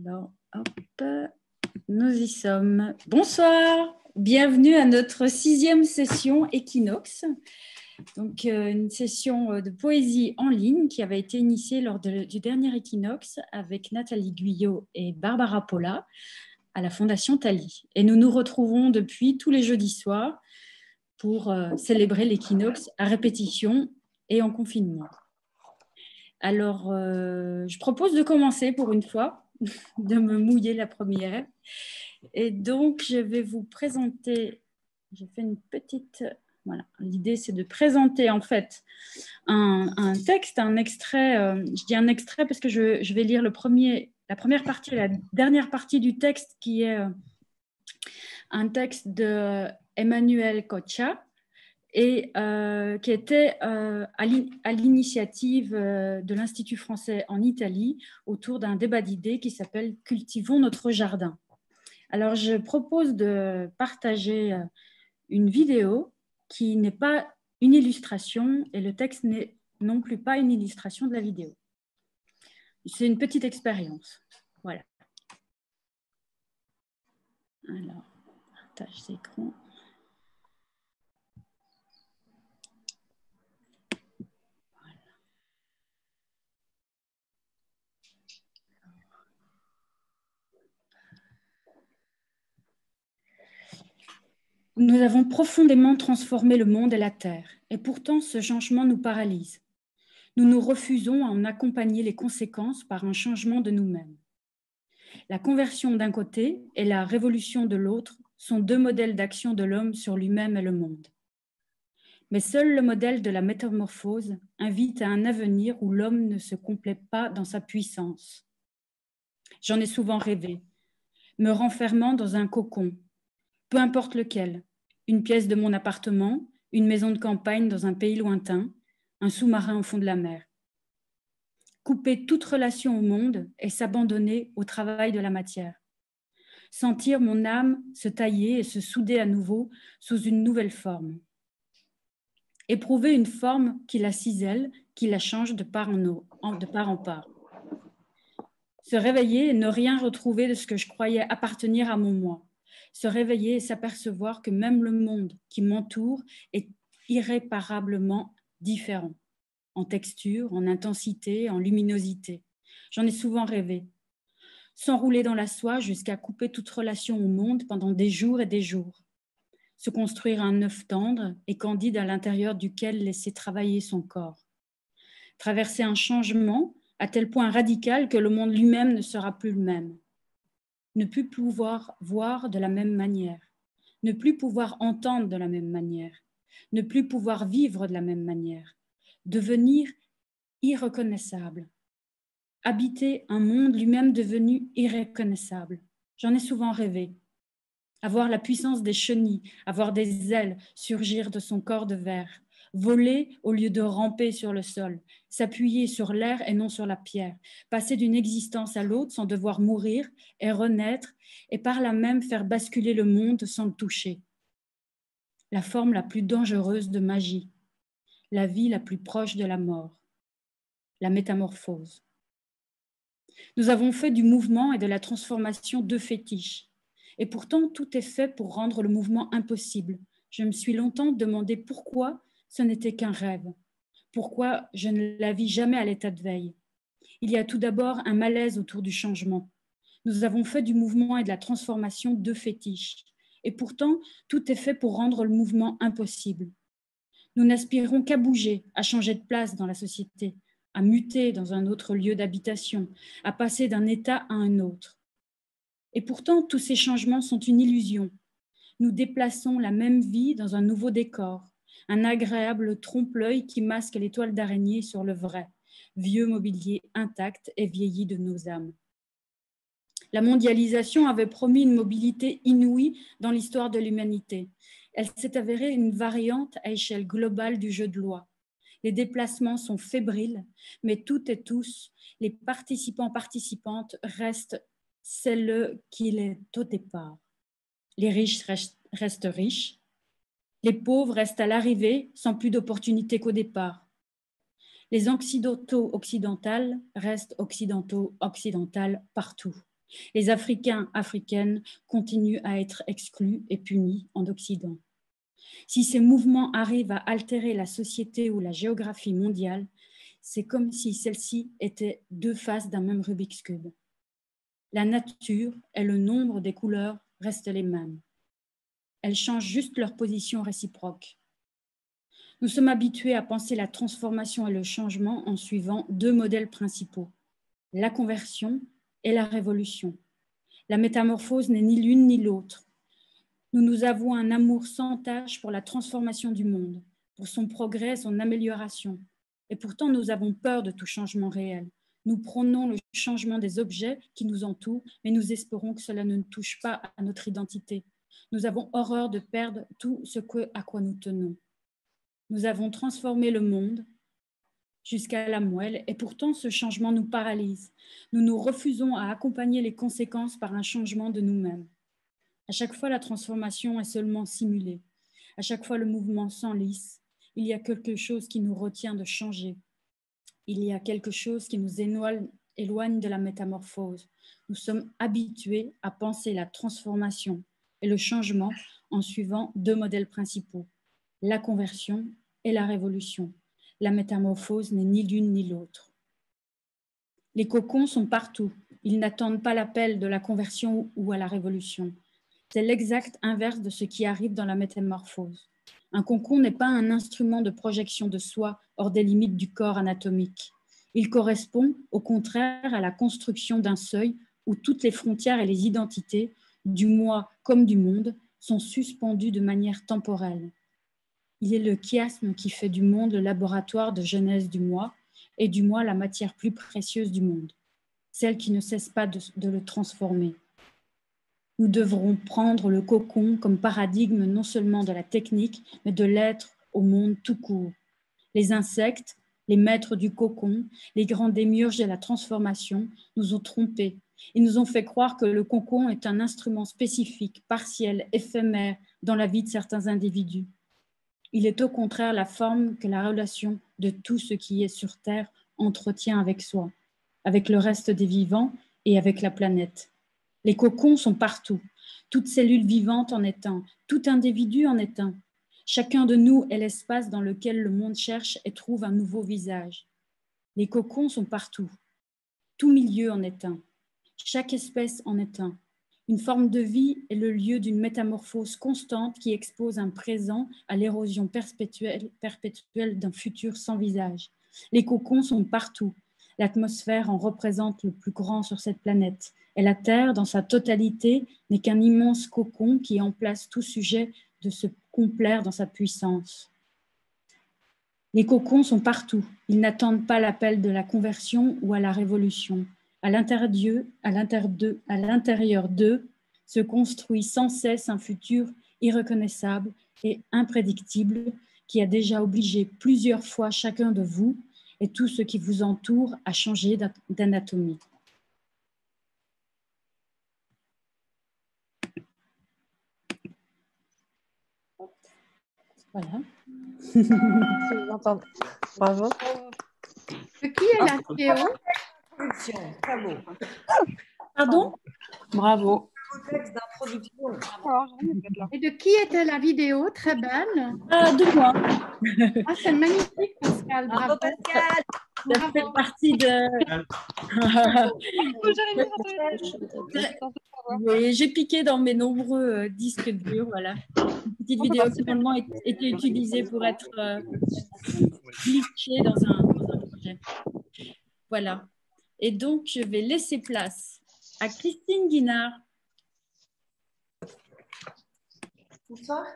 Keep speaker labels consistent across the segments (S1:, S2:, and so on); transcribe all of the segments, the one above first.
S1: Alors, hop, nous y sommes. Bonsoir, bienvenue à notre sixième session équinoxe. Donc, euh, une session euh, de poésie en ligne qui avait été initiée lors du dernier équinoxe avec Nathalie Guyot et Barbara Paula à la Fondation Tali. Et nous nous retrouvons depuis tous les jeudis soirs pour euh, célébrer l'équinoxe à répétition et en confinement. Alors, je propose de commencer pour une fois de me mouiller la première. Et donc, je vais vous présenter, j'ai fait une petite, voilà, l'idée c'est de présenter en fait un, texte, un extrait, euh, je dis un extrait parce que je, vais lire le premier, la première partie la dernière partie du texte qui est euh, un texte de Emmanuel Cocha, et euh, qui était euh, à l'initiative euh, de l'Institut français en Italie autour d'un débat d'idées qui s'appelle Cultivons notre jardin. Alors, je propose de partager une vidéo qui n'est pas une illustration et le texte n'est non plus pas une illustration de la vidéo. C'est une petite expérience. Voilà. Alors, partage d'écran. Nous avons profondément transformé le monde et la Terre, et pourtant ce changement nous paralyse. Nous nous refusons à en accompagner les conséquences par un changement de nous-mêmes. La conversion d'un côté et la révolution de l'autre sont deux modèles d'action de l'homme sur lui-même et le monde. Mais seul le modèle de la métamorphose invite à un avenir où l'homme ne se complète pas dans sa puissance. J'en ai souvent rêvé, me renfermant dans un cocon peu importe lequel, une pièce de mon appartement, une maison de campagne dans un pays lointain, un sous-marin au fond de la mer. Couper toute relation au monde et s'abandonner au travail de la matière. Sentir mon âme se tailler et se souder à nouveau sous une nouvelle forme. Éprouver une forme qui la cisèle, qui la change de part en, de part, en part. Se réveiller et ne rien retrouver de ce que je croyais appartenir à mon moi se réveiller et s'apercevoir que même le monde qui m'entoure est irréparablement différent en texture, en intensité, en luminosité. J'en ai souvent rêvé. S'enrouler dans la soie jusqu'à couper toute relation au monde pendant des jours et des jours. Se construire un œuf tendre et candide à l'intérieur duquel laisser travailler son corps. Traverser un changement à tel point radical que le monde lui-même ne sera plus le même ne plus pouvoir voir de la même manière, ne plus pouvoir entendre de la même manière, ne plus pouvoir vivre de la même manière, devenir irreconnaissable, habiter un monde lui-même devenu irreconnaissable. J'en ai souvent rêvé. Avoir la puissance des chenilles, avoir des ailes surgir de son corps de verre, voler au lieu de ramper sur le sol, s'appuyer sur l'air et non sur la pierre, passer d'une existence à l'autre sans devoir mourir et renaître, et par là même faire basculer le monde sans le toucher. La forme la plus dangereuse de magie, la vie la plus proche de la mort, la métamorphose. Nous avons fait du mouvement et de la transformation deux fétiches, et pourtant tout est fait pour rendre le mouvement impossible. Je me suis longtemps demandé pourquoi ce n'était qu'un rêve. Pourquoi je ne la vis jamais à l'état de veille? Il y a tout d'abord un malaise autour du changement. Nous avons fait du mouvement et de la transformation deux fétiches. Et pourtant, tout est fait pour rendre le mouvement impossible. Nous n'aspirons qu'à bouger, à changer de place dans la société, à muter dans un autre lieu d'habitation, à passer d'un état à un autre. Et pourtant, tous ces changements sont une illusion. Nous déplaçons la même vie dans un nouveau décor, un agréable trompe-l'œil qui masque les toiles d'araignée sur le vrai, vieux mobilier intact et vieilli de nos âmes. La mondialisation avait promis une mobilité inouïe dans l'histoire de l'humanité. Elle s'est avérée une variante à échelle globale du jeu de loi. Les déplacements sont fébriles, mais toutes et tous, les participants participantes restent celles qu'il est au départ. Les riches restent riches, les pauvres restent à l'arrivée sans plus d'opportunités qu'au départ. Les occidentaux occidentales restent occidentaux occidentales partout. Les Africains, Africaines continuent à être exclus et punis en Occident. Si ces mouvements arrivent à altérer la société ou la géographie mondiale, c'est comme si celles-ci étaient deux faces d'un même Rubik's Cube. La nature et le nombre des couleurs restent les mêmes. Elles changent juste leur position réciproque. Nous sommes habitués à penser la transformation et le changement en suivant deux modèles principaux, la conversion et la révolution. La métamorphose n'est ni l'une ni l'autre. Nous nous avouons un amour sans tâche pour la transformation du monde, pour son progrès, son amélioration. Et pourtant, nous avons peur de tout changement réel. Nous prônons le changement des objets qui nous entourent, mais nous espérons que cela ne touche pas à notre identité. Nous avons horreur de perdre tout ce à quoi nous tenons. Nous avons transformé le monde jusqu'à la moelle et pourtant ce changement nous paralyse. Nous nous refusons à accompagner les conséquences par un changement de nous-mêmes. À chaque fois, la transformation est seulement simulée. À chaque fois, le mouvement s'enlisse. Il y a quelque chose qui nous retient de changer. Il y a quelque chose qui nous éloigne de la métamorphose. Nous sommes habitués à penser la transformation le changement en suivant deux modèles principaux, la conversion et la révolution. La métamorphose n'est ni l'une ni l'autre. Les cocons sont partout. Ils n'attendent pas l'appel de la conversion ou à la révolution. C'est l'exact inverse de ce qui arrive dans la métamorphose. Un cocon n'est pas un instrument de projection de soi hors des limites du corps anatomique. Il correspond au contraire à la construction d'un seuil où toutes les frontières et les identités, du moi comme du monde, sont suspendues de manière temporelle. Il est le chiasme qui fait du monde le laboratoire de genèse du moi et du moi la matière plus précieuse du monde, celle qui ne cesse pas de, le transformer. Nous devrons prendre le cocon comme paradigme non seulement de la technique, mais de l'être au monde tout court. Les insectes, les maîtres du cocon, les grands démiurges de la transformation nous ont trompés. Ils nous ont fait croire que le cocon est un instrument spécifique, partiel, éphémère dans la vie de certains individus. Il est au contraire la forme que la relation de tout ce qui est sur Terre entretient avec soi, avec le reste des vivants et avec la planète. Les cocons sont partout. Toute cellule vivante en est un, tout individu en est un. Chacun de nous est l'espace dans lequel le monde cherche et trouve un nouveau visage. Les cocons sont partout. Tout milieu en est un. Chaque espèce en est un. Une forme de vie est le lieu d'une métamorphose constante qui expose un présent à l'érosion perpétuelle, d'un futur sans visage. Les cocons sont partout. L'atmosphère en représente le plus grand sur cette planète. Et la Terre, dans sa totalité, n'est qu'un immense cocon qui en place tout sujet de se complaire dans sa puissance. Les cocons sont partout. Ils n'attendent pas l'appel de la conversion ou à la révolution à l'intérieur d'eux se construit sans cesse un futur irreconnaissable et imprédictible qui a déjà obligé plusieurs fois chacun de vous et tout ce qui vous entoure à changer d'anatomie. Voilà.
S2: Bravo.
S3: Qui est la Théo?
S1: Bravo. Pardon?
S2: Bravo.
S3: Et de qui était la vidéo? Très belle.
S1: Ah, de moi.
S3: Ah, c'est magnifique, Pascal. Bravo, Pascal.
S1: Ça fait partie de. J'ai piqué dans mes nombreux euh, disques durs, voilà. Une petite vidéo qui finalement été utilisée pour être euh, glitchée dans un, dans un projet. Voilà. Et donc, je vais laisser place à Christine Guinard.
S4: Bonsoir.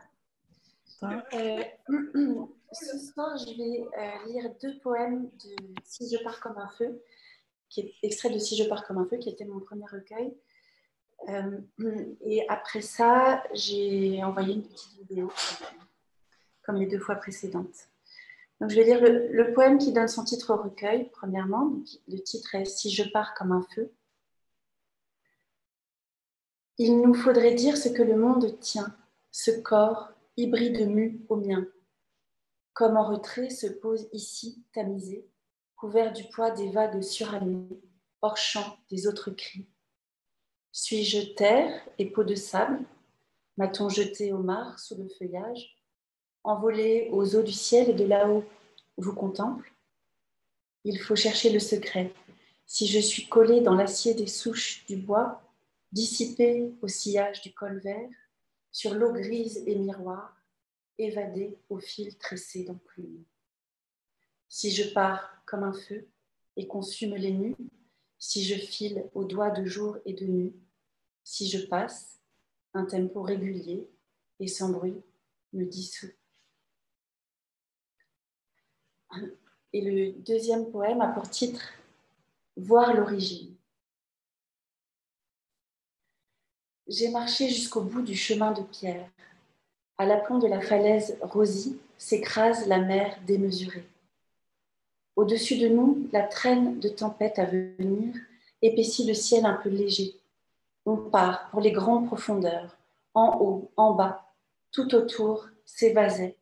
S4: Euh, ce soir, je vais euh, lire deux poèmes de Si je pars comme un feu, qui est extrait de Si je pars comme un feu, qui était mon premier recueil. Euh, et après ça, j'ai envoyé une petite vidéo, comme les deux fois précédentes. Donc, je vais lire le, poème qui donne son titre au recueil, premièrement. le titre est Si je pars comme un feu. Il nous faudrait dire ce que le monde tient, ce corps hybride mu au mien. Comme en retrait se pose ici, tamisé, couvert du poids des vagues surannées, hors champ des autres cris.
S5: Suis-je terre et peau de sable M'a-t-on jeté au mar sous le feuillage Envolé aux eaux du ciel et de là-haut vous contemple Il faut chercher le secret. Si je suis collé dans l'acier des souches du bois, dissipé au sillage du col vert, sur l'eau grise et miroir, évadé au fil tressé d'enclume. Si je pars comme un feu et consume les nues, si je file aux doigts de jour et de nuit, si je passe, un tempo régulier et sans bruit me dissout. Et le deuxième poème a pour titre Voir l'origine. J'ai marché jusqu'au bout du chemin de pierre. À l'aplomb de la falaise rosie s'écrase la mer démesurée. Au-dessus de nous, la traîne de tempête à venir épaissit le ciel un peu léger. On part pour les grandes profondeurs, en haut, en bas, tout autour s'évasait,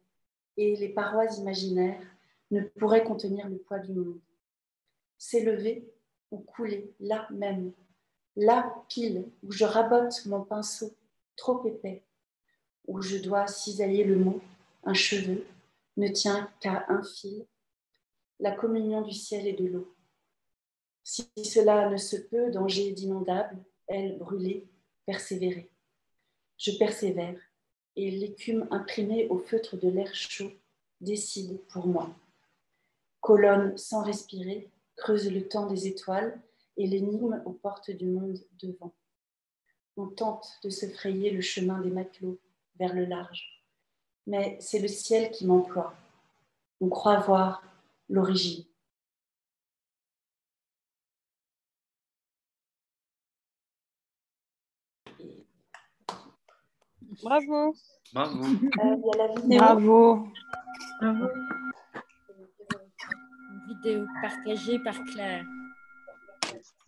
S5: et les parois imaginaires ne pourraient contenir le poids du monde. S'élever ou couler là même, là pile où je rabote mon pinceau trop épais, où je dois cisailler le mot, un cheveu, ne tient qu'à un fil la communion du ciel et de l'eau. Si cela ne se peut, danger d'inondable, elle brûlée, persévérer. Je persévère, et l'écume imprimée au feutre de l'air chaud décide pour moi. Colonne sans respirer, creuse le temps des étoiles et l'énigme aux portes du monde devant. On tente de se frayer le chemin des matelots vers le large, mais c'est le ciel qui m'emploie. On croit voir l'origine.
S2: Bravo.
S6: Bravo.
S5: Euh,
S2: Bravo.
S1: Bravo. Vidéo partagée par Claire.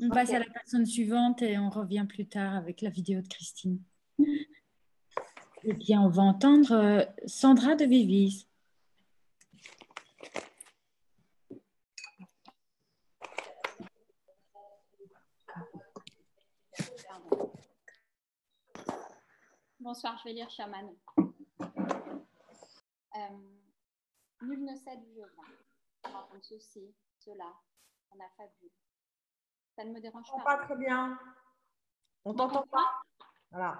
S1: On passe à la personne suivante et on revient plus tard avec la vidéo de Christine. Eh bien, on va entendre euh, Sandra de Vivis.
S3: Bonsoir, je vais lire Chaman. Euh, nul ne sait d'où je viens. On raconte ceci, cela, on a fabule. Ça ne me dérange pas.
S7: Pas très bien. On t'entend pas? Voilà.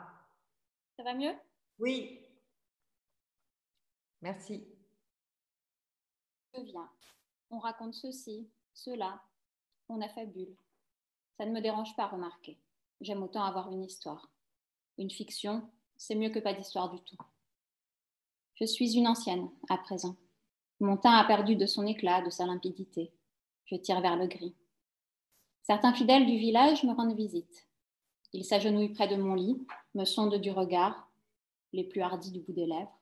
S3: Ça va mieux?
S7: Oui. Merci.
S3: Je viens. On raconte ceci, cela, on a fabule. Ça ne me dérange pas, remarquer. J'aime autant avoir une histoire. Une fiction, c'est mieux que pas d'histoire du tout. Je suis une ancienne, à présent. Mon teint a perdu de son éclat, de sa limpidité. Je tire vers le gris. Certains fidèles du village me rendent visite. Ils s'agenouillent près de mon lit, me sondent du regard, les plus hardis du bout des lèvres.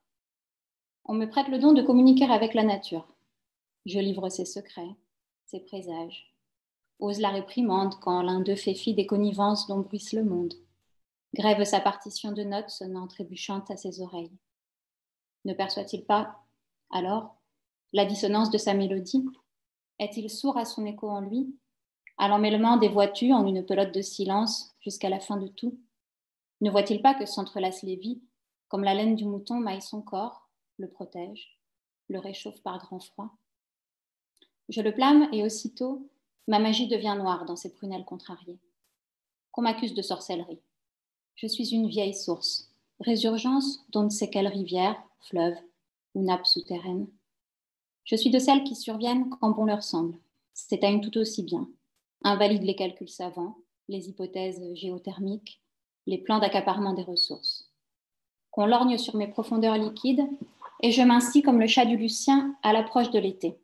S3: On me prête le don de communiquer avec la nature. Je livre ses secrets, ses présages. Ose la réprimande quand l'un d'eux fait fi des connivences dont bruisse le monde grève sa partition de notes sonnant trébuchante à ses oreilles. Ne perçoit-il pas, alors, la dissonance de sa mélodie Est-il sourd à son écho en lui, à l'emmêlement des voitures en une pelote de silence jusqu'à la fin de tout? Ne voit-il pas que s'entrelacent les vies, comme la laine du mouton maille son corps, le protège, le réchauffe par grand froid? Je le blâme et aussitôt, ma magie devient noire dans ses prunelles contrariées. Qu'on m'accuse de sorcellerie. Je suis une vieille source, résurgence d'on ne sait quelle rivière, fleuve ou nappe souterraine. Je suis de celles qui surviennent quand bon leur semble, s'éteignent tout aussi bien, invalident les calculs savants, les hypothèses géothermiques, les plans d'accaparement des ressources. Qu'on lorgne sur mes profondeurs liquides, et je m'inscris comme le chat du Lucien à l'approche de l'été.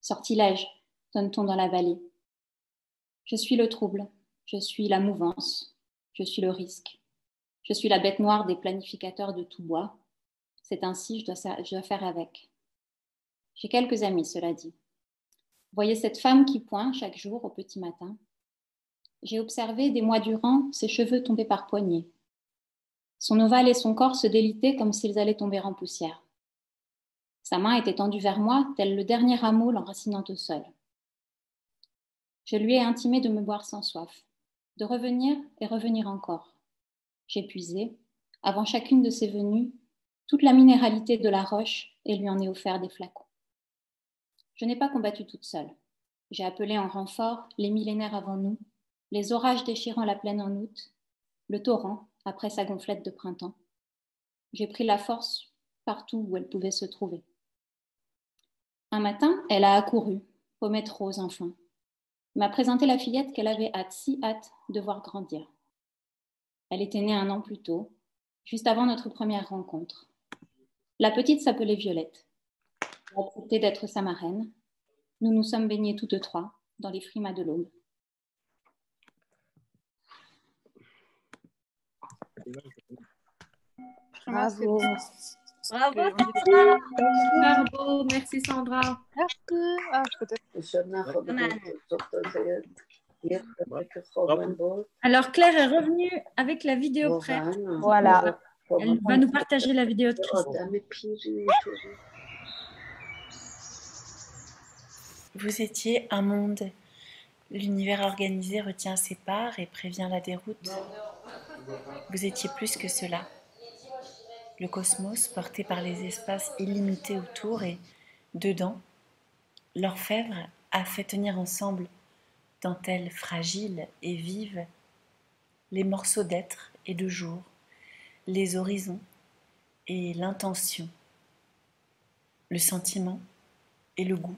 S3: Sortilège, donne-t-on dans la vallée. Je suis le trouble, je suis la mouvance, je suis le risque. Je suis la bête noire des planificateurs de tout bois. C'est ainsi, je dois, je dois faire avec. J'ai quelques amis, cela dit. Voyez cette femme qui pointe chaque jour au petit matin. J'ai observé des mois durant ses cheveux tomber par poignées. Son ovale et son corps se délitaient comme s'ils allaient tomber en poussière. Sa main était tendue vers moi, tel le dernier rameau l'enracinant au sol. Je lui ai intimé de me boire sans soif de revenir et revenir encore. J'ai puisé, avant chacune de ces venues, toute la minéralité de la roche et lui en ai offert des flacons. Je n'ai pas combattu toute seule. J'ai appelé en renfort les millénaires avant nous, les orages déchirant la plaine en août, le torrent après sa gonflette de printemps. J'ai pris la force partout où elle pouvait se trouver. Un matin, elle a accouru, pommette rose enfin, m'a présenté la fillette qu'elle avait hâte, si hâte de voir grandir. Elle était née un an plus tôt, juste avant notre première rencontre. La petite s'appelait Violette. Accepté d'être sa marraine. Nous nous sommes baignés toutes trois dans les frimas de l'aube.
S2: Bravo.
S8: Bravo,
S9: Bravo, merci Sandra.
S2: Ah,
S1: Alors Claire est revenue avec la vidéo prête.
S2: Voilà.
S1: Elle va nous partager la vidéo de Christine.
S10: Vous étiez un monde. L'univers organisé retient ses parts et prévient la déroute. Vous étiez plus que cela. Le cosmos porté par les espaces illimités autour et, dedans, l'orfèvre a fait tenir ensemble, dentelle fragile et vive, les morceaux d'être et de jour, les horizons et l'intention, le sentiment et le goût.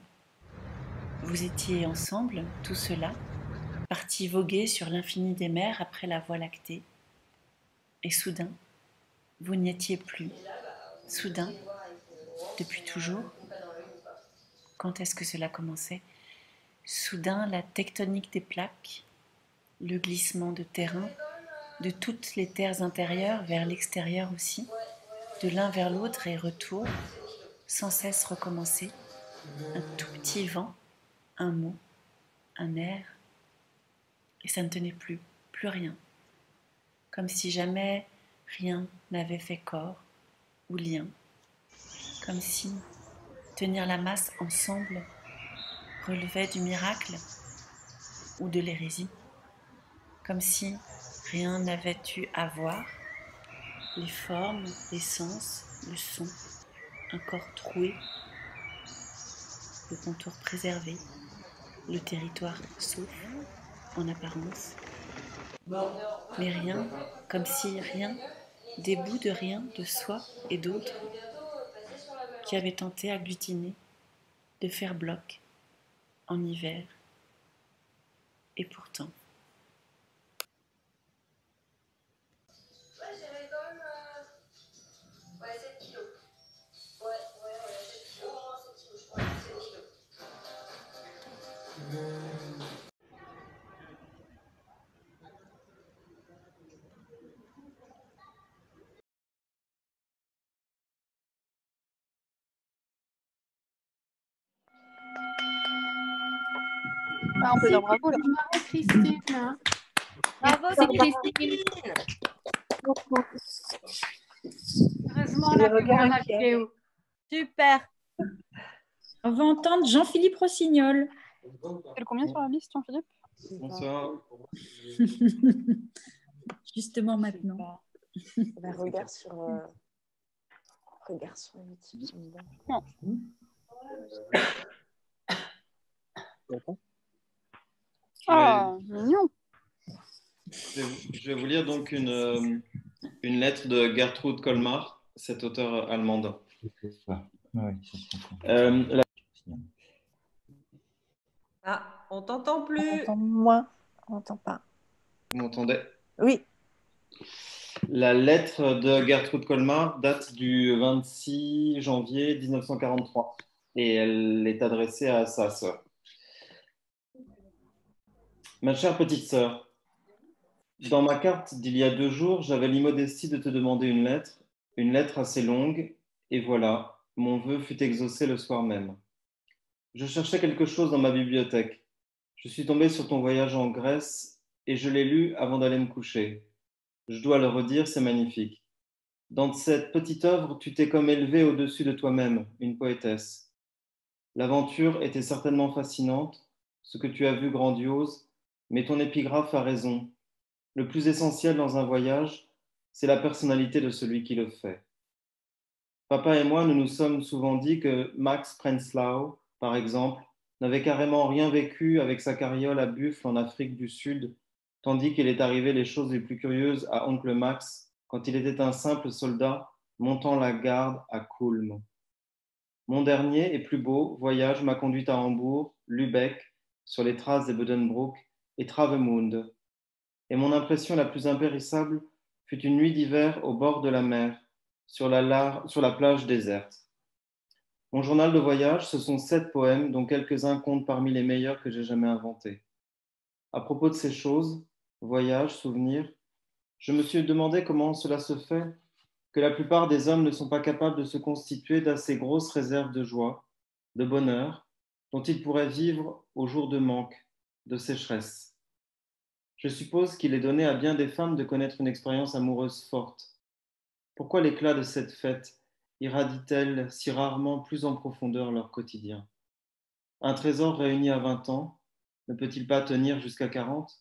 S10: Vous étiez ensemble, tout cela, partis voguer sur l'infini des mers après la voie lactée, et soudain, vous n'y étiez plus. Soudain, depuis toujours. Quand est-ce que cela commençait? Soudain, la tectonique des plaques, le glissement de terrain, de toutes les terres intérieures vers l'extérieur aussi, de l'un vers l'autre et retour, sans cesse recommencer. Un tout petit vent, un mot, un air, et ça ne tenait plus, plus rien. Comme si jamais rien n'avait fait corps ou lien. Comme si tenir la masse ensemble relevait du miracle ou de l'hérésie. Comme si rien n'avait eu à voir, les formes, les sens, le son, un corps troué, le contour préservé, le territoire sauf en apparence, mais rien, comme si rien, des bouts de rien, de soi et d'autres, qui avaient tenté agglutiner, de faire bloc en hiver. Et pourtant,
S2: On peut dire bravo là.
S9: Bravo Christine.
S8: Bravo,
S9: C'est
S8: Christine.
S9: Heureusement, on a pu voir la vidéo.
S8: Super.
S1: On va entendre Jean-Philippe Rossignol.
S2: C'est combien sur la liste, Jean-Philippe?
S6: Bonsoir.
S1: Justement maintenant.
S11: Bah, regarde sur, euh, regarde sur YouTube.
S2: mignon.
S6: Je vais, je vais vous lire donc une, euh, une lettre de Gertrude Colmar, cette auteure allemande. Euh, la-
S8: Ah, on t'entend
S11: On
S8: plus.
S11: entend moins, on n'entend pas.
S6: Vous m'entendez?
S11: Oui,
S6: La lettre de Gertrude Colmar date du 26 janvier 1943 et elle est adressée à sa sœur. Ma chère petite sœur, dans ma carte d'il y a deux jours, j'avais l'immodestie de te demander une lettre, une lettre assez longue, et voilà, mon vœu fut exaucé le soir même. Je cherchais quelque chose dans ma bibliothèque. Je suis tombé sur ton voyage en Grèce et je l'ai lu avant d'aller me coucher. Je dois le redire, c'est magnifique. Dans cette petite œuvre, tu t'es comme élevée au-dessus de toi-même, une poétesse. L'aventure était certainement fascinante, ce que tu as vu grandiose, mais ton épigraphe a raison. Le plus essentiel dans un voyage, c'est la personnalité de celui qui le fait. Papa et moi, nous nous sommes souvent dit que Max Prenzlau, par exemple, n'avait carrément rien vécu avec sa carriole à buffle en Afrique du Sud, tandis qu'il est arrivé les choses les plus curieuses à oncle Max quand il était un simple soldat montant la garde à Kulm. Mon dernier et plus beau voyage m'a conduit à Hambourg, Lübeck, sur les traces des Buddenbrook et Travemünde. Et mon impression la plus impérissable fut une nuit d'hiver au bord de la mer, sur la, plage déserte. Mon journal de voyage, ce sont sept poèmes dont quelques-uns comptent parmi les meilleurs que j'ai jamais inventés. À propos de ces choses, voyages, souvenirs, je me suis demandé comment cela se fait que la plupart des hommes ne sont pas capables de se constituer d'assez grosses réserves de joie, de bonheur, dont ils pourraient vivre au jour de manque, de sécheresse. Je suppose qu'il est donné à bien des femmes de connaître une expérience amoureuse forte. Pourquoi l'éclat de cette fête irradie-t-elle si rarement plus en profondeur leur quotidien? Un trésor réuni à 20 ans ne peut-il pas tenir jusqu'à 40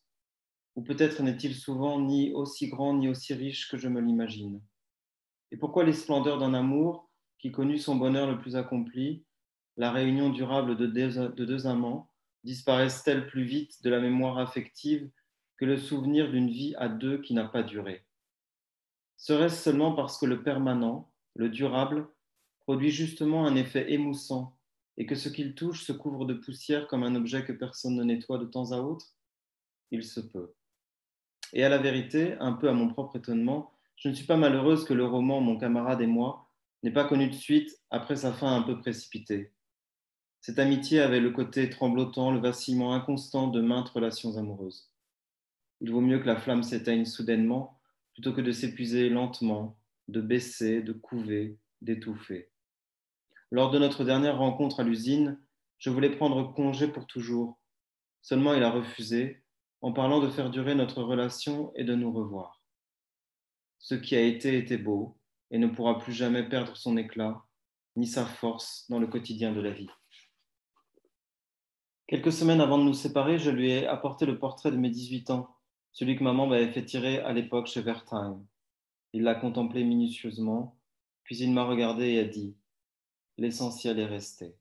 S6: Ou peut-être n'est-il souvent ni aussi grand ni aussi riche que je me l'imagine? Et pourquoi les splendeurs d'un amour qui connut son bonheur le plus accompli, la réunion durable de deux, amants, disparaissent-elles plus vite de la mémoire affective que le souvenir d'une vie à deux qui n'a pas duré? Serait-ce seulement parce que le permanent, le durable, produit justement un effet émoussant et que ce qu'il touche se couvre de poussière comme un objet que personne ne nettoie de temps à autre? Il se peut. Et à la vérité, un peu à mon propre étonnement, je ne suis pas malheureuse que le roman Mon camarade et moi n'ait pas connu de suite après sa fin un peu précipitée. Cette amitié avait le côté tremblotant, le vacillement inconstant de maintes relations amoureuses. Il vaut mieux que la flamme s'éteigne soudainement plutôt que de s'épuiser lentement, de baisser, de couver, d'étouffer. Lors de notre dernière rencontre à l'usine, je voulais prendre congé pour toujours. Seulement il a refusé, en parlant de faire durer notre relation et de nous revoir. Ce qui a été était beau et ne pourra plus jamais perdre son éclat ni sa force dans le quotidien de la vie. Quelques semaines avant de nous séparer, je lui ai apporté le portrait de mes 18 ans, celui que maman m'avait fait tirer à l'époque chez Wertheim. Il l'a contemplé minutieusement, puis il m'a regardé et a dit L'essentiel est resté.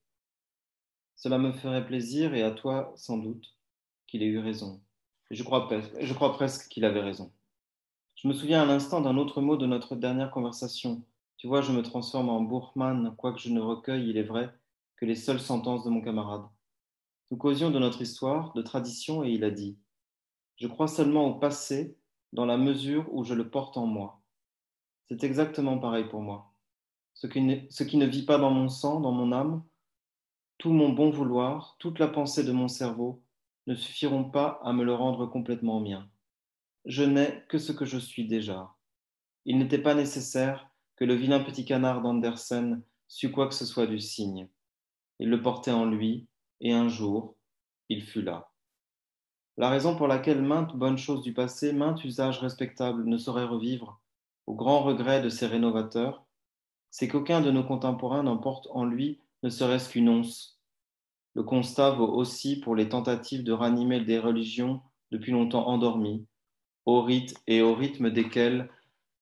S6: Cela me ferait plaisir et à toi sans doute qu'il ait eu raison. je crois, je crois presque qu'il avait raison. Je me souviens à l'instant d'un autre mot de notre dernière conversation. Tu vois, je me transforme en Bourgman, quoique je ne recueille, il est vrai, que les seules sentences de mon camarade. Nous causions de notre histoire, de tradition, et il a dit Je crois seulement au passé dans la mesure où je le porte en moi. C'est exactement pareil pour moi. Ce qui, ne, vit pas dans mon sang, dans mon âme, tout mon bon vouloir, toute la pensée de mon cerveau ne suffiront pas à me le rendre complètement mien je n'ai que ce que je suis déjà. Il n'était pas nécessaire que le vilain petit canard d'Andersen sût quoi que ce soit du signe. Il le portait en lui, et un jour, il fut là. La raison pour laquelle maintes bonnes choses du passé, maintes usages respectables ne sauraient revivre, au grand regret de ces rénovateurs, c'est qu'aucun de nos contemporains n'emporte en lui ne serait-ce qu'une once. Le constat vaut aussi pour les tentatives de ranimer des religions depuis longtemps endormies, au rite et au rythme desquels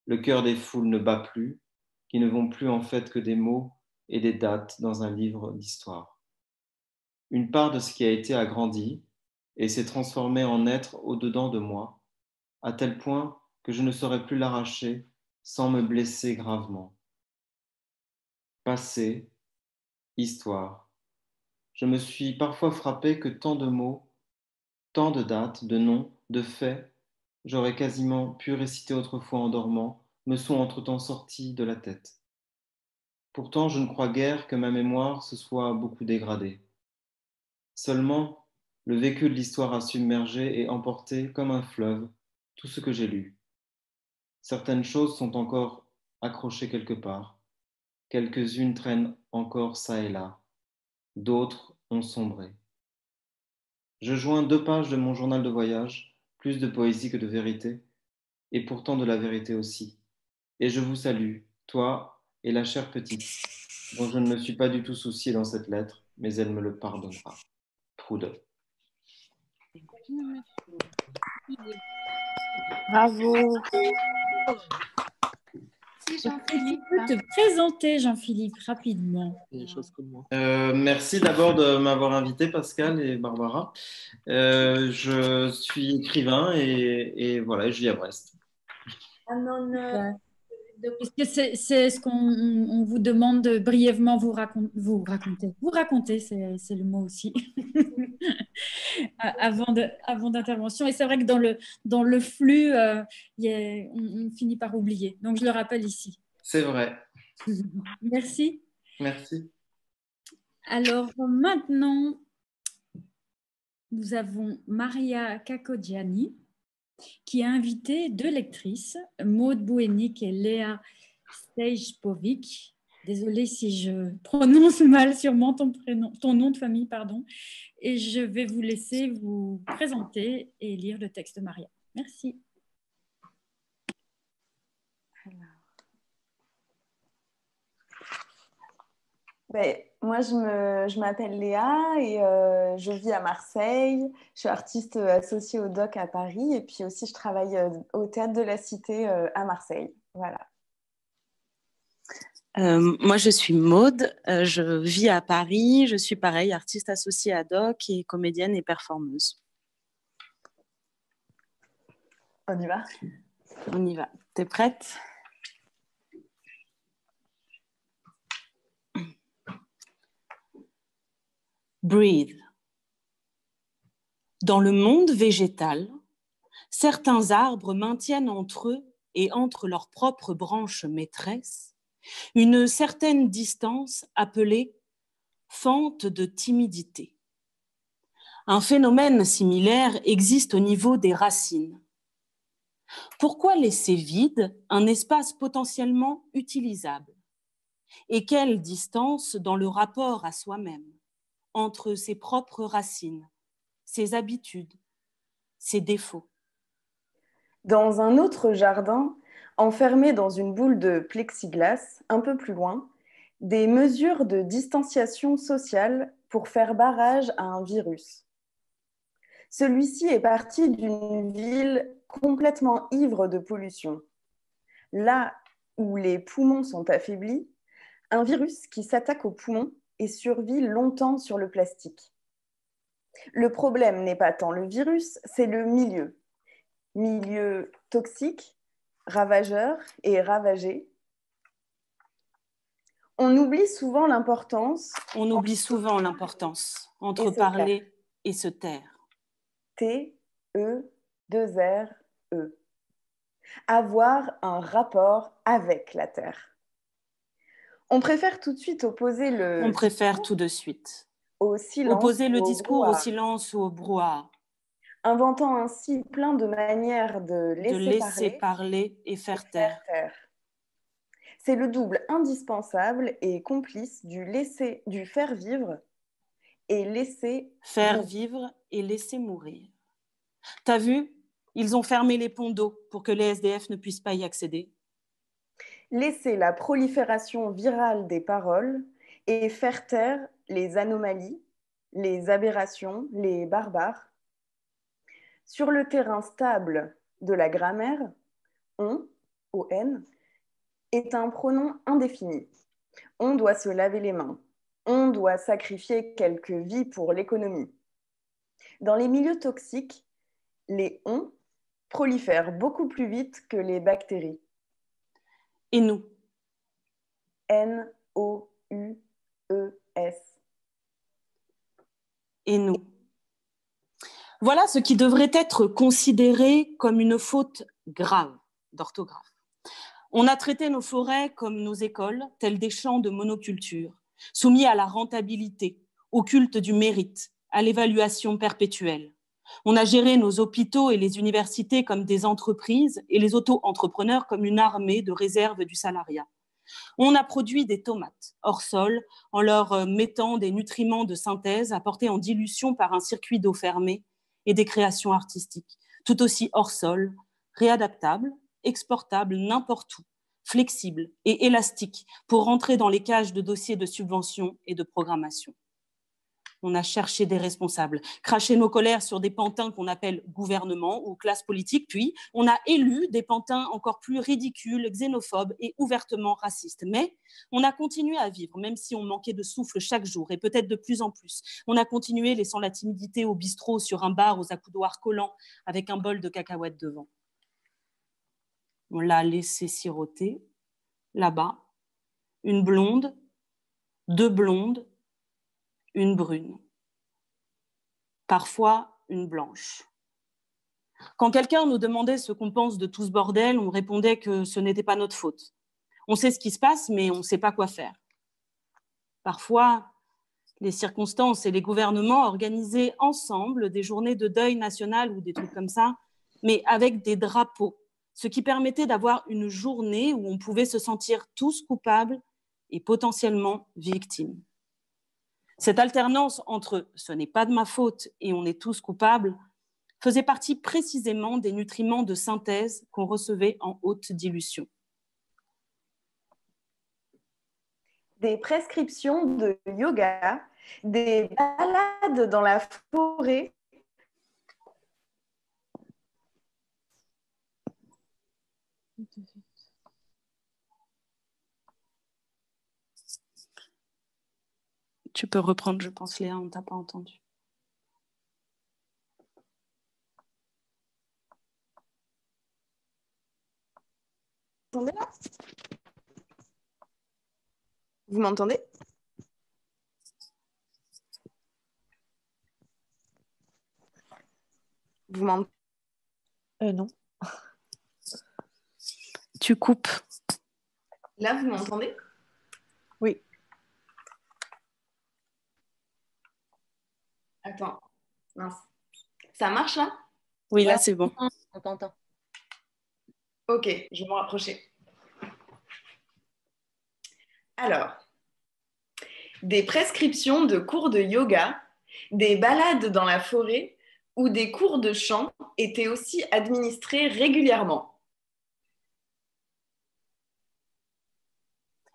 S6: le cœur des foules ne bat plus, qui ne vont plus en fait que des mots et des dates dans un livre d'histoire. Une part de ce qui a été a grandi et s'est transformé en être au-dedans de moi, à tel point que je ne saurais plus l'arracher sans me blesser gravement. Passé, histoire. Je me suis parfois frappé que tant de mots, tant de dates, de noms, de faits j'aurais quasiment pu réciter autrefois en dormant, me sont entre-temps sortis de la tête. Pourtant, je ne crois guère que ma mémoire se soit beaucoup dégradée. Seulement, le vécu de l'histoire a submergé et emporté comme un fleuve tout ce que j'ai lu. Certaines choses sont encore accrochées quelque part, quelques-unes traînent encore çà et là, d'autres ont sombré. Je joins deux pages de mon journal de voyage plus de poésie que de vérité, et pourtant de la vérité aussi. Et je vous salue, toi et la chère petite, dont je ne me suis pas du tout soucié dans cette lettre, mais elle me le pardonnera. Trude.
S11: Bravo.
S9: Jean-Philippe.
S1: Tu peux te présenter, Jean-Philippe, rapidement?
S6: Euh, merci d'abord de m'avoir invité, Pascal et Barbara. Euh, je suis écrivain et, et voilà, je vis à Brest.
S4: Ah non, non.
S1: Puisque c'est ce qu'on on vous demande de brièvement vous, racon- vous raconter? Vous raconter, c'est le mot aussi, avant d'intervention. Et c'est vrai que dans le, dans le flux, euh, il y a- on, on finit par oublier. Donc, je le rappelle ici.
S6: C'est vrai.
S1: Merci.
S6: Merci.
S1: Alors maintenant, nous avons Maria Kakodiani, qui a invité deux lectrices, Maud Bouénic et Léa Stejpovic. Désolée si je prononce mal sûrement ton, prénom, ton nom de famille, pardon. Et je vais vous laisser vous présenter et lire le texte de Maria. Merci.
S11: Ben, moi, je me- je m'appelle Léa et euh, je vis à Marseille. Je suis artiste associée au DOC à Paris et puis aussi je travaille euh, au Théâtre de la Cité euh, à Marseille. Voilà.
S12: Euh, moi, je suis Maude, euh, je vis à Paris, je suis pareil, artiste associée à Doc et comédienne et performeuse.
S11: On y va?
S12: On y va. T'es prête? Breathe. Dans le monde végétal, certains arbres maintiennent entre eux et entre leurs propres branches maîtresses une certaine distance appelée fente de timidité. Un phénomène similaire existe au niveau des racines. Pourquoi laisser vide un espace potentiellement utilisable? Et quelle distance dans le rapport à soi-même, entre ses propres racines, ses habitudes, ses défauts
S11: Dans un autre jardin, enfermé dans une boule de plexiglas, un peu plus loin, des mesures de distanciation sociale pour faire barrage à un virus. Celui-ci est parti d'une ville complètement ivre de pollution. Là où les poumons sont affaiblis, un virus qui s'attaque aux poumons et survit longtemps sur le plastique. Le problème n'est pas tant le virus, c'est le milieu. Milieu toxique, ravageur et ravagé. On oublie souvent l'importance.
S12: On oublie souvent l'importance entre
S11: Et
S12: parler
S11: taire.
S12: et se taire.
S11: T, E, 2 R, E. Avoir un rapport avec la Terre. On préfère tout de suite opposer le
S12: On préfère tout de suite
S11: au silence.
S12: opposer le
S11: au
S12: discours au silence ou au brouhaha,
S11: inventant ainsi plein de manières de laisser,
S12: de laisser
S11: parler
S12: parler et faire
S11: et
S12: taire.
S11: taire. C'est le double indispensable et complice du, laisser, du faire vivre et laisser
S12: Faire vivre et laisser mourir. T'as vu? Ils ont fermé les ponts d'eau pour que les SDF ne puissent pas y accéder.
S11: Laisser la prolifération virale des paroles et faire taire les anomalies, les aberrations, les barbares. Sur le terrain stable de la grammaire, on, est un pronom indéfini. On doit se laver les mains. On doit sacrifier quelques vies pour l'économie. Dans les milieux toxiques, les on prolifèrent beaucoup plus vite que les bactéries.
S12: Et nous
S11: N-O-U-E-S.
S12: Et nous Voilà ce qui devrait être considéré comme une faute grave d'orthographe. On a traité nos forêts comme nos écoles, telles des champs de monoculture, soumis à la rentabilité, au culte du mérite, à l'évaluation perpétuelle. On a géré nos hôpitaux et les universités comme des entreprises et les auto-entrepreneurs comme une armée de réserve du salariat. On a produit des tomates hors sol en leur euh, mettant des nutriments de synthèse apportés en dilution par un circuit d'eau fermé et des créations artistiques, tout aussi hors sol, réadaptables, exportables n'importe où, flexibles et élastiques pour rentrer dans les cages de dossiers de subvention et de programmation. On a cherché des responsables, craché nos colères sur des pantins qu'on appelle gouvernement ou classe politique, puis on a élu des pantins encore plus ridicules, xénophobes et ouvertement racistes. Mais on a continué à vivre, même si on manquait de souffle chaque jour, et peut-être de plus en plus. On a continué laissant la timidité au bistrot sur un bar aux accoudoirs collants avec un bol de cacahuètes devant. On l'a laissé siroter, là-bas, une blonde, deux blondes, une brune, parfois une blanche. Quand quelqu'un nous demandait ce qu'on pense de tout ce bordel, on répondait que ce n'était pas notre faute. On sait ce qui se passe, mais on ne sait pas quoi faire. Parfois, les circonstances et les gouvernements organisaient ensemble des journées de deuil national ou des trucs comme ça, mais avec des drapeaux, ce qui permettait d'avoir une journée où on pouvait se sentir tous coupables et potentiellement victimes. Cette alternance entre ce n'est pas de ma faute et on est tous coupables faisait partie précisément des nutriments de synthèse qu'on recevait en haute dilution.
S11: Des prescriptions de yoga, des balades dans la forêt.
S12: Tu peux reprendre, je pense, Léa, on ne t'a pas entendu.
S11: Vous m'entendez là? Vous m'entendez? Vous m'entendez
S8: euh, Non.
S12: Tu coupes.
S11: Là, vous m'entendez?
S8: Oui.
S11: Attends. Mince. Ça marche là?
S12: Oui, là, c'est bon.
S8: On t'entend.
S11: Ok, je vais me rapprocher. Alors, des prescriptions de cours de yoga, des balades dans la forêt ou des cours de chant étaient aussi administrés régulièrement.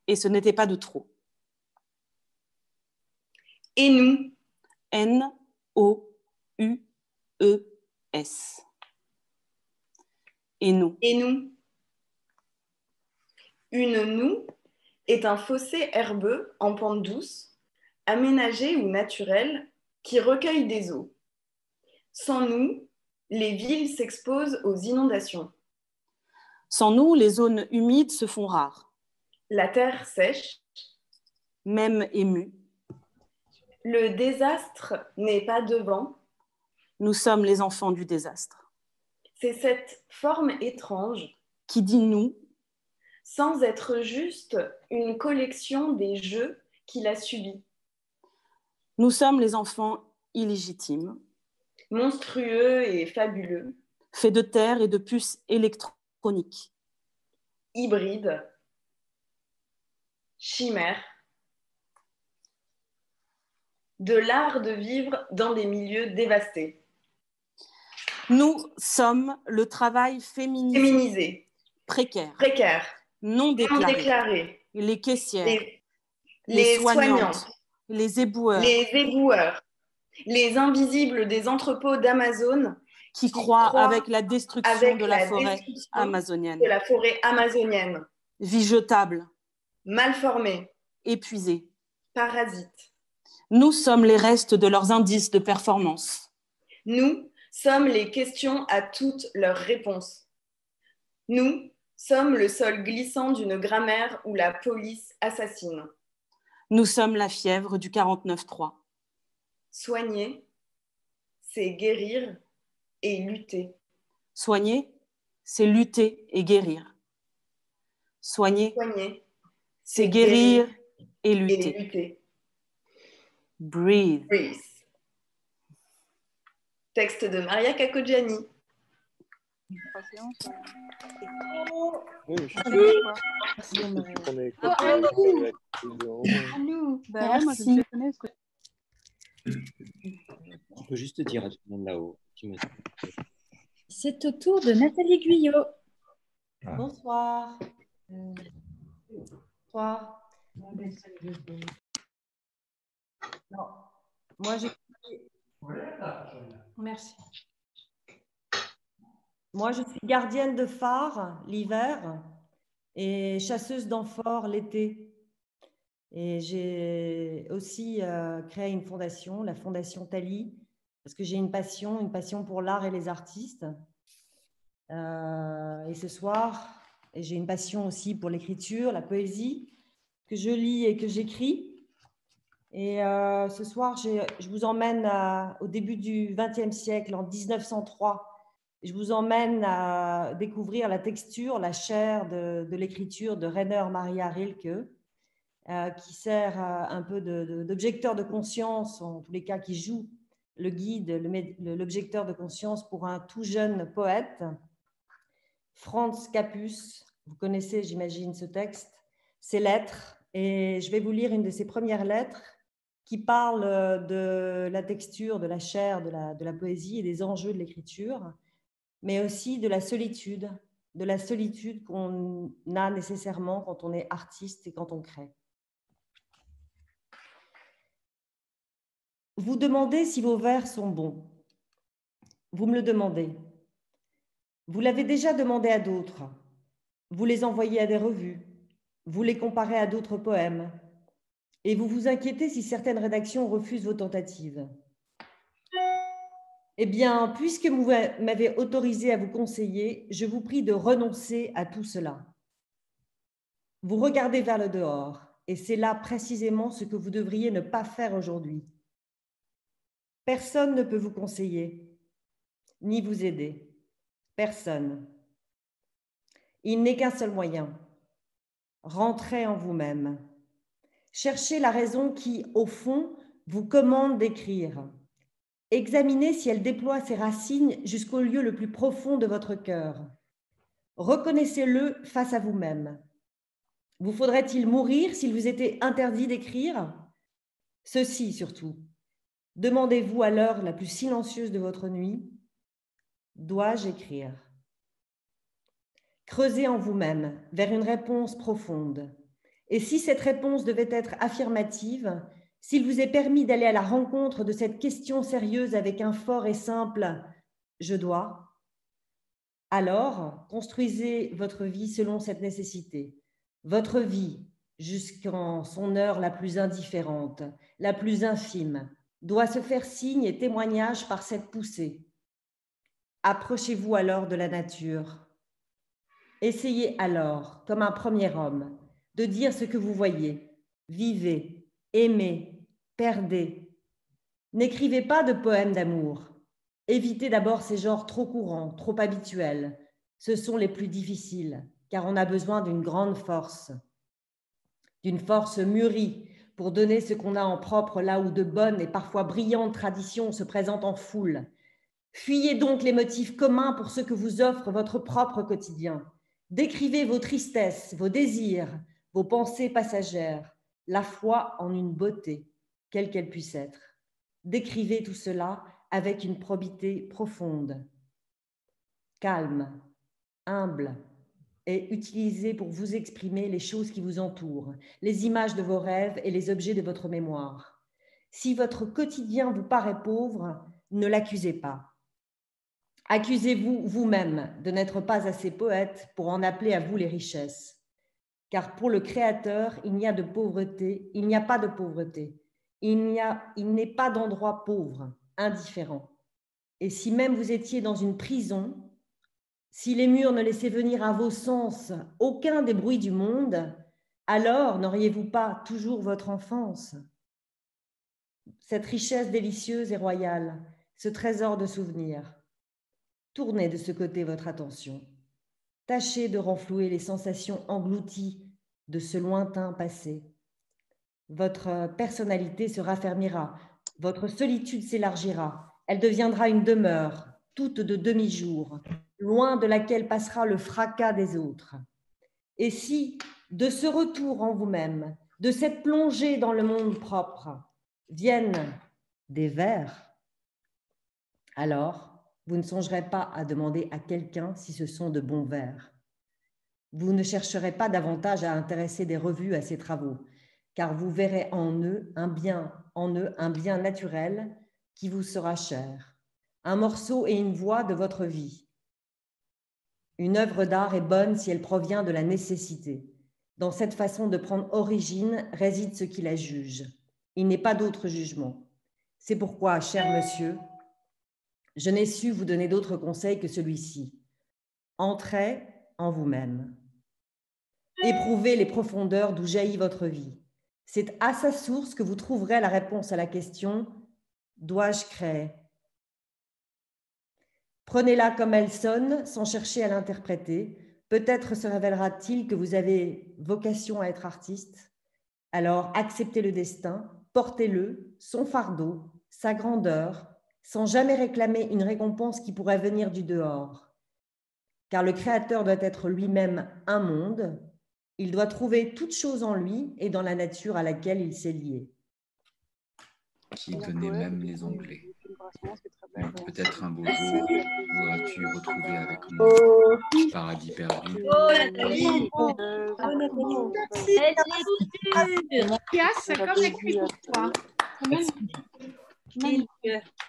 S12: Et ce n'était pas de trop.
S11: Et nous?
S12: N-O-U-E-S. Et nous
S11: Et nous Une noue est un fossé herbeux en pente douce, aménagé ou naturel, qui recueille des eaux. Sans nous, les villes s'exposent aux inondations.
S12: Sans nous, les zones humides se font rares.
S11: La terre sèche.
S12: Même émue.
S11: Le désastre n'est pas devant.
S12: Nous sommes les enfants du désastre.
S11: C'est cette forme étrange
S12: qui dit nous,
S11: sans être juste une collection des jeux qu'il a subis.
S12: Nous sommes les enfants illégitimes,
S11: monstrueux et fabuleux,
S12: faits de terre et de puces électroniques,
S11: hybrides, chimères, de l'art de vivre dans des milieux dévastés.
S12: Nous sommes le travail féminisé,
S11: Féminisé,
S12: précaire,
S11: précaire,
S12: non
S11: non
S12: déclaré, les caissières,
S11: les,
S12: les,
S11: les
S12: soignantes,
S11: soignantes,
S12: les éboueurs,
S11: les éboueurs, les invisibles des entrepôts d'Amazon
S12: qui croient
S11: croient
S12: avec la destruction
S11: avec
S12: de la,
S11: la
S12: forêt amazonienne,
S11: de la forêt amazonienne,
S12: vie jetable,
S11: mal formés,
S12: épuisée.
S11: parasites.
S12: Nous sommes les restes de leurs indices de performance.
S11: Nous sommes les questions à toutes leurs réponses. Nous sommes le sol glissant d'une grammaire où la police assassine.
S12: Nous sommes la fièvre du 49-3.
S11: Soigner, c'est guérir et lutter.
S12: Soigner, c'est lutter et guérir. Soigner,
S11: Soigner
S12: c'est guérir et
S11: et
S12: lutter.
S11: lutter.
S12: Breathe.
S11: Breathe. Texte de Maria Kakojani.
S2: Trois séances,
S13: Oui, je suis
S2: euh,
S13: sûr. On est
S9: Ah.
S2: Bah
S9: Merci.
S14: juste dire à tout le monde là-haut.
S1: C'est au tour de Nathalie Guyot.
S8: Bonsoir. Bonsoir.
S7: Moi. Merci. Moi, je suis gardienne de phare l'hiver et chasseuse d'amphores l'été. Et j'ai aussi euh, créé une fondation, la Fondation Tali, parce que j'ai une passion, une passion pour l'art et les artistes. Euh, et ce soir, j'ai une passion aussi pour l'écriture, la poésie, que je lis et que j'écris. Et euh, ce soir, je vous emmène au début du XXe siècle, en 1903. Je vous emmène à découvrir la texture, la chair de, l'écriture de Rainer Maria Rilke, euh, qui sert un peu d'objecteur de, conscience, en tous les cas qui joue le guide, l'objecteur de conscience pour un tout jeune poète, Franz Capus. Vous connaissez, j'imagine, ce texte, ses lettres. Et je vais vous lire une de ses premières lettres qui parle de la texture, de la chair, de la, de la poésie et des enjeux de l'écriture, mais aussi de la solitude, de la solitude qu'on a nécessairement quand on est artiste et quand on crée. Vous demandez si vos vers sont bons. Vous me le demandez. Vous l'avez déjà demandé à d'autres. Vous les envoyez à des revues. Vous les comparez à d'autres poèmes. Et vous vous inquiétez si certaines rédactions refusent vos tentatives. Eh bien, puisque vous m'avez autorisé à vous conseiller, je vous prie de renoncer à tout cela. Vous regardez vers le dehors, et c'est là précisément ce que vous devriez ne pas faire aujourd'hui. Personne ne peut vous conseiller, ni vous aider. Personne. Il n'est qu'un seul moyen. Rentrez en vous-même. Cherchez la raison qui, au fond, vous commande d'écrire. Examinez si elle déploie ses racines jusqu'au lieu le plus profond de votre cœur. Reconnaissez-le face à vous-même. Vous faudrait-il mourir s'il vous était interdit d'écrire? Ceci surtout. Demandez-vous à l'heure la plus silencieuse de votre nuit, dois-je écrire? Creusez en vous-même vers une réponse profonde. Et si cette réponse devait être affirmative, s'il vous est permis d'aller à la rencontre de cette question sérieuse avec un fort et simple ⁇ Je dois ⁇ alors construisez votre vie selon cette nécessité. Votre vie, jusqu'en son heure la plus indifférente, la plus infime, doit se faire signe et témoignage par cette poussée. Approchez-vous alors de la nature. Essayez alors, comme un premier homme, de dire ce que vous voyez. Vivez, aimez, perdez. N'écrivez pas de poèmes d'amour. Évitez d'abord ces genres trop courants, trop habituels. Ce sont les plus difficiles, car on a besoin d'une grande force, d'une force mûrie pour donner ce qu'on a en propre là où de bonnes et parfois brillantes traditions se présentent en foule. Fuyez donc les motifs communs pour ce que vous offre votre propre quotidien. Décrivez vos tristesses, vos désirs, vos pensées passagères, la foi en une beauté, quelle qu'elle puisse être. Décrivez tout cela avec une probité profonde, calme, humble, et utilisez pour vous exprimer les choses qui vous entourent, les images de vos rêves et les objets de votre mémoire. Si votre quotidien vous paraît pauvre, ne l'accusez pas. Accusez-vous vous-même de n'être pas assez poète pour en appeler à vous les richesses. Car pour le Créateur, il n'y a de pauvreté, il n'y a pas de pauvreté. Il n'est pas d'endroit pauvre, indifférent. Et si même vous étiez dans une prison, si les murs ne laissaient venir à vos sens aucun des bruits du monde, alors n'auriez-vous pas toujours votre enfance? Cette richesse délicieuse et royale, ce trésor de souvenirs. Tournez de ce côté votre attention. Tâchez de renflouer les sensations englouties de ce lointain passé. Votre personnalité se raffermira, votre solitude s'élargira, elle deviendra une demeure, toute de demi-jour, loin de laquelle passera le fracas des autres. Et si, de ce retour en vous-même, de cette plongée dans le monde propre, viennent des vers, alors vous ne songerez pas à demander à quelqu'un si ce sont de bons vers. Vous ne chercherez pas davantage à intéresser des revues à ces travaux. car vous verrez en eux un bien, en eux un bien naturel qui vous sera cher, un morceau et une voix de votre vie. Une œuvre d'art est bonne si elle provient de la nécessité. Dans cette façon de prendre origine réside ce qui la juge. Il n'est pas d'autre jugement. C'est pourquoi, cher monsieur, je n'ai su vous donner d'autre conseil que celui-ci. Entrez en vous-même. Éprouvez les profondeurs d'où jaillit votre vie. C'est à sa source que vous trouverez la réponse à la question Dois-je créer? Prenez-la comme elle sonne sans chercher à l'interpréter. Peut-être se révélera-t-il que vous avez vocation à être artiste. Alors acceptez le destin, portez-le, son fardeau, sa grandeur, sans jamais réclamer une récompense qui pourrait venir du dehors. Car le Créateur doit être lui-même un monde, il doit trouver toute chose en lui et dans la nature à laquelle il s'est lié.
S15: Qui connaît même les onglets. Peut-être un beau jour voudras-tu retrouver avec moi le paradis perdu.
S9: Oh Nathalie Oh Merci comme écrit pour toi.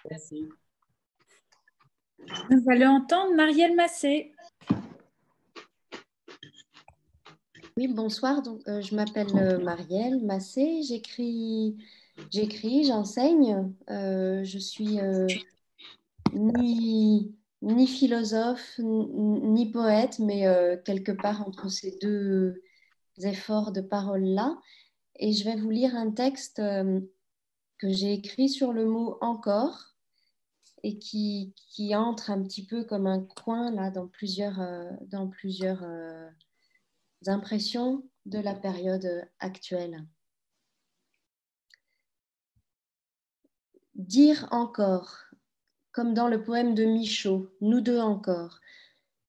S1: Merci. Nous allons entendre Marielle Massé.
S16: Oui, bonsoir. Donc, euh, je m'appelle euh, Marielle Massé. J'écris, j'écris, j'enseigne. Euh, je suis euh, ni, ni philosophe, ni poète, mais quelque part entre ces deux efforts de parole-là. Et je vais vous lire un texte que j'ai écrit sur le mot encore et qui, qui entre un petit peu comme un coin là dans plusieurs, dans plusieurs impressions de la période actuelle. Dire encore, comme dans le poème de Michaud, Nous deux encore.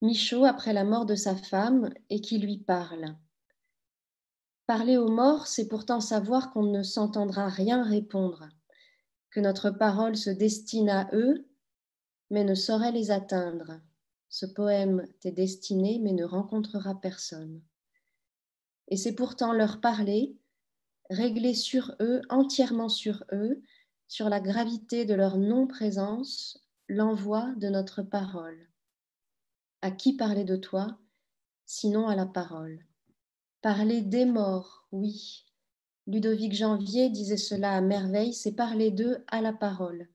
S16: Michaud après la mort de sa femme et qui lui parle. Parler aux morts, c'est pourtant savoir qu'on ne s'entendra rien répondre, que notre parole se destine à eux, mais ne saurait les atteindre. Ce poème t'est destiné, mais ne rencontrera personne. Et c'est pourtant leur parler, régler sur eux, entièrement sur eux, sur la gravité de leur non-présence, l'envoi de notre parole. À qui parler de toi, sinon à la parole? Parler des morts, oui. Ludovic Janvier disait cela à merveille, c'est parler d'eux à la parole.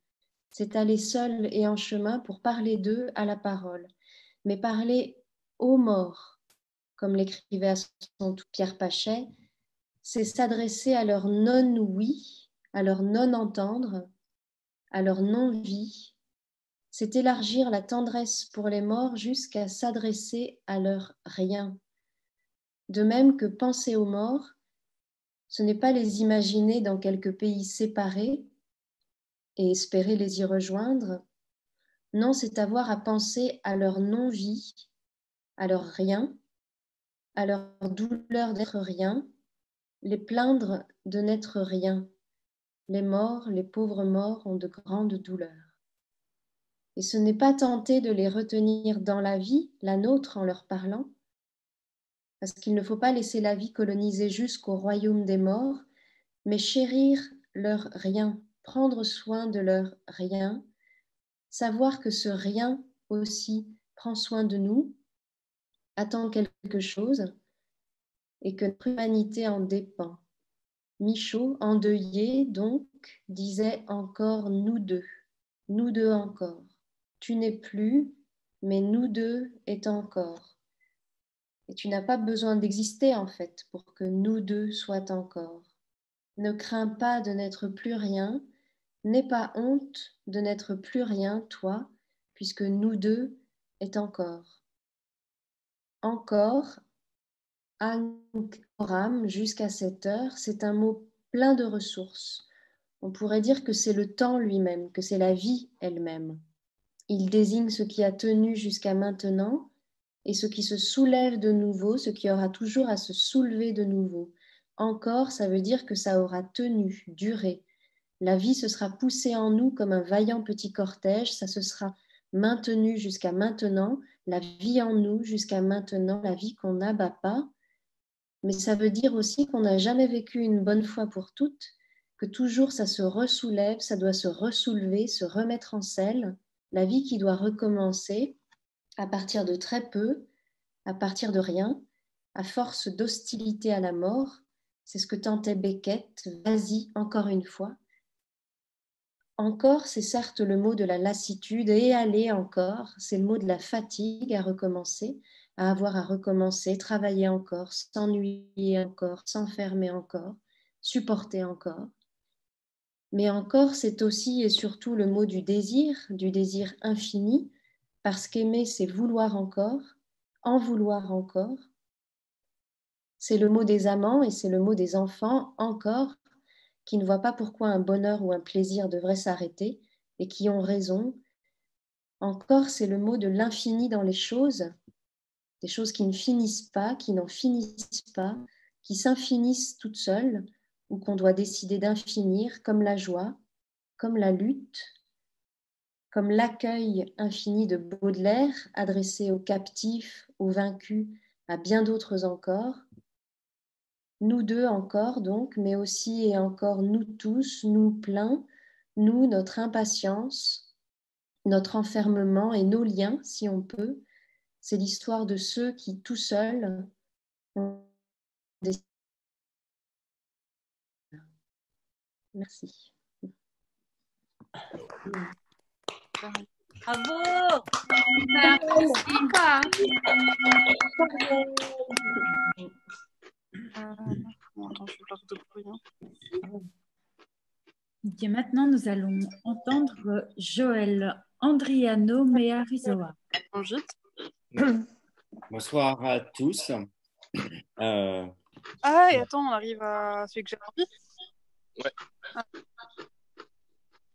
S16: C'est aller seul et en chemin pour parler d'eux à la parole. Mais parler aux morts, comme l'écrivait à son tour Pierre Pachet, c'est s'adresser à leur non-oui, à leur non-entendre, à leur non-vie. C'est élargir la tendresse pour les morts jusqu'à s'adresser à leur rien. De même que penser aux morts, ce n'est pas les imaginer dans quelques pays séparés et espérer les y rejoindre. Non, c'est avoir à penser à leur non-vie, à leur rien, à leur douleur d'être rien, les plaindre de n'être rien. Les morts, les pauvres morts ont de grandes douleurs. Et ce n'est pas tenter de les retenir dans la vie, la nôtre, en leur parlant, parce qu'il ne faut pas laisser la vie coloniser jusqu'au royaume des morts, mais chérir leur rien, prendre soin de leur rien, savoir que ce rien aussi prend soin de nous, attend quelque chose, et que notre humanité en dépend. Michaud, endeuillé, donc, disait encore nous deux, nous deux encore. Tu n'es plus, mais nous deux est encore. Et tu n'as pas besoin d'exister en fait pour que nous deux soient encore. Ne crains pas de n'être plus rien, n'aie pas honte de n'être plus rien, toi, puisque nous deux est encore. Encore, ankoram, jusqu'à cette heure, c'est un mot plein de ressources. On pourrait dire que c'est le temps lui-même, que c'est la vie elle-même. Il désigne ce qui a tenu jusqu'à maintenant et ce qui se soulève de nouveau, ce qui aura toujours à se soulever de nouveau. Encore, ça veut dire que ça aura tenu, duré. La vie se sera poussée en nous comme un vaillant petit cortège, ça se sera maintenu jusqu'à maintenant, la vie en nous jusqu'à maintenant, la vie qu'on n'abat pas. mais ça veut dire aussi qu'on n'a jamais vécu une bonne fois pour toutes, que toujours ça se ressoulève, ça doit se ressoulever, se remettre en selle, la vie qui doit recommencer à partir de très peu, à partir de rien, à force d'hostilité à la mort. C'est ce que tentait Beckett, vas-y encore une fois. Encore, c'est certes le mot de la lassitude, et aller encore, c'est le mot de la fatigue à recommencer, à avoir à recommencer, travailler encore, s'ennuyer encore, s'enfermer encore, supporter encore. Mais encore, c'est aussi et surtout le mot du désir, du désir infini, parce qu'aimer, c'est vouloir encore, en vouloir encore. C'est le mot des amants et c'est le mot des enfants, encore, qui ne voient pas pourquoi un bonheur ou un plaisir devrait s'arrêter et qui ont raison. Encore, c'est le mot de l'infini dans les choses, des choses qui ne finissent pas, qui n'en finissent pas, qui s'infinissent toutes seules, ou qu'on doit décider d'infinir, comme la joie, comme la lutte, comme l'accueil infini de Baudelaire adressé aux captifs, aux vaincus, à bien d'autres encore. Nous deux encore donc, mais aussi et encore nous tous, nous pleins, nous, notre impatience, notre enfermement et nos liens, si on peut. C'est l'histoire de ceux qui, tout seuls, ont décidé. Merci.
S9: Bravo
S1: Et maintenant, nous allons entendre Joël Andriano Mearizoa.
S14: Bonsoir à tous. Euh,
S2: Ah, et attends, on arrive à celui que j'ai envie.
S14: Ouais.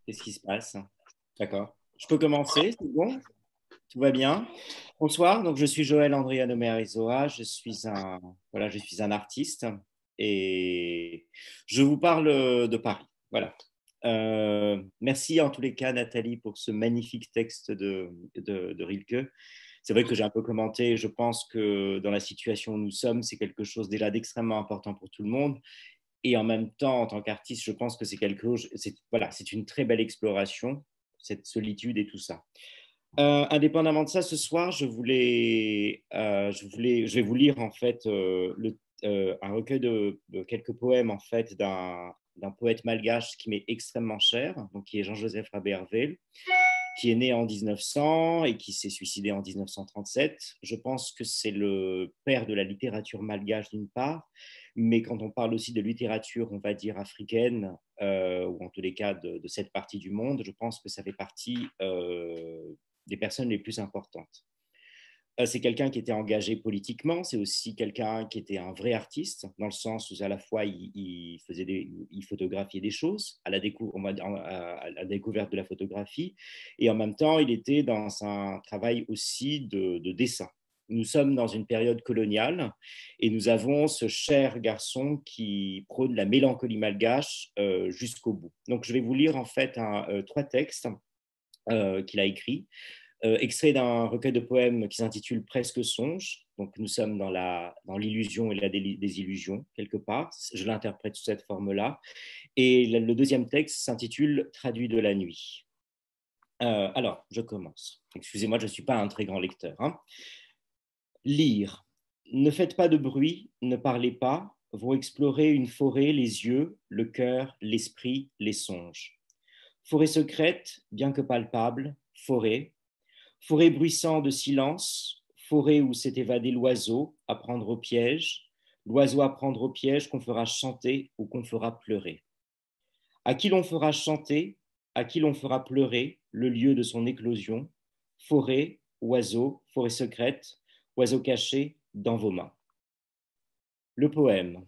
S14: Qu'est-ce qui se passe? D'accord. Je peux commencer, c'est bon? Tout va bien Bonsoir, donc je suis Joël Andriano Mearizoa, je suis un, voilà, je suis un artiste et je vous parle de Paris. Voilà. Euh, merci en tous les cas, Nathalie, pour ce magnifique texte de, de, Rilke. C'est vrai que j'ai un peu commenté, je pense que dans la situation où nous sommes, c'est quelque chose déjà d'extrêmement important pour tout le monde. Et en même temps, en tant qu'artiste, je pense que c'est quelque chose, c'est une très belle exploration, cette solitude et tout ça. Euh, indépendamment de ça, ce soir, je voulais, euh, je voulais, je vais vous lire en fait euh, un recueil de, quelques poèmes en fait d'un poète malgache qui m'est extrêmement cher, donc qui est Jean-Joseph Rabé-Hervé, qui est né en 1900 et qui s'est suicidé en 1937. Je pense que c'est le père de la littérature malgache d'une part, mais quand on parle aussi de littérature, on va dire africaine, ou en tous les cas de, cette partie du monde, je pense que ça fait partie des personnes les plus importantes. Euh, c'est quelqu'un qui était engagé politiquement, c'est aussi quelqu'un qui était un vrai artiste, dans le sens où à la fois il, faisait des, photographiait des choses à la, découverte de la photographie, et en même temps il était dans un travail aussi de, de dessin. Nous sommes dans une période coloniale et nous avons ce cher garçon qui prône la mélancolie malgache euh, jusqu'au bout. Donc je vais vous lire en fait euh, trois textes qu'il a écrits euh, extrait d'un recueil de poèmes qui s'intitule Presque songe. Donc nous sommes dans l'illusion dans et la désillusion, quelque part. Je l'interprète sous cette forme-là. Et le deuxième texte s'intitule Traduit de la nuit. Euh, alors, je commence. Excusez-moi, je ne suis pas un très grand lecteur. Hein. Lire. Ne faites pas de bruit, ne parlez pas, vous explorez une forêt, les yeux, le cœur, l'esprit, les songes. Forêt secrète, bien que palpable, forêt, Forêt bruissant de silence, forêt où s'est évadé l'oiseau à prendre au piège, l'oiseau à prendre au piège qu'on fera chanter ou qu'on fera pleurer. À qui l'on fera chanter, à qui l'on fera pleurer, le lieu de son éclosion, forêt, oiseau, forêt secrète, oiseau caché dans vos mains. Le poème.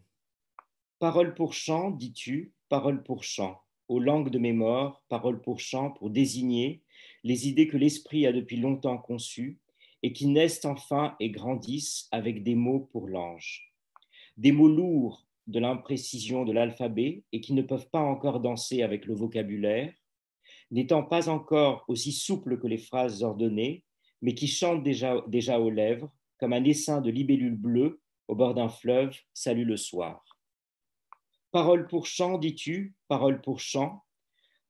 S14: Parole pour chant, dis-tu, parole pour chant, aux langues de mes morts, parole pour chant, pour désigner les idées que l'esprit a depuis longtemps conçues et qui naissent enfin et grandissent avec des mots pour l'ange. Des mots lourds de l'imprécision de l'alphabet et qui ne peuvent pas encore danser avec le vocabulaire, n'étant pas encore aussi souples que les phrases ordonnées, mais qui chantent déjà, déjà aux lèvres, comme un essaim de libellules bleues au bord d'un fleuve, salue le soir. Parole pour chant, dis-tu, parole pour chant,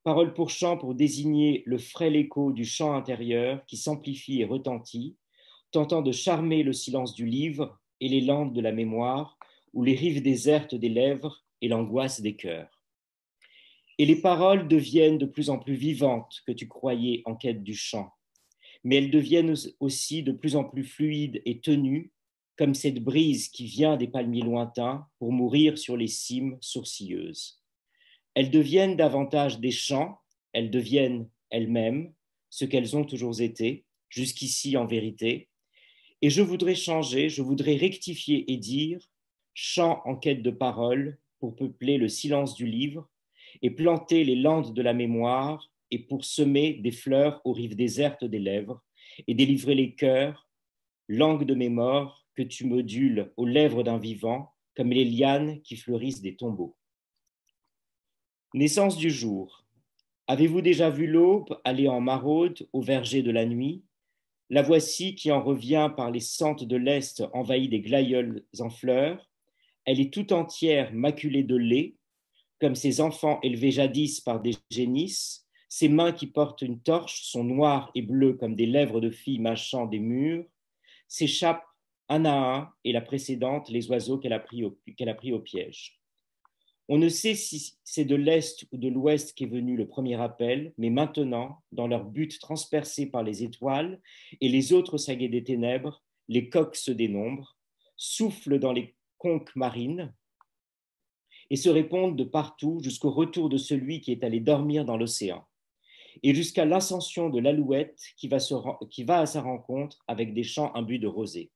S14: parole pour chant pour désigner le frêle écho du chant intérieur qui s'amplifie et retentit, tentant de charmer le silence du livre et les landes de la mémoire, ou les rives désertes des lèvres et l'angoisse des cœurs. Et les paroles deviennent de plus en plus vivantes que tu croyais en quête du chant, mais elles deviennent aussi de plus en plus fluides et tenues, comme cette brise qui vient des palmiers lointains pour mourir sur les cimes sourcilleuses. Elles deviennent davantage des chants, elles deviennent elles-mêmes ce qu'elles ont toujours été, jusqu'ici en vérité, et je voudrais changer, je voudrais rectifier et dire chant en quête de parole pour peupler le silence du livre et planter les landes de la mémoire et pour semer des fleurs aux rives désertes des lèvres et délivrer les cœurs, langue de mes morts que tu modules aux lèvres d'un vivant comme les lianes qui fleurissent des tombeaux. Naissance du jour. Avez-vous déjà vu l'aube aller en maraude au verger de la nuit? La voici qui en revient par les sentes de l'Est envahies des glaïeuls en fleurs. Elle est tout entière maculée de lait, comme ses enfants élevés jadis par des génisses. Ses mains qui portent une torche sont noires et bleues comme des lèvres de filles mâchant des murs. S'échappent un, et la précédente, les oiseaux qu'elle a, pris au, a pris au piège. On ne sait si c'est de l'Est ou de l'Ouest qu'est venu le premier appel, mais maintenant, dans leur but transpercé par les étoiles et les autres saguets des ténèbres, les coqs se dénombrent, soufflent dans les conques marines et se répondent de partout jusqu'au retour de celui qui est allé dormir dans l'océan, et jusqu'à l'ascension de l'alouette qui, qui va à sa rencontre avec des chants imbus de rosée.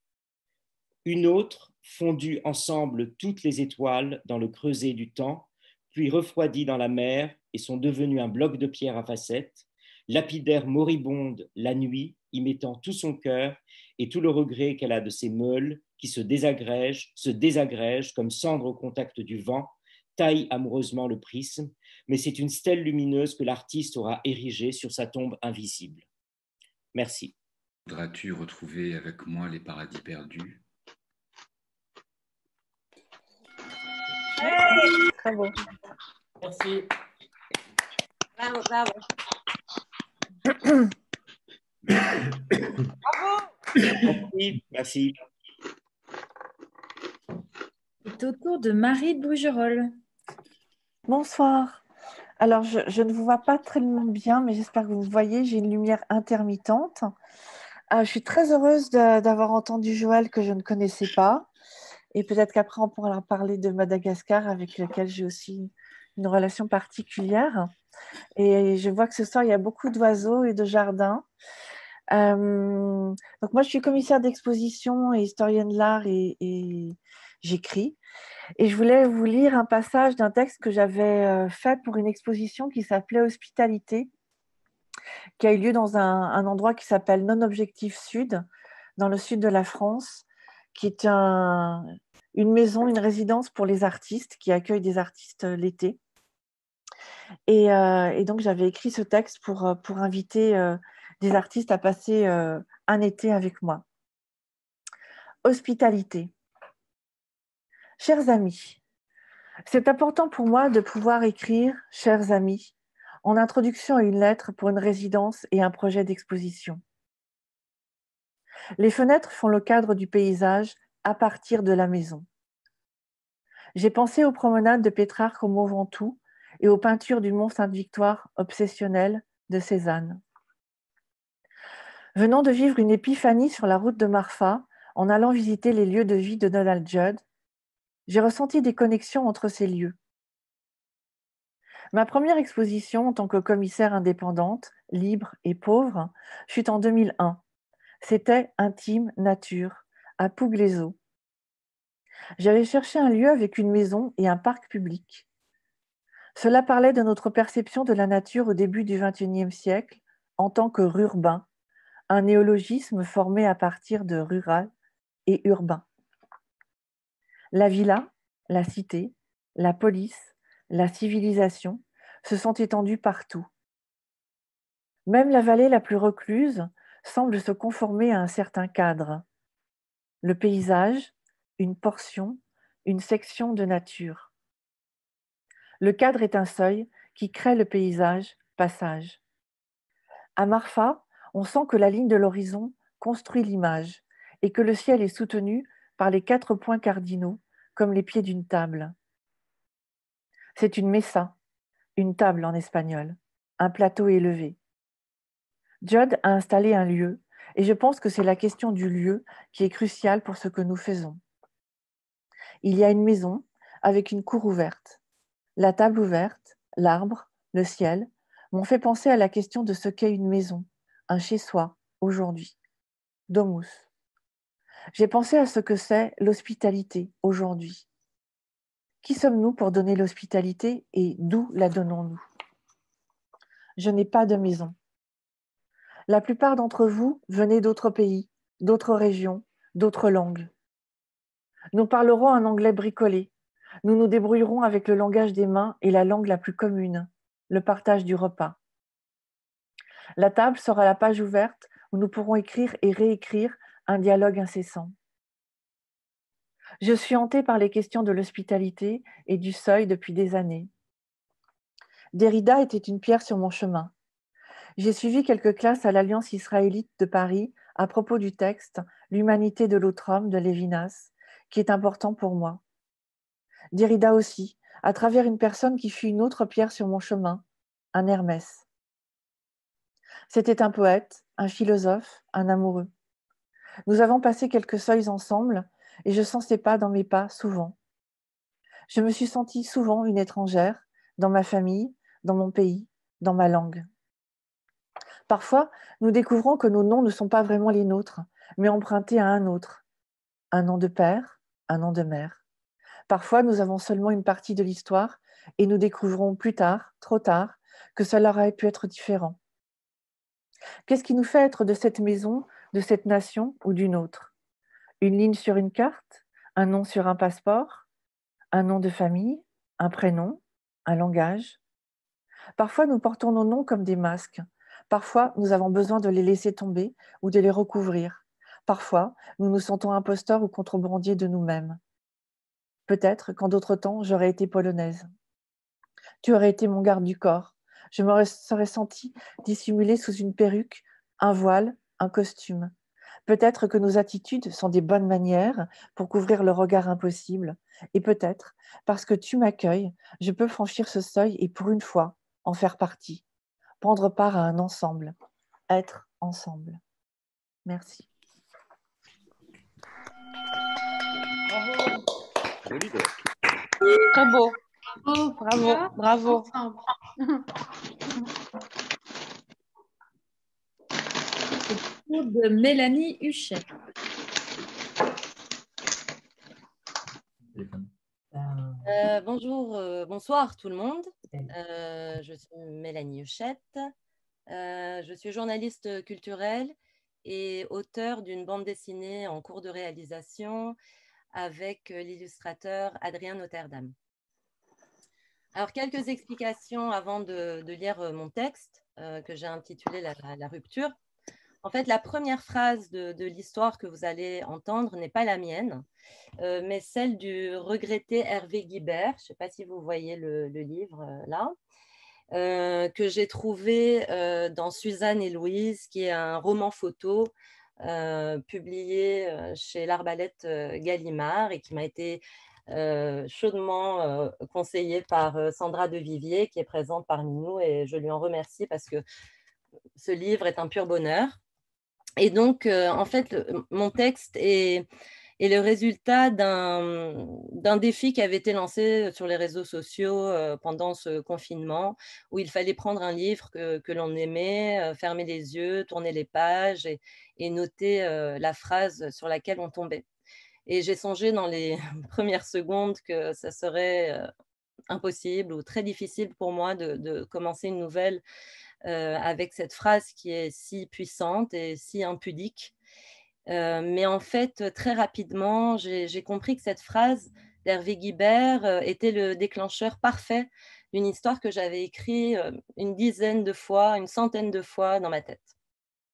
S14: Une autre fondu ensemble toutes les étoiles dans le creuset du temps, puis refroidis dans la mer et sont devenus un bloc de pierre à facettes, lapidaire moribonde la nuit, y mettant tout son cœur et tout le regret qu'elle a de ces meules qui se désagrègent, se désagrègent comme cendres au contact du vent, taille amoureusement le prisme, mais c'est une stèle lumineuse que l'artiste aura érigée sur sa tombe invisible. Merci.
S15: Voudras-tu retrouver avec moi les paradis perdus?
S8: Bravo.
S14: Merci.
S8: Bravo, bravo.
S14: bravo. Merci. Merci.
S1: C'est au tour de Marie de Bougerolles.
S8: Bonsoir. Alors, je, je, ne vous vois pas très bien, mais j'espère que vous me voyez. J'ai une lumière intermittente. Euh, je suis très heureuse d'avoir entendu Joël que je ne connaissais pas. Et peut-être qu'après, on pourra parler de Madagascar, avec lequel j'ai aussi une relation particulière. Et je vois que ce soir, il y a beaucoup d'oiseaux et de jardins. Euh, donc moi, je suis commissaire d'exposition et historienne de l'art et, j'écris. Et je voulais vous lire un passage d'un texte que j'avais euh, fait pour une exposition qui s'appelait Hospitalité, qui a eu lieu dans un, endroit qui s'appelle Non-Objectif Sud, dans le sud de la France, qui est un, une maison, une résidence pour les artistes, qui accueille des artistes euh, l'été. Et, euh, et, donc, j'avais écrit ce texte pour, euh, inviter des artistes à passer un été avec moi. Hospitalité. Chers amis, c'est important pour moi de pouvoir écrire, chers amis, en introduction à une lettre pour une résidence et un projet d'exposition. Les fenêtres font le cadre du paysage à partir de la maison. J'ai pensé aux promenades de Pétrarque au Mont Ventoux et aux peintures du Mont Sainte-Victoire obsessionnelles de Cézanne. Venant de vivre une épiphanie sur la route de Marfa, en allant visiter les lieux de vie de Donald Judd, j'ai ressenti des connexions entre ces lieux. Ma première exposition en tant que commissaire indépendante, libre et pauvre, fut en 2001. C'était Intime Nature, à Pouglézo. J'avais cherché un lieu avec une maison et un parc public. Cela parlait de notre perception de la nature au début du XXIe siècle en tant que rurbain, un néologisme formé à partir de rural et urbain. La villa, la cité, la police, la civilisation se sont étendues partout. Même la vallée la plus recluse semble se conformer à un certain cadre. Le paysage, une portion, une section de nature. Le cadre est un seuil qui crée le paysage, passage. À Marfa, on sent que la ligne de l'horizon construit l'image et que le ciel est soutenu par les quatre points cardinaux comme les pieds d'une table. C'est une mesa, une table en espagnol, un plateau élevé. Judd a installé un lieu et je pense que c'est la question du lieu qui est cruciale pour ce que nous faisons. Il y a une maison avec une cour ouverte. La table ouverte, l'arbre, le ciel m'ont fait penser à la question de ce qu'est une maison, un chez-soi, aujourd'hui. Domus. J'ai pensé à ce que c'est l'hospitalité aujourd'hui. Qui sommes-nous pour donner l'hospitalité et d'où la donnons-nous? Je n'ai pas de maison. La plupart d'entre vous venez d'autres pays, d'autres régions, d'autres langues. Nous parlerons un anglais bricolé. Nous nous débrouillerons avec le langage des mains et la langue la plus commune, le partage du repas. La table sera la page ouverte où nous pourrons écrire et réécrire un dialogue incessant. Je suis hantée par les questions de l'hospitalité et du seuil depuis des années. Derrida était une pierre sur mon chemin. J'ai suivi quelques classes à l'Alliance israélite de Paris à propos du texte L'humanité de l'autre homme de Lévinas, qui est important pour moi. Derrida aussi, à travers une personne qui fut une autre pierre sur mon chemin, un Hermès. C'était un poète, un philosophe, un amoureux. Nous avons passé quelques seuils ensemble et je sentais pas dans mes pas souvent. Je me suis sentie souvent une étrangère dans ma famille, dans mon pays, dans ma langue. Parfois, nous découvrons que nos noms ne sont pas vraiment les nôtres, mais empruntés à un autre. Un nom de père, un nom de mère. Parfois, nous avons seulement une partie de l'histoire et nous découvrons plus tard, trop tard, que cela aurait pu être différent. Qu'est-ce qui nous fait être de cette maison, de cette nation ou d'une autre? Une ligne sur une carte Un nom sur un passeport Un nom de famille Un prénom Un langage? Parfois, nous portons nos noms comme des masques, Parfois, nous avons besoin de les laisser tomber ou de les recouvrir. Parfois, nous nous sentons imposteurs ou contrebandiers de nous-mêmes. Peut-être qu'en d'autres temps, j'aurais été polonaise. Tu aurais été mon garde du corps. Je me serais sentie dissimulée sous une perruque, un voile, un costume. Peut-être que nos attitudes sont des bonnes manières pour couvrir le regard impossible. Et peut-être, parce que tu m'accueilles, je peux franchir ce seuil et pour une fois en faire partie prendre part à un ensemble, être ensemble. Merci.
S2: Bravo.
S12: Très beau.
S2: Bravo,
S12: bravo, bravo.
S1: de Mélanie Huchet.
S17: Euh, bonjour, euh, bonsoir tout le monde. Euh, je suis Mélanie Huchette. je suis journaliste culturelle et auteure d'une bande dessinée en cours de réalisation avec l'illustrateur Adrien Notre-Dame. Alors, quelques explications avant de, lire mon texte que j'ai intitulé la, rupture. En fait, la première phrase de, l'histoire que vous allez entendre n'est pas la mienne, euh, mais celle du regretté Hervé Guibert. Je ne sais pas si vous voyez le, livre euh, là. Euh, que j'ai trouvé dans Suzanne et Louise, qui est un roman photo publié chez l'Arbalète Gallimard et qui m'a été chaudement conseillé par Sandra de Vivier, qui est présente parmi nous, et je lui en remercie parce que ce livre est un pur bonheur. Et donc, euh, en fait, mon texte est, le résultat d'un défi qui avait été lancé sur les réseaux sociaux euh, pendant ce confinement, où il fallait prendre un livre que, l'on aimait, euh, fermer les yeux, tourner les pages et, noter la phrase sur laquelle on tombait. Et j'ai songé dans les premières secondes que ça serait impossible ou très difficile pour moi de commencer une nouvelle avec cette phrase qui est si puissante et si impudique. Euh, mais en fait, très rapidement, j'ai compris que cette phrase d'Hervé Guibert euh, était le déclencheur parfait d'une histoire que j'avais écrite une dizaine de fois, une centaine de fois dans ma tête.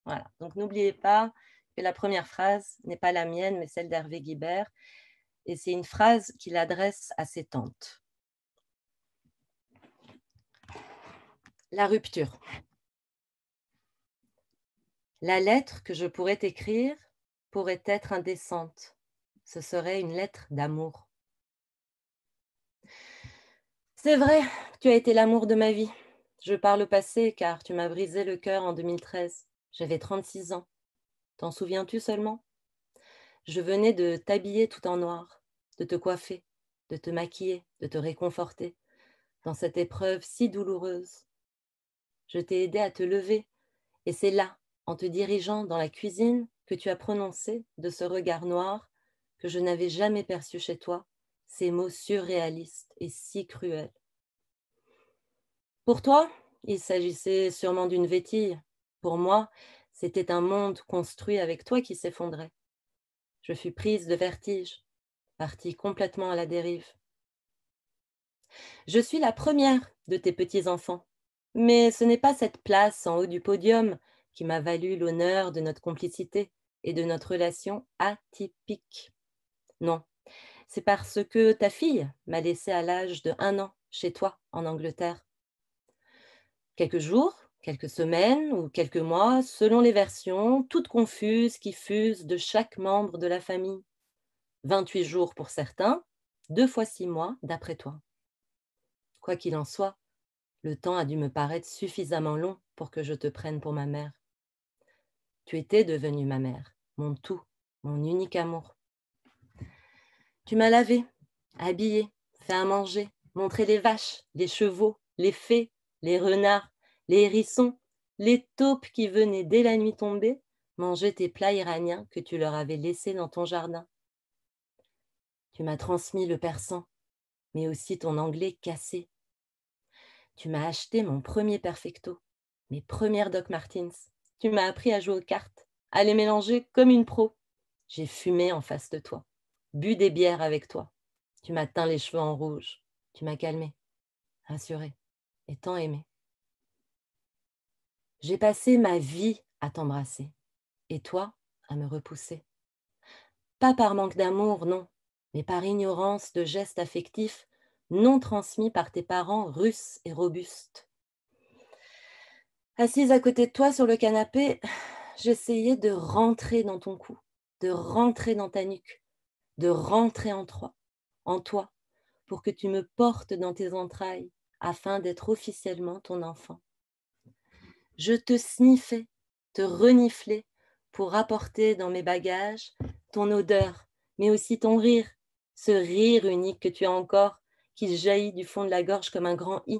S17: Voilà. Donc n'oubliez pas que la première phrase n'est pas la mienne, mais celle d'Hervé Guibert. et c'est une phrase qu'il adresse à ses tantes. La rupture. La lettre que je pourrais t'écrire pourrait être indécente. Ce serait une lettre d'amour. C'est vrai, tu as été l'amour de ma vie. Je parle au passé car tu m'as brisé le cœur en 2013. J'avais 36 ans. T'en souviens-tu seulement? Je venais de t'habiller tout en noir, de te coiffer, de te maquiller, de te réconforter dans cette épreuve si douloureuse. Je t'ai aidé à te lever et c'est là, en te dirigeant dans la cuisine, que tu as prononcé de ce regard noir que je n'avais jamais perçu chez toi, ces mots surréalistes et si cruels. Pour toi, il s'agissait sûrement d'une vétille. Pour moi, c'était un monde construit avec toi qui s'effondrait. Je fus prise de vertige, partie complètement à la dérive. Je suis la première de tes petits-enfants, mais ce n'est pas cette place en haut du podium qui m'a valu l'honneur de notre complicité et de notre relation atypique. Non, c'est parce que ta fille m'a laissé à l'âge de un an chez toi en Angleterre. Quelques jours, quelques semaines ou quelques mois, selon les versions, toutes confuses qui fusent de chaque membre de la famille. 28 jours pour certains, deux fois six mois d'après toi. Quoi qu'il en soit, le temps a dû me paraître suffisamment long pour que je te prenne pour ma mère. Tu étais devenue ma mère, mon tout, mon unique amour. Tu m'as lavé, habillé, fait à manger, montré les vaches, les chevaux, les fées, les renards, les hérissons, les taupes qui venaient dès la nuit tombée manger tes plats iraniens que tu leur avais laissés dans ton jardin. Tu m'as transmis le persan, mais aussi ton anglais cassé. Tu m'as acheté mon premier perfecto, mes premières Doc Martens. Tu m'as appris à jouer aux cartes, à les mélanger comme une pro. J'ai fumé en face de toi, bu des bières avec toi. Tu m'as teint les cheveux en rouge. Tu m'as calmé, rassuré et tant aimé. J'ai passé ma vie à t'embrasser et toi à me repousser. Pas par manque d'amour, non, mais par ignorance de gestes affectifs non transmis par tes parents russes et robustes. Assise à côté de toi sur le canapé, j'essayais de rentrer dans ton cou, de rentrer dans ta nuque, de rentrer en toi, en toi, pour que tu me portes dans tes entrailles afin d'être officiellement ton enfant. Je te sniffais, te reniflais pour apporter dans mes bagages ton odeur, mais aussi ton rire, ce rire unique que tu as encore, qui jaillit du fond de la gorge comme un grand i,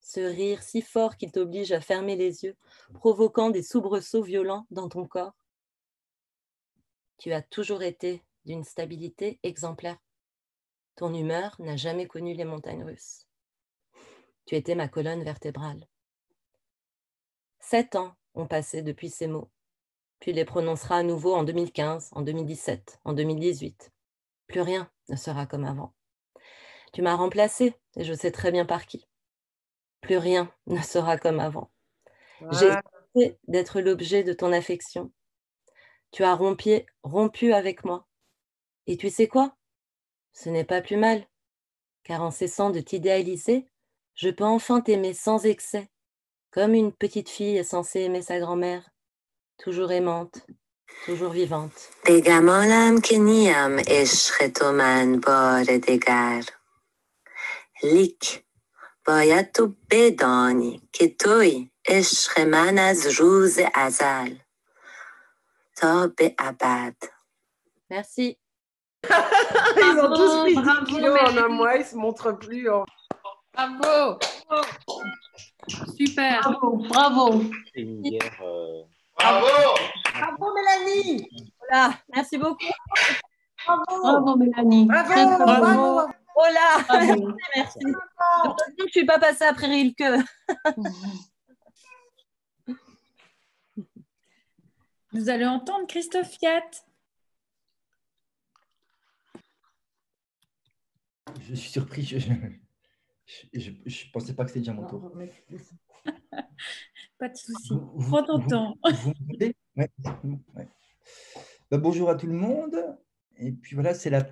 S17: ce rire si fort qu'il t'oblige à fermer les yeux, provoquant des soubresauts violents dans ton corps. Tu as toujours été d'une stabilité exemplaire. Ton humeur n'a jamais connu les montagnes russes. Tu étais ma colonne vertébrale. Sept ans ont passé depuis ces mots. Tu les prononceras à nouveau en 2015, en 2017, en 2018. Plus rien ne sera comme avant. Tu m'as remplacé et je sais très bien par qui. Plus rien ne sera comme avant. J'ai essayé d'être l'objet de ton affection. Tu as rompu, rompu avec moi. Et tu sais quoi? Ce n'est pas plus mal, car en cessant de t'idéaliser, je peux enfin t'aimer sans excès comme une petite fille est censée aimer sa grand-mère, toujours aimante, toujours vivante.
S18: دگمالم که نیم عشق تو من بار دگر لیک باید تو بدانی که توی عشق من از روز ازل تا به ابد
S17: Merci.
S2: Ils ont tous pris 10
S9: bravo,
S2: kilos en un
S9: Mélanie.
S2: mois, ils se montrent plus. en-
S9: Bravo. Super.
S2: Bravo, bravo.
S14: C'est une guerre. euh,
S7: Bravo Mélanie
S17: Voilà, merci beaucoup.
S7: Bravo
S2: Bravo, Mélanie.
S7: Bravo,
S2: Très, très
S7: bravo.
S2: bravo.
S17: Oh là,
S2: Bravo.
S17: merci, merci. Heureusement que je ne suis pas passée après Rilke.
S1: Nous allons entendre Christophe Fiat.
S19: Je suis surpris. Je ne pensais pas que c'était déjà mon tour.
S1: Pas de souci.
S19: Vous- vous-
S1: Prends ton temps.
S19: Ouais, bon, ouais. Bah, bonjour à tout le monde. Et puis voilà, c'est la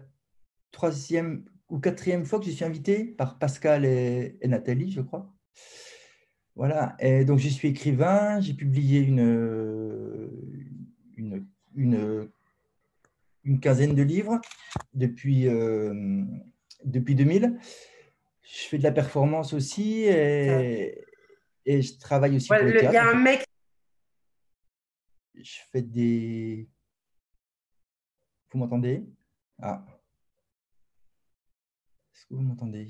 S19: troisième ou quatrième fois que je suis invité par Pascal et, et Nathalie, je crois. Voilà, et donc je suis écrivain, j'ai publié une, une, une, une, quinzaine de livres depuis, euh, depuis 2000. Je fais de la performance aussi et, et je travaille aussi
S2: Ouais,
S19: pour le
S2: Il y a un mec.
S19: Je fais des... Vous m'entendez? Ah. Vous m'entendez?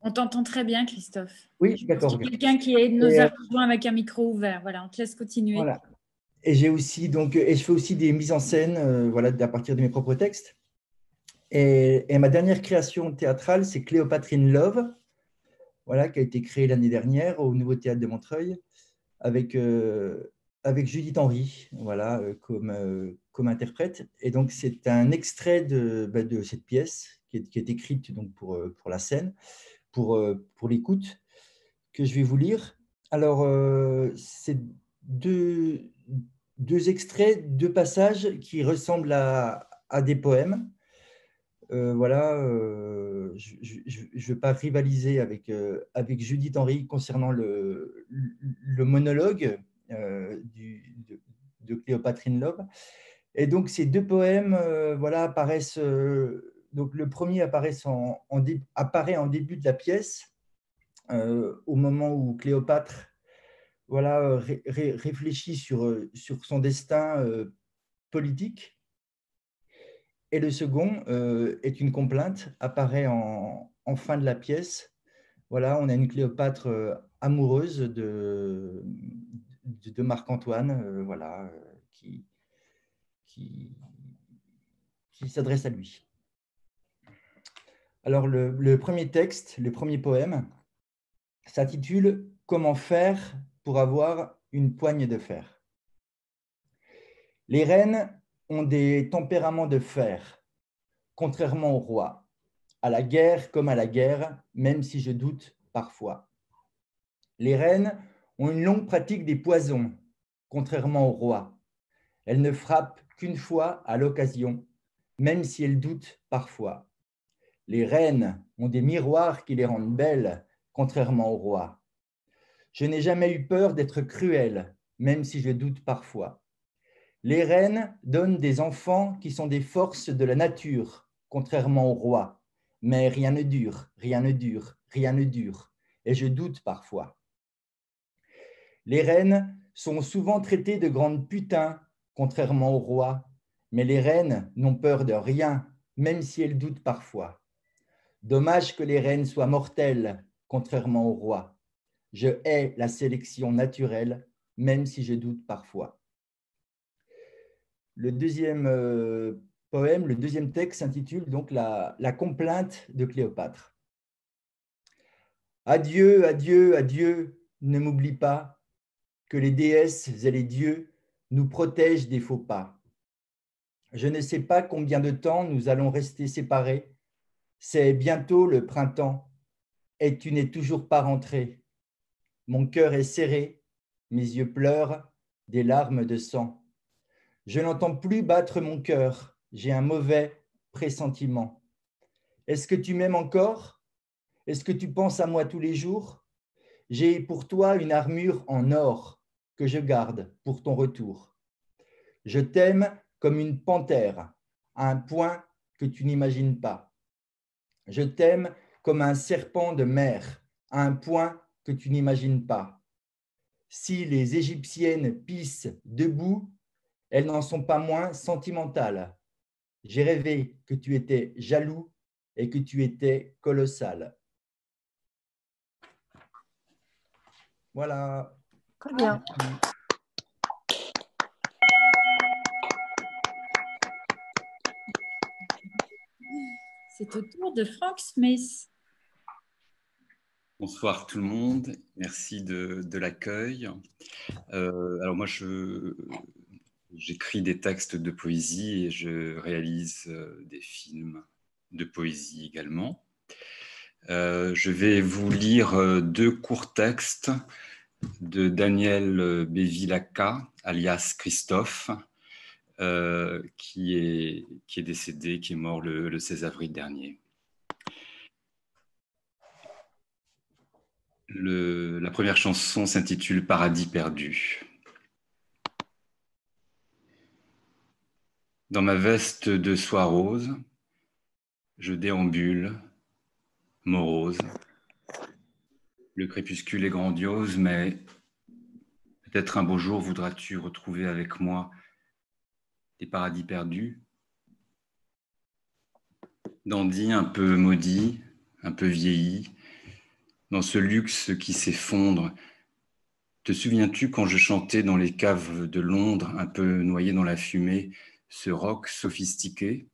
S1: On t'entend très bien, Christophe.
S19: Oui, d'accord. ok.
S1: Quelqu'un qui est- nous a
S19: euh,
S1: rejoint avec un micro ouvert. Voilà, on te laisse continuer.
S19: Voilà. Et j'ai aussi donc et je fais aussi des mises en scène euh, voilà à partir de mes propres textes. Et, et ma dernière création théâtrale c'est Cléopâtre in Love, voilà qui a été créée l'année dernière au Nouveau Théâtre de Montreuil avec euh, avec Judith Henry, voilà euh, comme comme interprète. Et donc c'est un extrait de, bah, de cette pièce qui est, qui écrite donc pour euh, pour la scène, pour euh, pour l'écoute que je vais vous lire. Alors, euh, c'est deux, deux extraits, deux passages qui ressemblent à, à des poèmes. Voilà, euh, je ne veux pas rivaliser avec, avec Judith Henry concernant le, le- monologue de, de Cléopâtre in Love. Et donc, ces deux poèmes voilà, apparaissent. Donc, le premier apparaît en, apparaît en début de la pièce euh, au moment où Cléopâtre voilà, ré- ré- réfléchit sur, euh, sur son destin euh, politique. Et le second est une complainte, apparaît en, fin de la pièce. Voilà, on a une Cléopâtre amoureuse de, Marc-Antoine, voilà, qui s'adresse à lui. Alors, le, premier texte, le premier poème, s'intitule Comment faire pour avoir une poigne de fer? Les reines ont des tempéraments de fer, contrairement au roi, à la guerre comme à la guerre, même si je doute parfois. Les reines ont une longue pratique des poisons, contrairement au roi. Elles ne frappent qu'une fois à l'occasion, même si elles doutent parfois. Les reines ont des miroirs qui les rendent belles, contrairement au roi. Je n'ai jamais eu peur d'être cruelle, même si je doute parfois. Les reines donnent des enfants qui sont des forces de la nature, contrairement au roi. Mais rien ne dure, rien ne dure, rien ne dure, et je doute parfois. Les reines sont souvent traitées de grandes putains, contrairement au roi. Mais les reines n'ont peur de rien, même si elles doutent parfois. Dommage que les reines soient mortelles, contrairement au roi. Je hais la sélection naturelle, même si je doute parfois. Le deuxième euh, poème, le deuxième texte s'intitule donc la, la complainte de Cléopâtre. Adieu, adieu, adieu, ne m'oublie pas que les déesses et les dieux nous protègent des faux pas. Je ne sais pas combien de temps nous allons rester séparés. C'est bientôt le printemps et tu n'es toujours pas rentré. Mon cœur est serré, mes yeux pleurent des larmes de sang. Je n'entends plus battre mon cœur, j'ai un mauvais pressentiment. Est-ce que tu m'aimes encore? Est-ce que tu penses à moi tous les jours? J'ai pour toi une armure en or que je garde pour ton retour. Je t'aime comme une panthère, à un point que tu n'imagines pas. Je t'aime comme un serpent de mer, à un point que tu n'imagines pas. Si les Égyptiennes pissent debout, elles n'en sont pas moins sentimentales. J'ai rêvé que tu étais jaloux et que tu étais colossal. Voilà.
S8: Très bien.
S1: C'est au tour de Frank Smith.
S15: Bonsoir tout le monde, merci de, l'accueil. Euh, alors moi, je, j'écris des textes de poésie et je réalise euh, des films de poésie également. Euh, je vais vous lire deux courts textes de Daniel Bevilacqua, alias Christophe, euh, qui, est, qui est décédé, qui est mort le, le 16 avril dernier. La première chanson s'intitule Paradis perdu. Dans ma veste de soie rose, je déambule, morose. Le crépuscule est grandiose, mais peut-être un beau jour voudras-tu retrouver avec moi des paradis perdus. Dandy un peu maudit, un peu vieilli, dans ce luxe qui s'effondre. Te souviens-tu quand je chantais dans les caves de Londres, un peu noyé dans la fumée, ce rock sophistiqué?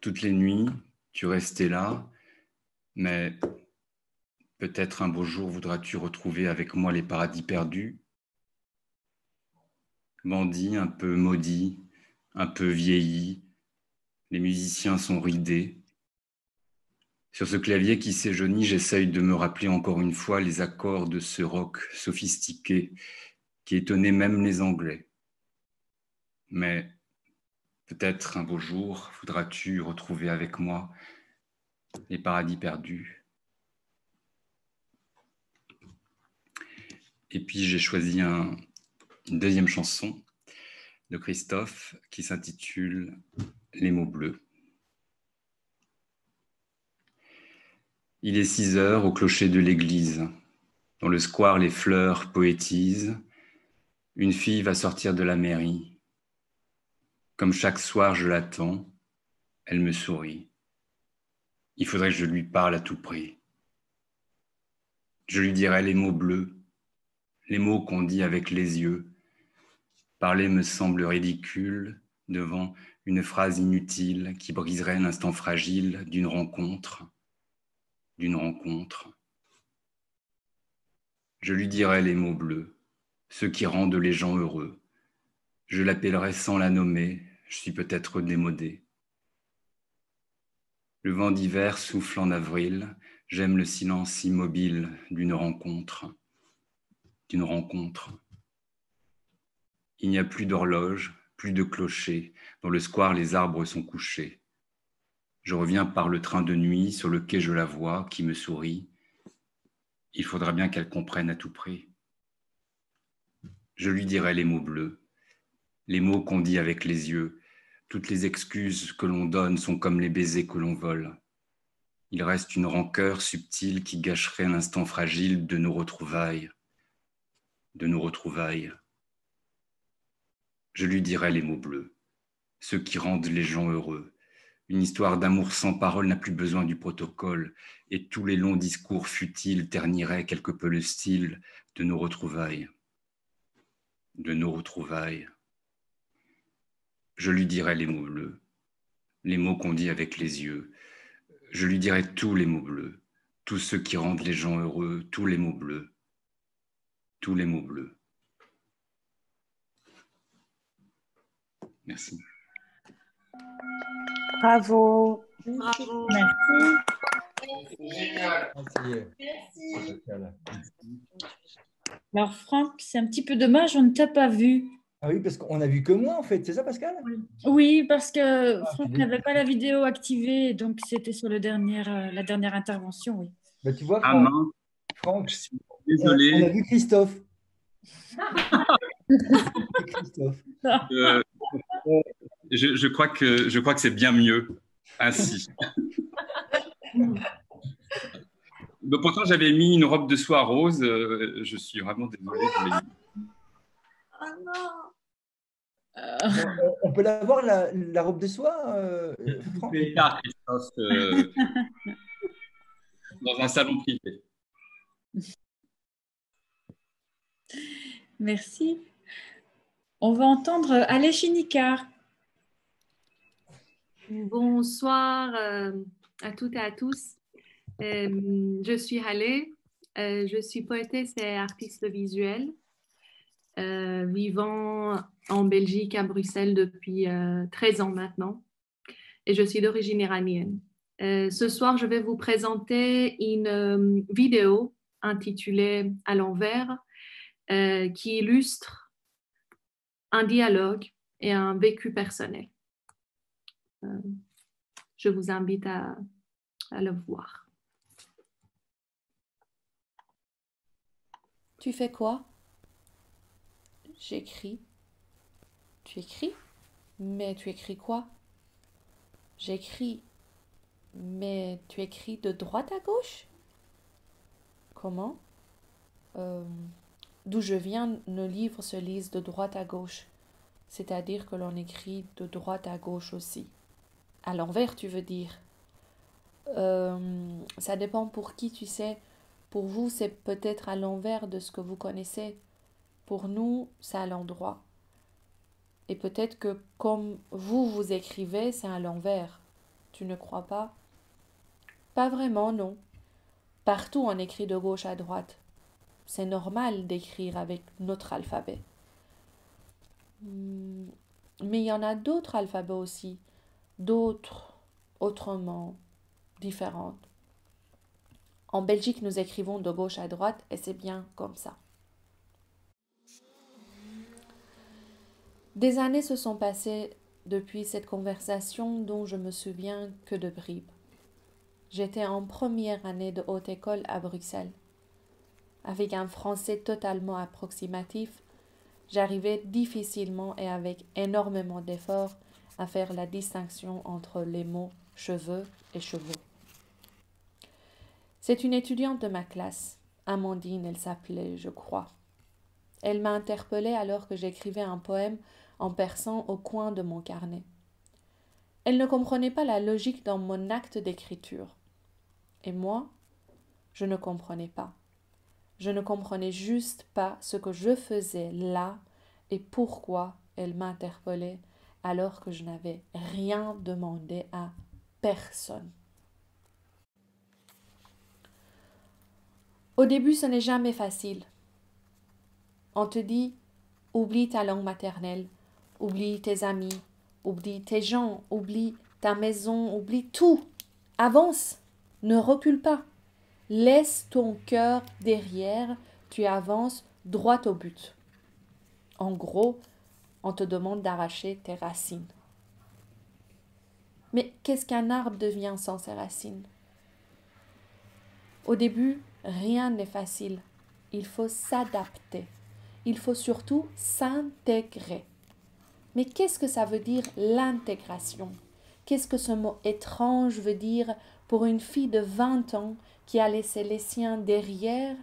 S15: Toutes les nuits, tu restais là, mais peut-être un beau jour voudras-tu retrouver avec moi les paradis perdus Bandit un peu maudit, un peu vieilli, les musiciens sont ridés. Sur ce clavier qui s'éjaunit, j'essaye de me rappeler encore une fois les accords de ce rock sophistiqué qui étonnait même les Anglais. Mais peut-être un beau jour voudras-tu retrouver avec moi les paradis perdus. Et puis j'ai choisi un- une deuxième chanson de Christophe qui s'intitule Les mots bleus. Il est six heures au clocher de l'église. Dans le square, les fleurs poétisent. Une fille va sortir de la mairie. Comme chaque soir, je l'attends. Elle me sourit. Il faudrait que je lui parle à tout prix. Je lui dirai les mots bleus, les mots qu'on dit avec les yeux. Parler me semble ridicule devant une phrase inutile qui briserait l'instant fragile d'une rencontre, d'une rencontre. Je lui dirai les mots bleus, ceux qui rendent les gens heureux. Je l'appellerai sans la nommer, je suis peut-être démodé. Le vent d'hiver souffle en avril, j'aime le silence immobile d'une rencontre, d'une rencontre. Il n'y a plus d'horloge, plus de clocher, dans le square les arbres sont couchés. Je reviens par le train de nuit, sur le quai je la vois, qui me sourit. Il faudra bien qu'elle comprenne à tout prix. Je lui dirai les mots bleus, les mots qu'on dit avec les yeux. Toutes les excuses que l'on donne sont comme les baisers que l'on vole. Il reste une rancœur subtile qui gâcherait l'instant fragile de nos retrouvailles. De nos retrouvailles. Je lui dirai les mots bleus, ceux qui rendent les gens heureux. Une histoire d'amour sans parole n'a plus besoin du protocole, et tous les longs discours futiles terniraient quelque peu le style de nos retrouvailles. De nos retrouvailles. Je lui dirai les mots bleus, les mots qu'on dit avec les yeux. Je lui dirai tous les mots bleus, tous ceux qui rendent les gens heureux, tous les mots bleus, tous les mots bleus. Merci.
S8: Bravo.
S1: Bravo.
S19: Merci.
S1: Alors, Franck, c'est un petit peu dommage, on ne t'a pas vu.
S19: Ah oui, parce qu'on a vu que moi, en fait. C'est ça, Pascal?
S1: Oui, parce que Franck
S19: tu
S1: n'avait pas la vidéo activée, donc c'était sur le dernier, euh, la dernière intervention, oui.
S19: Bah, tu vois,
S15: Ah
S19: Franck, Franck,
S15: désolé.
S19: on a vu Christophe. Christophe.
S15: Euh, je, je crois que, je crois que c'est bien mieux ainsi. Donc, pourtant, j'avais mis une robe de soie rose. euh, je suis vraiment désolé.
S1: Oh non
S19: On, on peut la voir, la, la robe de soie, euh, Franck
S15: Christophe, euh, dans un salon privé.
S1: Merci. On va entendre Alèche Nicard.
S20: Bonsoir euh, à toutes et à tous. Euh, je suis Halé, euh, je suis poétesse et artiste visuelle, euh, vivant en Belgique, à Bruxelles depuis euh, 13 ans maintenant, et je suis d'origine iranienne. Euh, ce soir, je vais vous présenter une euh, vidéo intitulée À l'envers, euh, qui illustre un dialogue et un vécu personnel. Euh, je vous invite à, le voir.
S21: Tu fais quoi? J'écris. Tu écris? Mais tu écris quoi? J'écris. Mais tu écris de droite à gauche? Comment? Euh, D'où je viens, nos livres se lisent de droite à gauche, c'est-à-dire que l'on écrit de droite à gauche aussi. À l'envers, tu veux dire Euh, Ça dépend pour qui, tu sais. Pour vous, c'est peut-être à l'envers de ce que vous connaissez. Pour nous, c'est à l'endroit. Et peut-être que comme vous, vous écrivez, c'est à l'envers. Tu ne crois pas? Pas vraiment, non. Partout, on écrit de gauche à droite. C'est normal d'écrire avec notre alphabet. Hmm, Mais il y en a d'autres alphabets aussi, d'autres autrement différentes. En Belgique, nous écrivons de gauche à droite et c'est bien comme ça. Des années se sont passées depuis cette conversation dont je me souviens que de bribes. J'étais en première année de haute école à Bruxelles. Avec un français totalement approximatif, j'arrivais difficilement et avec énormément d'efforts à faire la distinction entre les mots cheveux et chevaux. C'est une étudiante de ma classe, Amandine, elle s'appelait, je crois. Elle m'a interpellée alors que j'écrivais un poème en persan au coin de mon carnet. Elle ne comprenait pas la logique dans mon acte d'écriture. Et moi, je ne comprenais pas. Je ne comprenais juste pas ce que je faisais là et pourquoi elle m'interpellait alors que je n'avais rien demandé à personne. Au début, ce n'est jamais facile. On te dit, oublie ta langue maternelle, oublie tes amis, oublie tes gens, oublie ta maison, oublie tout. Avance, ne recule pas. Laisse ton cœur derrière, tu avances droit au but. En gros, on te demande d'arracher tes racines. Mais qu'est-ce qu'un arbre devient sans ses racines? Au début, rien n'est facile. Il faut s'adapter. Il faut surtout s'intégrer. Mais qu'est-ce que ça veut dire l'intégration? Qu'est-ce que ce mot étrange veut dire pour une fille de 20 ans qui a laissé les siens derrière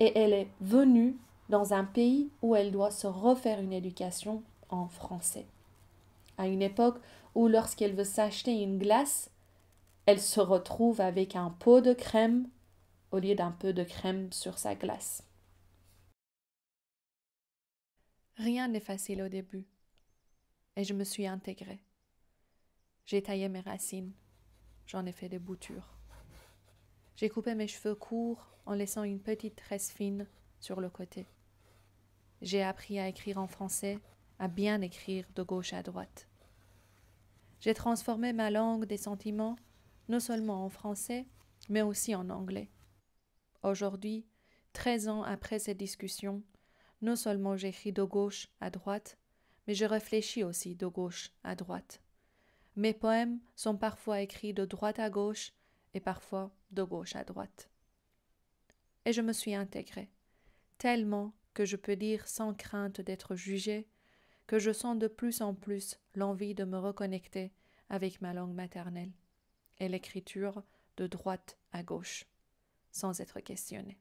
S21: et elle est venue dans un pays où elle doit se refaire une éducation en français. À une époque où lorsqu'elle veut s'acheter une glace, elle se retrouve avec un pot de crème au lieu d'un peu de crème sur sa glace. Rien n'est facile au début, et je me suis intégrée. J'ai taillé mes racines, j'en ai fait des boutures. J'ai coupé mes cheveux courts en laissant une petite tresse fine sur le côté. J'ai appris à écrire en français, à bien écrire de gauche à droite. J'ai transformé ma langue des sentiments non seulement en français, mais aussi en anglais. Aujourd'hui, treize ans après cette discussion, non seulement j'écris de gauche à droite, mais je réfléchis aussi de gauche à droite. Mes poèmes sont parfois écrits de droite à gauche et parfois de gauche à droite. Et je me suis intégrée, tellement que je peux dire sans crainte d'être jugée, que je sens de plus en plus l'envie de me reconnecter avec ma langue maternelle et l'écriture de droite à gauche, sans être questionnée.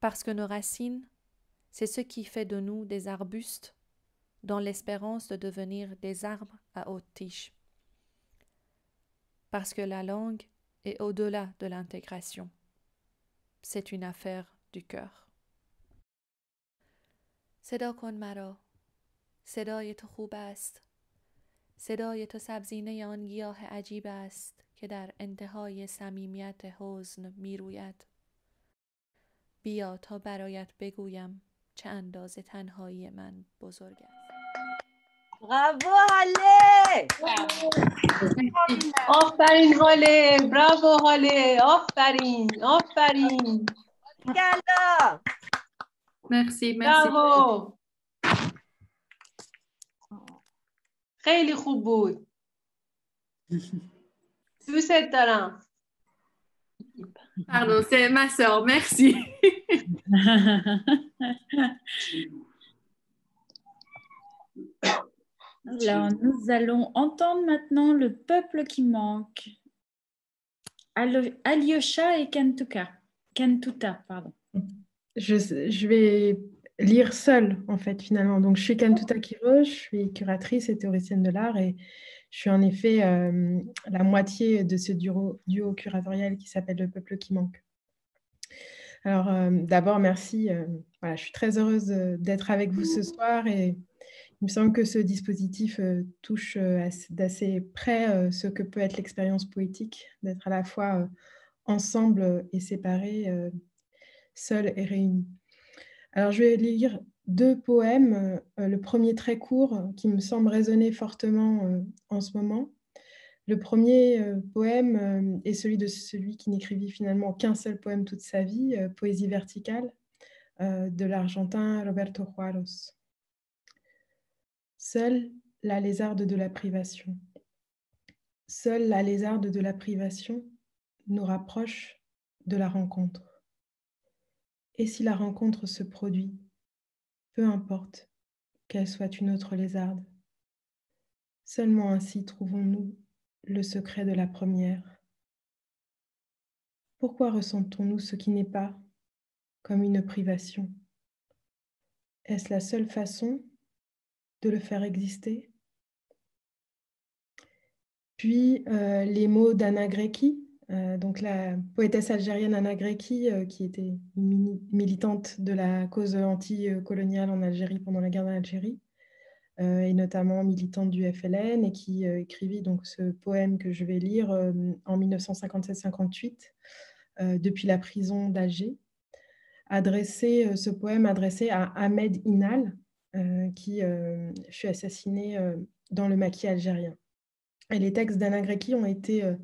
S21: Parce que nos racines, c'est ce qui fait de nous des arbustes dans l'espérance de devenir des arbres à haute tige. Parce que la langue est au-delà de l'intégration. C'est une affaire du cœur. صدا کن مرا صدای تو خوب است صدای تو سبزینه آن گیاه عجیب است که در انتهای صمیمیت حزن می‌روید بیا تا برایت بگویم چه اندازه تنهایی من بزرگ است
S17: Bravo, Halle
S2: آفرین حاله براو حاله آفرین آفرین
S17: Gala
S20: Merci, merci.
S2: برافو خیلی خوب بود دوست دارم
S20: Pardon, c'est ma soeur, merci.
S1: Alors, nous allons entendre maintenant le peuple qui manque. Al- Alyosha et Kentuka. Kentuta, pardon.
S22: Je, je vais lire seule, en fait, finalement. Donc, je suis Kantuta Kiro, je suis curatrice et théoricienne de l'art et je suis en effet euh, la moitié de ce duo, duo curatorial qui s'appelle Le peuple qui manque. Alors, euh, d'abord, merci. euh, voilà, je suis très heureuse d'être avec vous ce soir et il me semble que ce dispositif euh, touche euh, assez- d'assez près euh, ce que peut être l'expérience poétique, d'être à la fois ensemble et séparés, seuls et réunis. Alors, je vais lire deux poèmes. le premier très court, qui me semble résonner fortement en ce moment. Le premier poème est celui de celui qui n'écrivit finalement qu'un seul poème toute sa vie, Poésie verticale, de l'Argentin Roberto Juaros. Seule la lézarde de la privation. Seule la lézarde de la privation nous rapproche de la rencontre. Et si la rencontre se produit, peu importe qu'elle soit une autre lézarde, seulement ainsi trouvons-nous le secret de la première. Pourquoi ressentons-nous ce qui n'est pas comme une privation? Est-ce la seule façon de le faire exister. Puis euh, les mots d'Anna Grecki, euh, donc la poétesse algérienne Anna Grecki, euh, qui était une militante de la cause anti-coloniale en Algérie pendant la guerre d'Algérie, et notamment militante du FLN, et qui écrivit donc ce poème que je vais lire en 1957-58 euh, depuis la prison d'Alger, adressé, ce poème adressé à Ahmed Inal, qui euh, fut assassiné euh, dans le maquis algérien. Et les textes d'Anna Grecki ont été euh,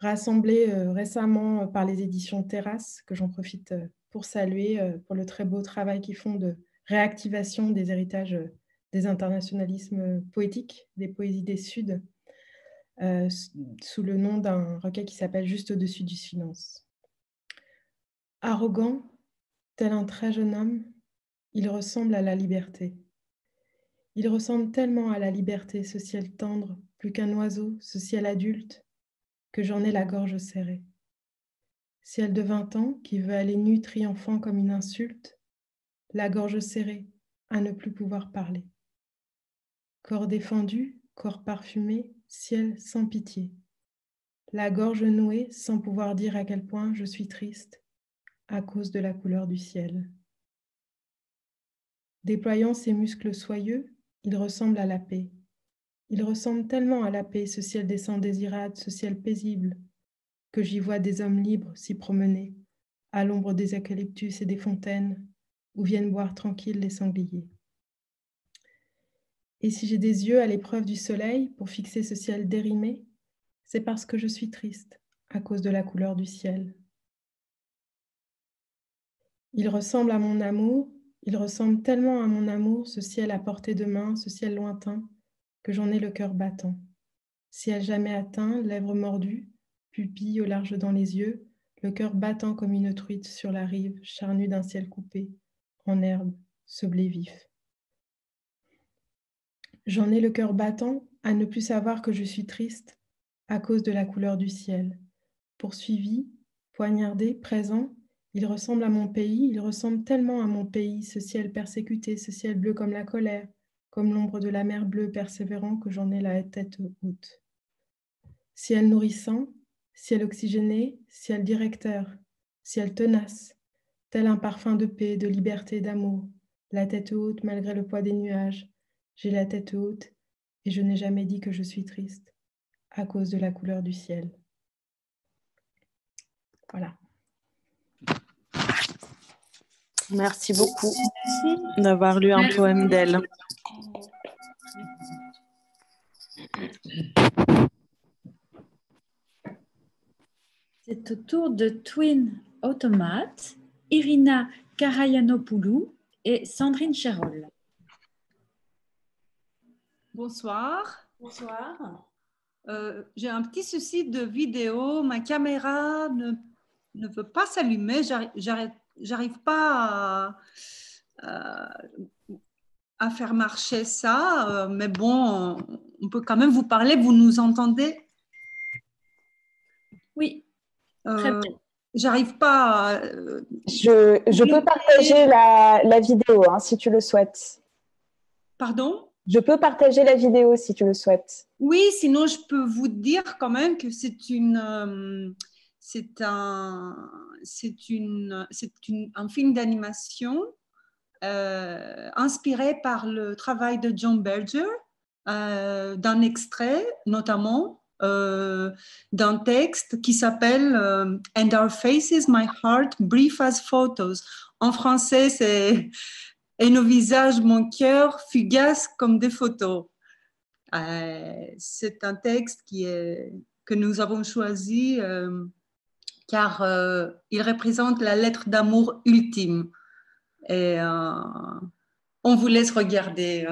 S22: rassemblés euh, récemment par les éditions Terrasse, que j'en profite euh, pour saluer euh, pour le très beau travail qu'ils font de réactivation des héritages euh, des internationalismes euh, poétiques, des poésies des Suds, euh, sous le nom d'un recueil qui s'appelle Juste au-dessus du silence. Arrogant, tel un très jeune homme, il ressemble à la liberté. Il ressemble tellement à la liberté, ce ciel tendre, plus qu'un oiseau, ce ciel adulte, que j'en ai la gorge serrée. Ciel de vingt ans qui veut aller nu triomphant comme une insulte, la gorge serrée, à ne plus pouvoir parler. Corps défendu, corps parfumé, ciel sans pitié. La gorge nouée sans pouvoir dire à quel point je suis triste à cause de la couleur du ciel. Déployant ses muscles soyeux, il ressemble à la paix. Il ressemble tellement à la paix, ce ciel des sans désirades, ce ciel paisible, que j'y vois des hommes libres s'y promener, à l'ombre des eucalyptus et des fontaines, où viennent boire tranquilles les sangliers. Et si j'ai des yeux à l'épreuve du soleil pour fixer ce ciel dérimé, c'est parce que je suis triste à cause de la couleur du ciel. Il ressemble à mon amour, il ressemble tellement à mon amour, ce ciel à portée de main, ce ciel lointain, que j'en ai le cœur battant. Ciel jamais atteint, lèvres mordues, pupilles au large dans les yeux, le cœur battant comme une truite sur la rive, charnue d'un ciel coupé, en herbe, ce blé vif. J'en ai le cœur battant à ne plus savoir que je suis triste à cause de la couleur du ciel. Poursuivi, poignardé, présent, il ressemble à mon pays, il ressemble tellement à mon pays, ce ciel persécuté, ce ciel bleu comme la colère, comme l'ombre de la mer bleue persévérant que j'en ai la tête haute. Ciel nourrissant, ciel oxygéné, ciel directeur, ciel tenace, tel un parfum de paix, de liberté, d'amour, la tête haute malgré le poids des nuages. J'ai la tête haute et je n'ai jamais dit que je suis triste à cause de la couleur du ciel. Voilà.
S12: Merci beaucoup d'avoir lu un poème d'elle.
S1: C'est au tour de Twin Automate, Irina Karayanopoulou, et Sandrine Chérol.
S23: Bonsoir.
S4: Bonsoir.
S23: Euh, J'ai un petit souci de vidéo. Ma caméra ne, ne veut pas s'allumer. J'arrive- J'arrive pas à, faire marcher ça. Euh, mais bon, on peut quand même vous parler. Vous nous entendez?
S1: Oui.
S23: Très bien. J'arrive pas. à, euh,
S11: Je, je peux partager la, la vidéo hein, si tu le souhaites.
S23: Pardon?
S11: Je peux partager la vidéo si tu le souhaites.
S23: Oui, sinon je peux vous dire quand même que c'est une, euh, c'est un, c'est une, un film d'animation euh, inspiré par le travail de John Berger, euh, d'un extrait notamment euh, d'un texte qui s'appelle And Our Faces, My Heart, Brief as Photos. En français, c'est Et nos visages, mon cœur, fugaces comme des photos. C'est un texte qui est, que nous avons choisi car euh, il représente la lettre d'amour ultime. Et euh, on vous laisse regarder.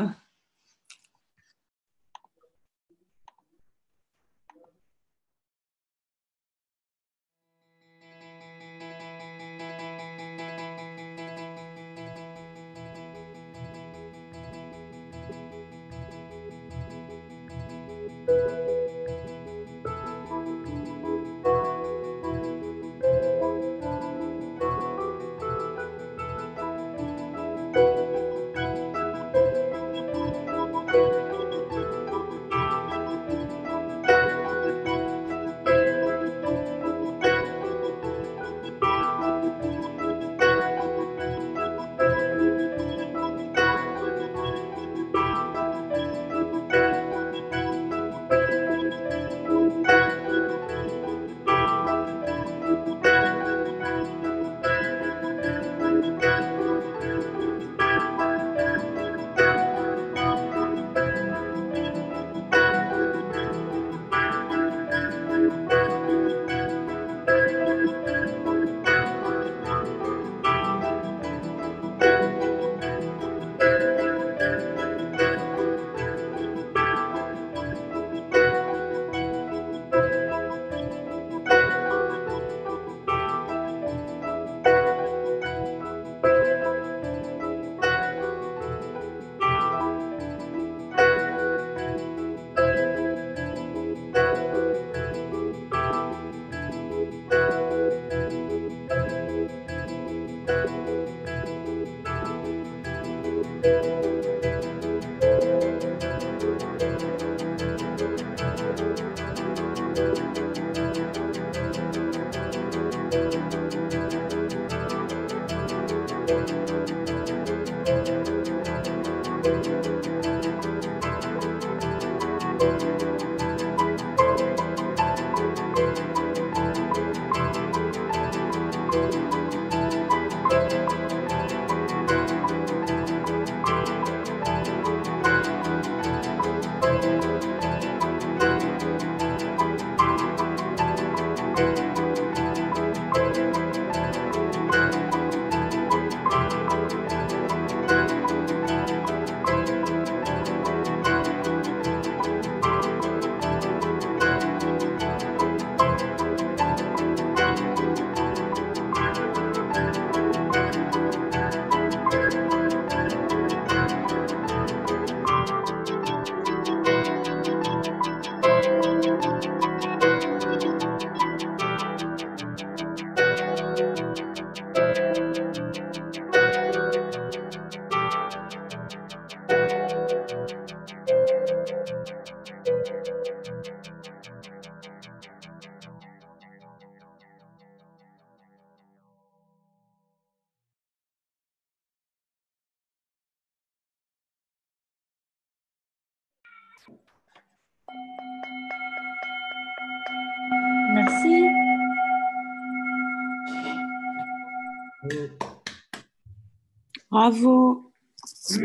S12: Bravo.
S1: C'est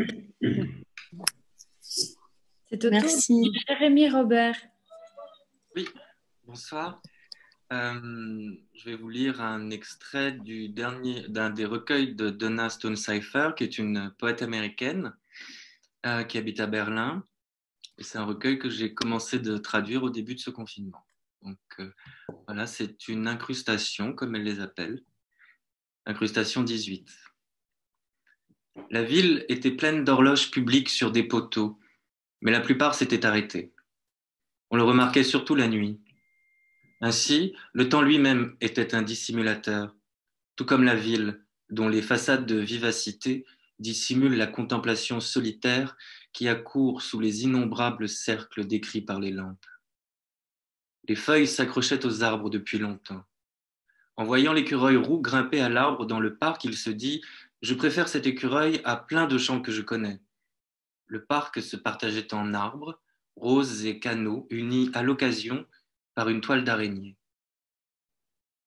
S1: au
S12: Merci.
S1: tour de Jérémy Robert.
S24: Oui, bonsoir.
S6: Euh, je vais vous lire un extrait du dernier d'un des recueils de Donna Stone Cipher, qui est une poète américaine euh, qui habite à Berlin. Et c'est un recueil que j'ai commencé de traduire au début de ce confinement. Donc euh, voilà, c'est une incrustation, comme elle les appelle. Incrustation 18. La ville était pleine d'horloges publiques sur des poteaux, mais la plupart s'étaient arrêtées. On le remarquait surtout la nuit. Ainsi, le temps lui-même était un dissimulateur, tout comme la ville, dont les façades de vivacité dissimulent la contemplation solitaire qui accourt sous les innombrables cercles décrits par les lampes. Les feuilles s'accrochaient aux arbres depuis longtemps. En voyant l'écureuil roux grimper à l'arbre dans le parc, il se dit Je préfère cet écureuil à plein de champs que je connais. Le parc se partageait en arbres, roses et canaux, unis à l'occasion par une toile d'araignée.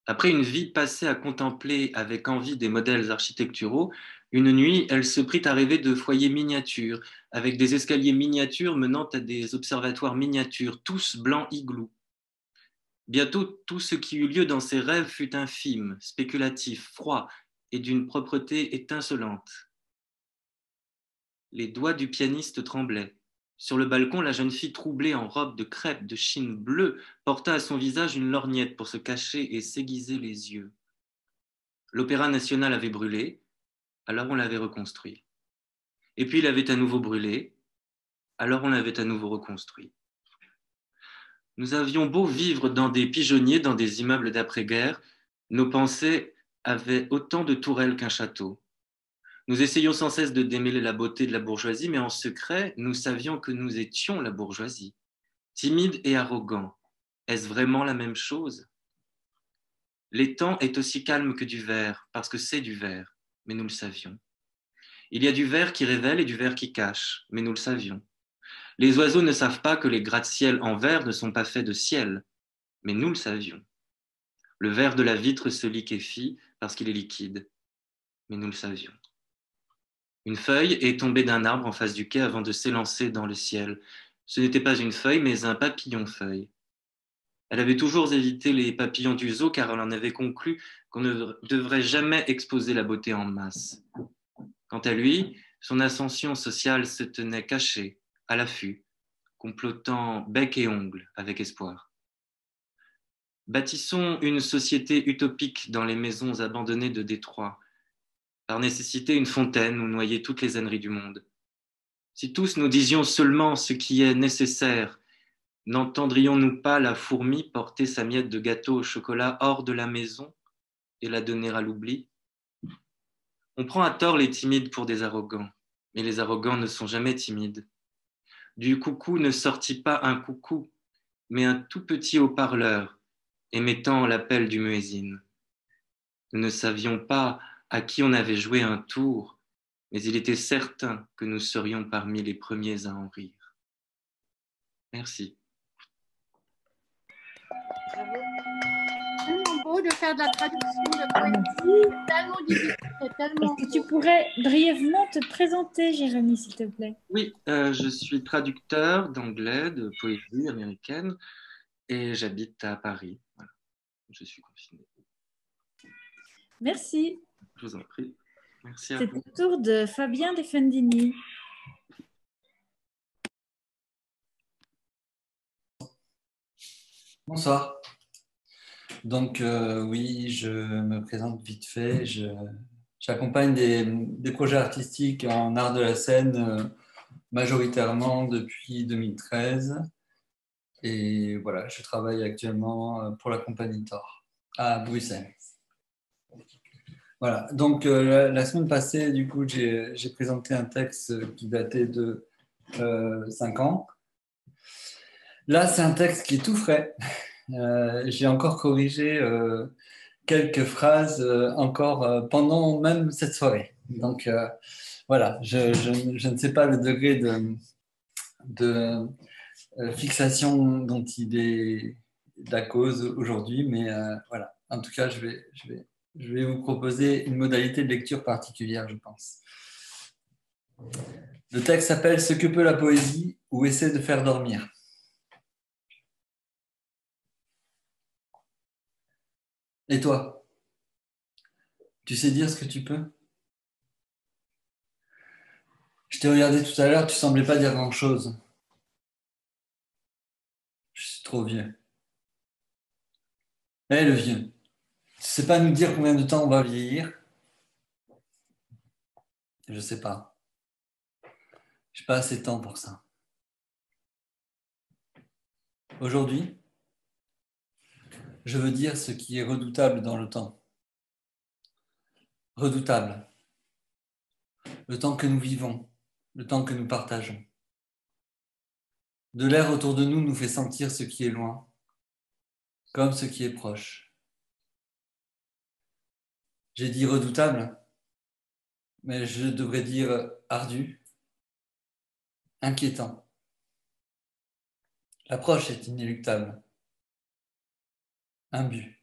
S6: Après une vie passée à contempler avec envie des modèles architecturaux, une nuit, elle se prit à rêver de foyers miniatures, avec des escaliers miniatures menant à des observatoires miniatures, tous blancs igloos. Bientôt, tout ce qui eut lieu dans ses rêves fut infime, spéculatif, froid et d'une propreté étincelante. Les doigts du pianiste tremblaient. Sur le balcon, la jeune fille troublée en robe de crêpe de chine bleue porta à son visage une lorgnette pour se cacher et s'aiguiser les yeux. L'Opéra national avait brûlé, alors on l'avait reconstruit. Et puis il avait à nouveau brûlé, alors on l'avait à nouveau reconstruit. Nous avions beau vivre dans des pigeonniers, dans des immeubles d'après-guerre, nos pensées avaient autant de tourelles qu'un château. Nous essayions sans cesse de démêler la beauté de la bourgeoisie, mais en secret, nous savions que nous étions la bourgeoisie. Timide et arrogant, est-ce vraiment la même chose? L'étang est aussi calme que du verre, parce que c'est du verre, mais nous le savions. Il y a du verre qui révèle et du verre qui cache, mais nous le savions. Les oiseaux ne savent pas que les gratte-ciel en verre ne sont pas faits de ciel, mais nous le savions. Le verre de la vitre se liquéfie parce qu'il est liquide, mais nous le savions. Une feuille est tombée d'un arbre en face du quai avant de s'élancer dans le ciel. Ce n'était pas une feuille, mais un papillon-feuille. Elle avait toujours évité les papillons du zoo car elle en avait conclu qu'on ne devrait jamais exposer la beauté en masse. Quant à lui, son ascension sociale se tenait cachée, à l'affût, complotant bec et ongles avec espoir. Bâtissons une société utopique dans les maisons abandonnées de Détroit, par nécessité une fontaine où noyer toutes les âneries du monde. Si tous nous disions seulement ce qui est nécessaire, n'entendrions-nous pas la fourmi porter sa miette de gâteau au chocolat hors de la maison et la donner à l'oubli? On prend à tort les timides pour des arrogants, mais les arrogants ne sont jamais timides. Du coucou ne sortit pas un coucou, mais un tout petit haut-parleur émettant l'appel du muezzin. Nous ne savions pas à qui on avait joué un tour, mais il était certain que nous serions parmi les premiers à en rire. Merci.
S9: tellement beau de faire de la traduction de poésie, tellement difficile, tellement
S1: Est-ce que tu pourrais brièvement te présenter, Jérémy, s'il te plaît?
S6: Oui, euh, je suis traducteur d'anglais, de poésie américaine, et j'habite à Paris. Je suis confiné.
S1: Merci.
S6: Je vous en prie. Merci à
S1: C'est au tour de Fabien Defendini.
S24: Bonsoir. Donc euh, oui, je me présente vite fait. Je- J'accompagne des, des projets artistiques en art de la scène euh, majoritairement depuis 2013. Et voilà, je travaille actuellement euh, pour la compagnie Thor à Bruxelles. Voilà, donc euh, la, semaine passée, du coup, j'ai présenté un texte qui datait de 5 ans. Là, c'est un texte qui est tout frais. Euh, j'ai encore corrigé euh, quelques phrases euh, encore euh, pendant même cette soirée. Donc euh, voilà, je, ne sais pas le degré de, euh, fixation dont il est la cause aujourd'hui, mais euh, voilà. En tout cas, je vais vous proposer une modalité de lecture particulière, je pense. Le texte s'appelle Ce que peut la poésie ou essaie de faire dormir. Et toi? Tu sais dire ce que tu peux? Je t'ai regardé tout à l'heure, tu semblais pas dire grand-chose. Je trop vieux. Eh le vieux, tu sais pas nous dire combien de temps on va vieillir? Je sais pas. J'ai pas assez de temps pour ça. Aujourd'hui, je veux dire ce qui est redoutable dans le temps. Redoutable. Le temps que nous vivons, le temps que nous partageons. De l'air autour de nous nous fait sentir ce qui est loin, comme ce qui est proche. J'ai dit redoutable, mais je devrais dire ardu, inquiétant. L'approche est inéluctable. But.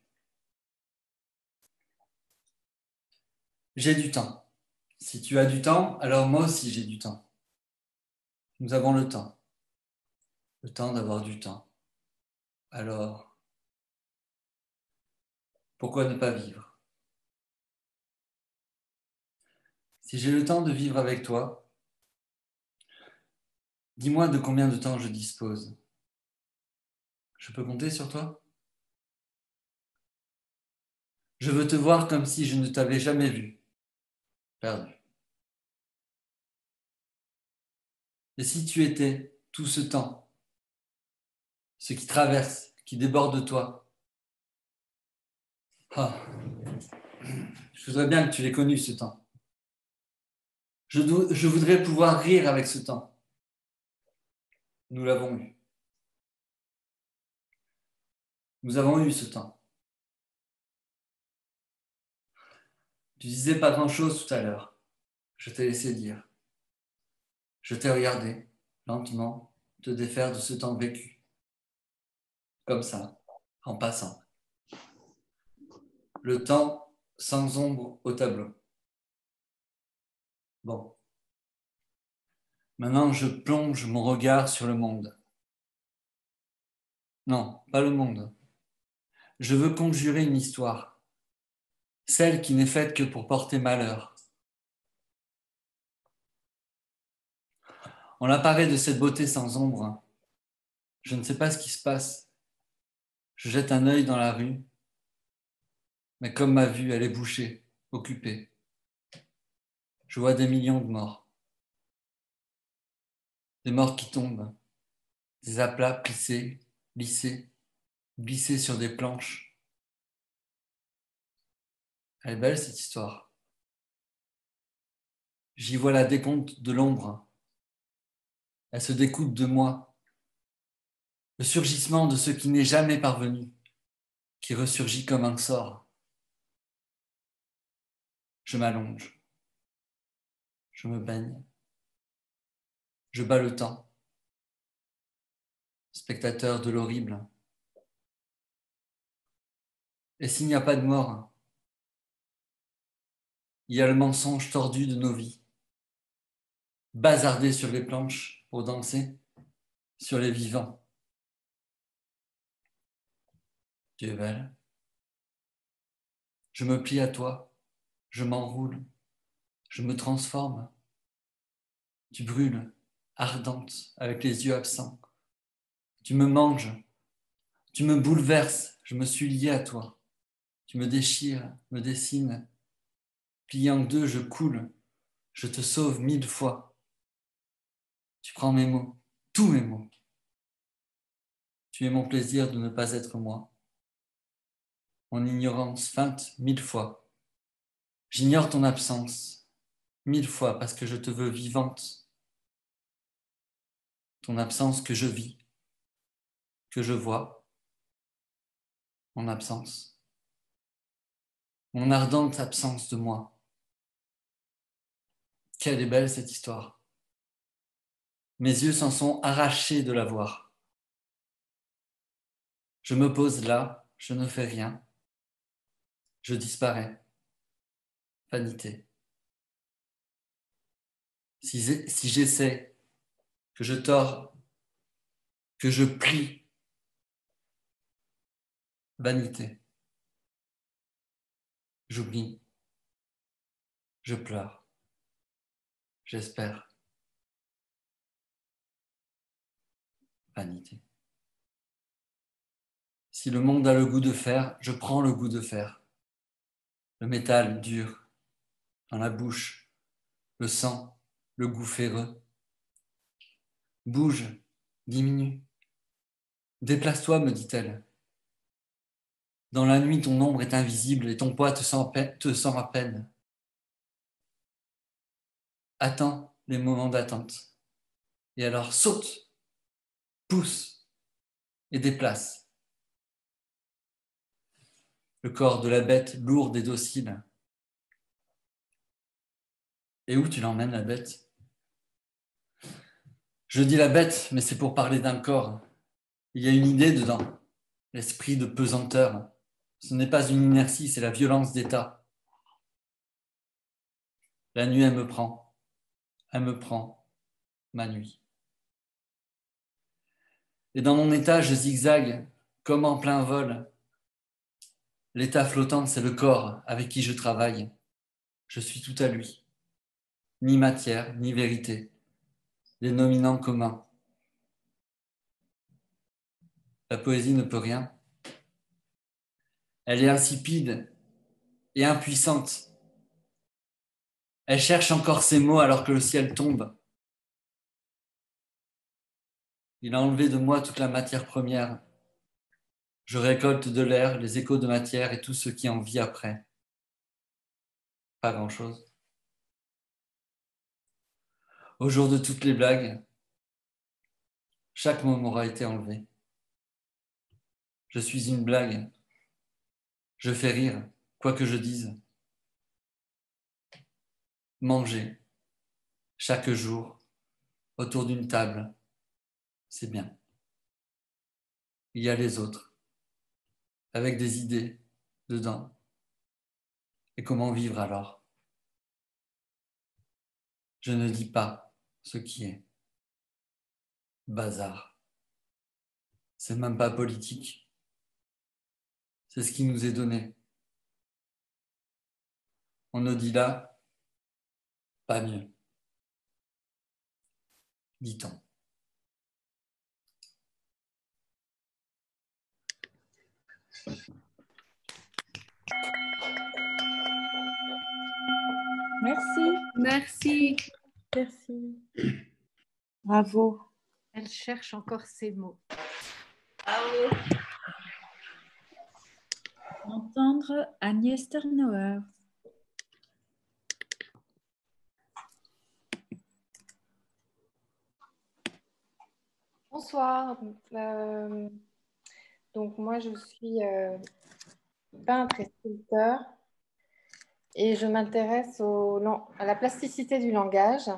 S24: J'ai du temps. Si tu as du temps, alors moi aussi j'ai du temps. Nous avons le temps. Le temps d'avoir du temps. Alors, pourquoi ne pas vivre? Si j'ai le temps de vivre avec toi, dis-moi de combien de temps je dispose. Je peux compter sur toi? Je veux te voir comme si je ne t'avais jamais vu. Perdu. Et si tu étais tout ce temps, ce qui traverse, qui déborde de toi, ah, je voudrais bien que tu l'aies connu ce temps. Je, je voudrais pouvoir rire avec ce temps. Nous l'avons eu. Nous avons eu ce temps. Tu disais pas grand-chose tout à l'heure. Je t'ai laissé dire. Je t'ai regardé, lentement, te défaire de ce temps vécu. Comme ça, en passant. Le temps sans ombre au tableau. Bon. Maintenant, je plonge mon regard sur le monde. Non, pas le monde. Je veux conjurer une histoire, celle qui n'est faite que pour porter malheur. On apparaît de cette beauté sans ombre. Je ne sais pas ce qui se passe. Je jette un œil dans la rue, mais comme ma vue, elle est bouchée, occupée. Je vois des millions de morts. Des morts qui tombent, des aplats plissés, lissés, glissés sur des planches. Elle est belle cette histoire. J'y vois la décompte de l'ombre. Elle se découte de moi. Le surgissement de ce qui n'est jamais parvenu, qui ressurgit comme un sort. Je m'allonge. Je me baigne. Je bats le temps. Spectateur de l'horrible. Et s'il n'y a pas de mort, il y a le mensonge tordu de nos vies, bazardé sur les planches pour danser sur les vivants. Tu es. Je me plie à toi, je m'enroule, je me transforme. Tu brûles, ardente, avec les yeux absents. Tu me manges, tu me bouleverses, je me suis lié à toi. Tu me déchires, me dessines. Plié en deux, je coule. Je te sauve mille fois. Tu prends mes mots, tous mes mots. Tu es mon plaisir de ne pas être moi. Mon ignorance feinte mille fois. J'ignore ton absence mille fois parce que je te veux vivante. Ton absence que je vis, que je vois, mon absence mon ardente absence de moi. Quelle est belle cette histoire. Mes yeux s'en sont arrachés de la voir. Je me pose là, je ne fais rien. Je disparais. Vanité. Si, j'essaie, que je tords, que je plie, vanité. J'oublie. Je pleure. J'espère. Vanité. Si le monde a le goût de fer, je prends le goût de fer. Le métal dur, dans la bouche, le sang, le goût ferreux. Bouge, diminue. Déplace-toi, me dit-elle. Dans la nuit, ton ombre est invisible et ton poids te sent, te sent à peine. Attends les moments d'attente. Et alors saute, pousse et déplace. Le corps de la bête lourde et docile. Et où tu l'emmènes, la bête? Je dis la bête, mais c'est pour parler d'un corps. Il y a une idée dedans, l'esprit de pesanteur. Ce n'est pas une inertie, c'est la violence d'état. La nuit, elle me prend. Elle me prend, ma nuit. Et dans mon état, je zigzague comme en plein vol. L'état flottant, c'est le corps avec qui je travaille. Je suis tout à lui. Ni matière, ni vérité. Les nominants communs. La poésie ne peut rien. Elle est insipide et impuissante. Elle cherche encore ses mots alors que le ciel tombe. Il a enlevé de moi toute la matière première. Je récolte de l'air, les échos de matière et tout ce qui en vit après. Pas grand-chose. Au jour de toutes les blagues, chaque mot m'aura été enlevé. Je suis une blague je fais rire, quoi que je dise. Manger, chaque jour, autour d'une table, c'est bien. Il y a les autres, avec des idées dedans. Et comment vivre alors? Je ne dis pas ce qui est. Bazar. C'est même pas politique. C'est ce qui nous est donné. On nous dit là, pas mieux. Dit-on.
S22: Merci.
S20: Merci.
S22: Merci.
S8: Bravo.
S22: Elle cherche encore ses mots.
S1: Bravo entendre Agnès Ternauer.
S4: Bonsoir. Euh, donc moi je suis euh, peintre et sculpteur et je m'intéresse à la plasticité du langage.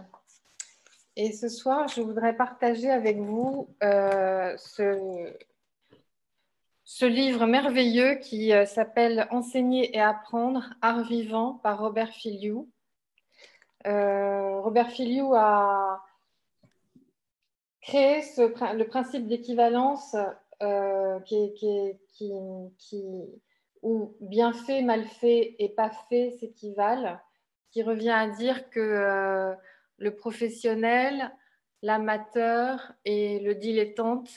S4: Et ce soir, je voudrais partager avec vous euh, ce, livre merveilleux qui euh, s'appelle Enseigner et apprendre, art vivant par Robert Filiou. Robert Filiou a créé le principe d'équivalence euh, qui, où bien fait, mal fait et pas fait s'équivalent, qui revient à dire que le professionnel, l'amateur et le dilettante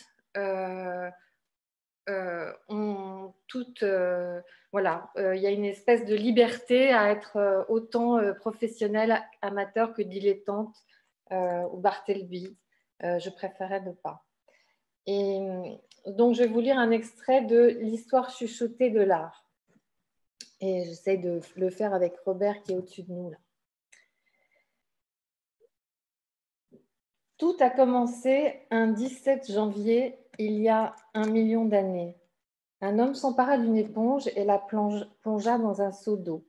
S4: euh, ont toutes, euh, voilà, euh, il y a une espèce de liberté à être autant professionnel, amateur que dilettante ou Bartleby. je préférais ne pas. Et donc, je vais vous lire un extrait de L'histoire chuchotée de l'art. Et j'essaie de le faire avec Robert qui est au-dessus de nous là. Tout a commencé un 17 janvier il y a un million d'années. Un homme s'empara d'une éponge et la plongea dans un seau d'eau.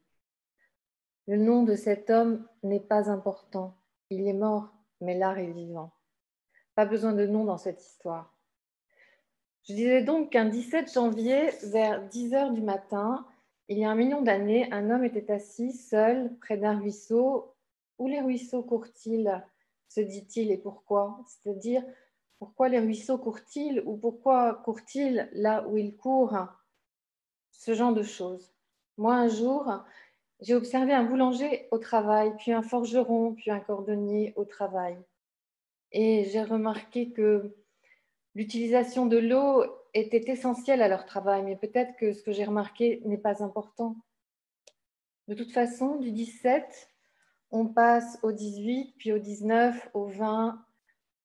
S4: Le nom de cet homme n'est pas important. Il est mort, mais l'art est vivant. Pas besoin de nom dans cette histoire. Je disais donc qu'un 17 janvier, vers 10 heures du matin, il y a un million d'années, un homme était assis seul près d'un ruisseau. Où les ruisseaux courent-ils? se dit-il, et pourquoi? C'est-à-dire, pourquoi les ruisseaux courent-ils? Ou pourquoi courent-ils là où ils courent? Ce genre de choses. Moi, un jour, j'ai observé un boulanger au travail, puis un forgeron, puis un cordonnier au travail. Et j'ai remarqué que l'utilisation de l'eau était essentielle à leur travail, mais peut-être que ce que j'ai remarqué n'est pas important. De toute façon, du 17, on passe au 18, puis au 19, au 20,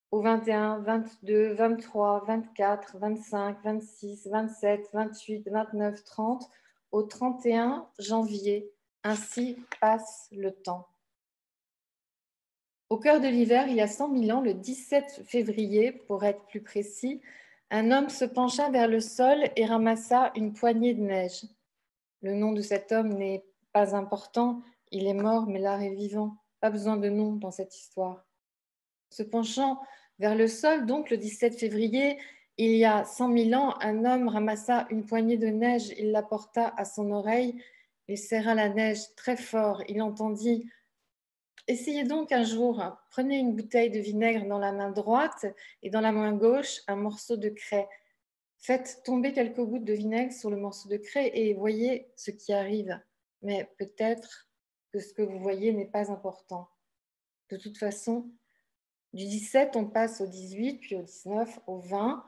S4: au 21, 22, 23, 24, 25, 26, 27, 28, 29, 30, au 31 janvier. Ainsi passe le temps. Au cœur de l'hiver, il y a 100 000 ans, le 17 février, pour être plus précis, un homme se pencha vers le sol et ramassa une poignée de neige. Le nom de cet homme n'est pas important, il est mort, mais l'art est vivant. Pas besoin de nom dans cette histoire. Se penchant vers le sol, donc le 17 février, il y a 100 000 ans, un homme ramassa une poignée de neige, il la porta à son oreille, il serra la neige très fort, il entendit Essayez donc un jour, prenez une bouteille de vinaigre dans la main droite et dans la main gauche un morceau de craie. Faites tomber quelques gouttes de vinaigre sur le morceau de craie et voyez ce qui arrive. Mais peut-être que ce que vous voyez n'est pas important. De toute façon, du 17, on passe au 18, puis au 19, au 20,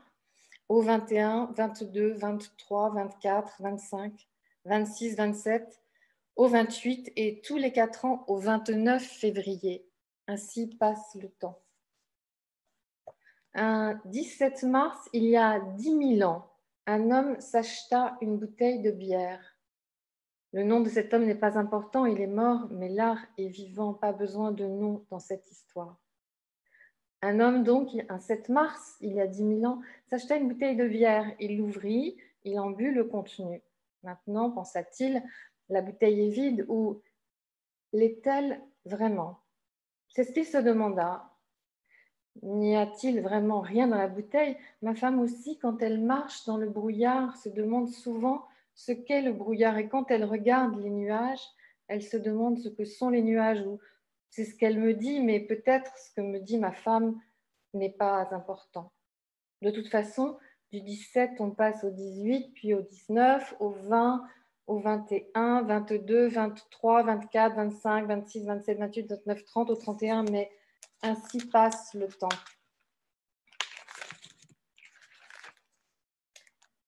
S4: au 21, 22, 23, 24, 25, 26, 27, au 28 et tous les quatre ans au 29 février. Ainsi passe le temps. Un 17 mars, il y a 10 000 ans, un homme s'acheta une bouteille de bière. Le nom de cet homme n'est pas important, il est mort, mais l'art est vivant, pas besoin de nom dans cette histoire. Un homme, donc, un 7 mars, il y a 10 000 ans, s'acheta une bouteille de bière. Il l'ouvrit, il en but le contenu. Maintenant, pensa-t-il, la bouteille est vide ou l'est-elle vraiment? C'est ce qu'il se demanda. N'y a-t-il vraiment rien dans la bouteille? Ma femme aussi, quand elle marche dans le brouillard, se demande souvent ce qu'est le brouillard et quand elle regarde les nuages, elle se demande ce que sont les nuages c'est ce qu'elle me dit, mais peut-être ce que me dit ma femme n'est pas important. De toute façon, du 17, on passe au 18, puis au 19, au 20, au 21, 22, 23, 24, 25, 26, 27, 28, 29, 30, au 31, mais ainsi passe le temps.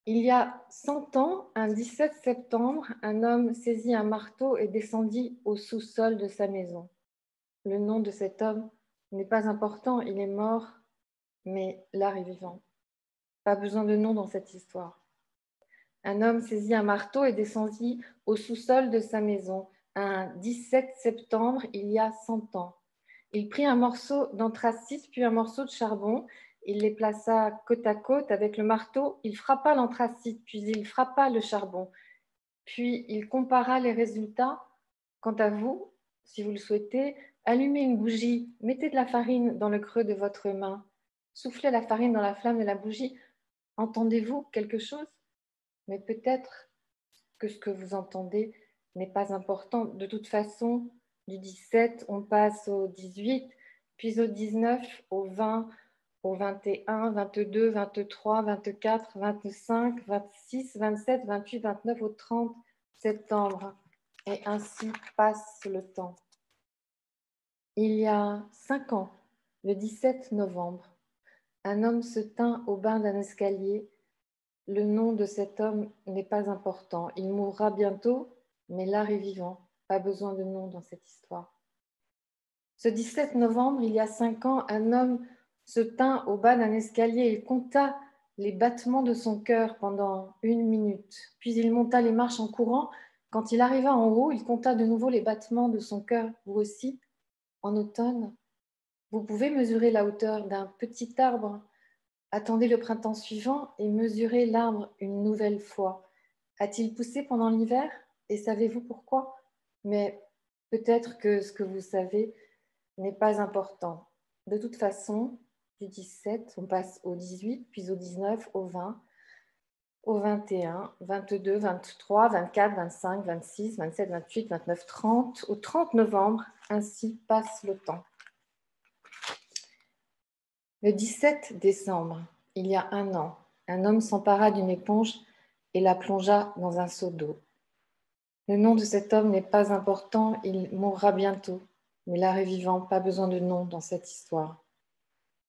S4: Il y a 100 ans, un 17 septembre, un homme saisit un marteau et descendit au sous-sol de sa maison. Le nom de cet homme n'est pas important, il est mort, mais l'art est vivant. Pas besoin de nom dans cette histoire. Un homme saisit un marteau et descendit au sous-sol de sa maison un 17 septembre il y a 100 ans. Il prit un morceau d'anthracite puis un morceau de charbon. Il les plaça côte à côte avec le marteau. Il frappa l'anthracite puis il frappa le charbon. Puis il compara les résultats. Quant à vous, si vous le souhaitez, allumez une bougie, mettez de la farine dans le creux de votre main, soufflez la farine dans la flamme de la bougie. Entendez-vous quelque chose? Mais peut-être que ce que vous entendez n'est pas important. De toute façon, du 17, on passe au 18, puis au 19, au 20, au 21, 22, 23, 24, 25, 26, 27, 28, 29, au 30 septembre. Et ainsi passe le temps. Il y a cinq ans, le 17 novembre, un homme se tint au bain d'un escalier le nom de cet homme n'est pas important. Il mourra bientôt, mais l'art est vivant. Pas besoin de nom dans cette histoire. Ce 17 novembre, il y a cinq ans, un homme se tint au bas d'un escalier. Il compta les battements de son cœur pendant une minute. Puis il monta les marches en courant. Quand il arriva en haut, il compta de nouveau les battements de son cœur. Vous aussi, en automne, vous pouvez mesurer la hauteur d'un petit arbre Attendez le printemps suivant et mesurez l'arbre une nouvelle fois. A-t-il poussé pendant l'hiver? Et savez-vous pourquoi? Mais peut-être que ce que vous savez n'est pas important. De toute façon, du 17, on passe au 18, puis au 19, au 20, au 21, 22, 23, 24, 25, 26, 27, 28, 29, 30, au 30 novembre. Ainsi passe le temps. Le 17 décembre, il y a un an, un homme s'empara d'une éponge et la plongea dans un seau d'eau. Le nom de cet homme n'est pas important, il mourra bientôt. Mais l'art est vivant, pas besoin de nom dans cette histoire.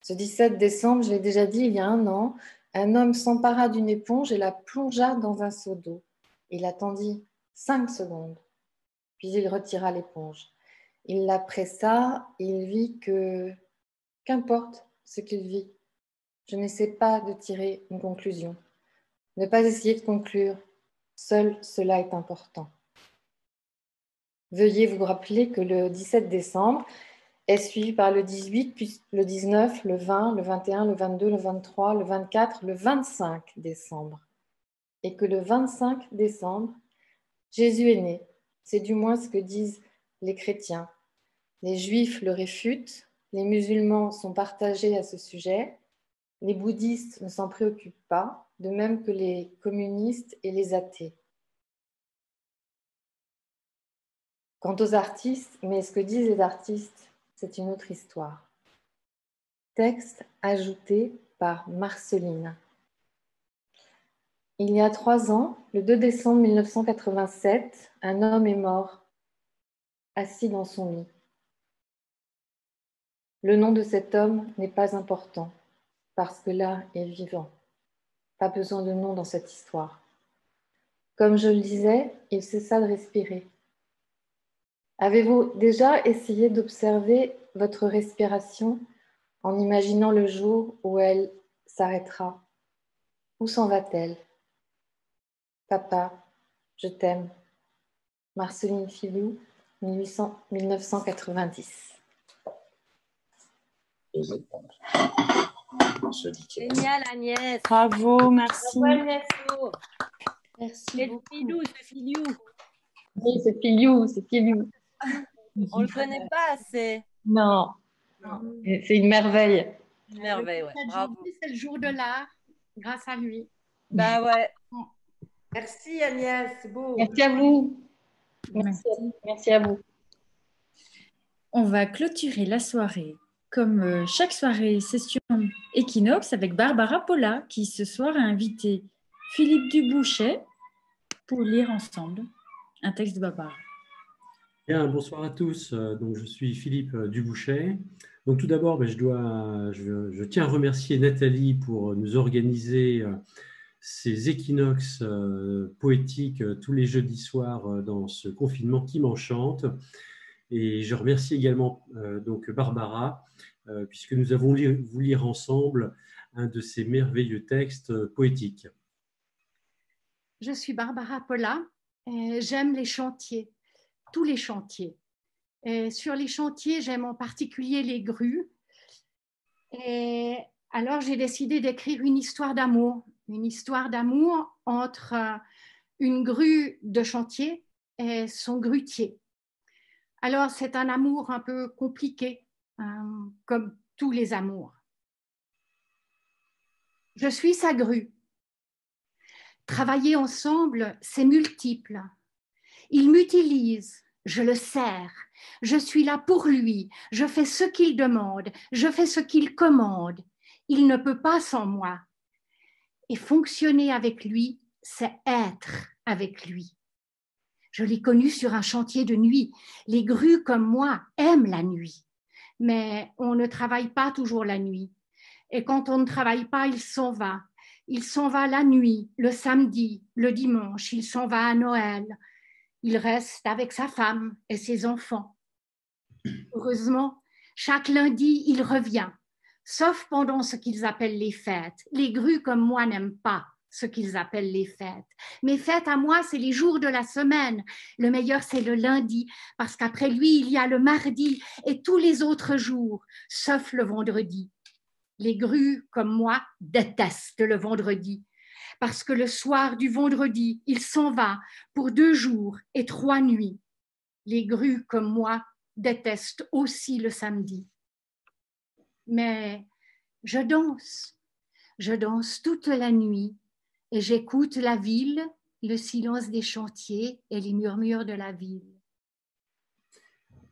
S4: Ce 17 décembre, je l'ai déjà dit il y a un an, un homme s'empara d'une éponge et la plongea dans un seau d'eau. Il attendit cinq secondes, puis il retira l'éponge. Il la pressa, il vit que qu'importe ce qu'il vit, je n'essaie pas de tirer une conclusion. Ne pas essayer de conclure, seul cela est important. Veuillez vous rappeler que le 17 décembre est suivi par le 18, puis le 19, le 20, le 21, le 22, le 23, le 24, le 25 décembre. Et que le 25 décembre, Jésus est né. C'est du moins ce que disent les chrétiens. Les juifs le réfutent, les musulmans sont partagés à ce sujet, les bouddhistes ne s'en préoccupent pas, de même que les communistes et les athées. Quant aux artistes, mais ce que disent les artistes, c'est une autre histoire. Texte ajouté par Marceline. Il y a trois ans, le 2 décembre 1987, un homme est mort, assis dans son lit. Le nom de cet homme n'est pas important, parce que là est vivant. Pas besoin de nom dans cette histoire. Comme je le disais, il cessa de respirer. Avez-vous déjà essayé d'observer votre respiration en imaginant le jour où elle s'arrêtera? Où s'en va-t-elle? Papa, je t'aime. Marceline Filiou, 1990.
S17: Génial Agnès.
S5: Bravo, merci.
S17: Bravo, Agnès.
S25: Merci
S17: C'est
S25: beaucoup.
S17: Filou, c'est Filiou.
S4: Oui, c'est Filiou, c'est.
S17: On le connaît pas assez.
S4: Non, c'est une merveille.
S17: Une merveille, ouais. Bravo.
S9: c'est le jour de l'art, grâce à lui.
S17: Bah ouais.
S7: Merci Agnès, c'est beau.
S4: Merci à vous. Merci, merci à vous.
S1: On va clôturer la soirée, comme euh, chaque soirée session équinoxe, avec Barbara Pola, qui ce soir a invité Philippe Dubouchet pour lire ensemble un texte de Barbara.
S26: Bonsoir à tous. Euh, Donc, je suis Philippe euh, Dubouchet. Donc, tout d'abord, ben, je, je, tiens à remercier Nathalie pour nous organiser ces équinoxes poétiques tous les jeudis soirs dans ce confinement qui m'enchante. Et je remercie également euh, donc Barbara, euh, puisque nous avons lu- voulu lire ensemble un de ces merveilleux textes euh, poétiques.
S9: Je suis Barbara Pola. J'aime les chantiers, tous les chantiers. Et sur les chantiers, j'aime en particulier les grues. Et alors, j'ai décidé d'écrire une histoire d'amour, une histoire d'amour entre une grue de chantier et son grutier. Alors, c'est un amour un peu compliqué, hein, comme tous les amours. Je suis sa grue. Travailler ensemble, c'est multiple. Il m'utilise, je le sers, je suis là pour lui, je fais ce qu'il demande, je fais ce qu'il commande. Il ne peut pas sans moi. Et fonctionner avec lui, c'est être avec lui. Je l'ai connu sur un chantier de nuit. Les grues comme moi aiment la nuit, mais on ne travaille pas toujours la nuit. Et quand on ne travaille pas, il s'en va. Il s'en va la nuit, le samedi, le dimanche, il s'en va à Noël. Il reste avec sa femme et ses enfants. Heureusement, chaque lundi, il revient, sauf pendant ce qu'ils appellent les fêtes. Les grues comme moi n'aiment pas ce qu'ils appellent les fêtes. Mes fêtes à moi, c'est les jours de la semaine. Le meilleur, c'est le lundi, parce qu'après lui, il y a le mardi et tous les autres jours, sauf le vendredi. Les grues, comme moi, détestent le vendredi, parce que le soir du vendredi, il s'en va pour deux jours et trois nuits. Les grues, comme moi, détestent aussi le samedi. Mais je danse, je danse toute la nuit j'écoute la ville, le silence des chantiers et les murmures de la ville.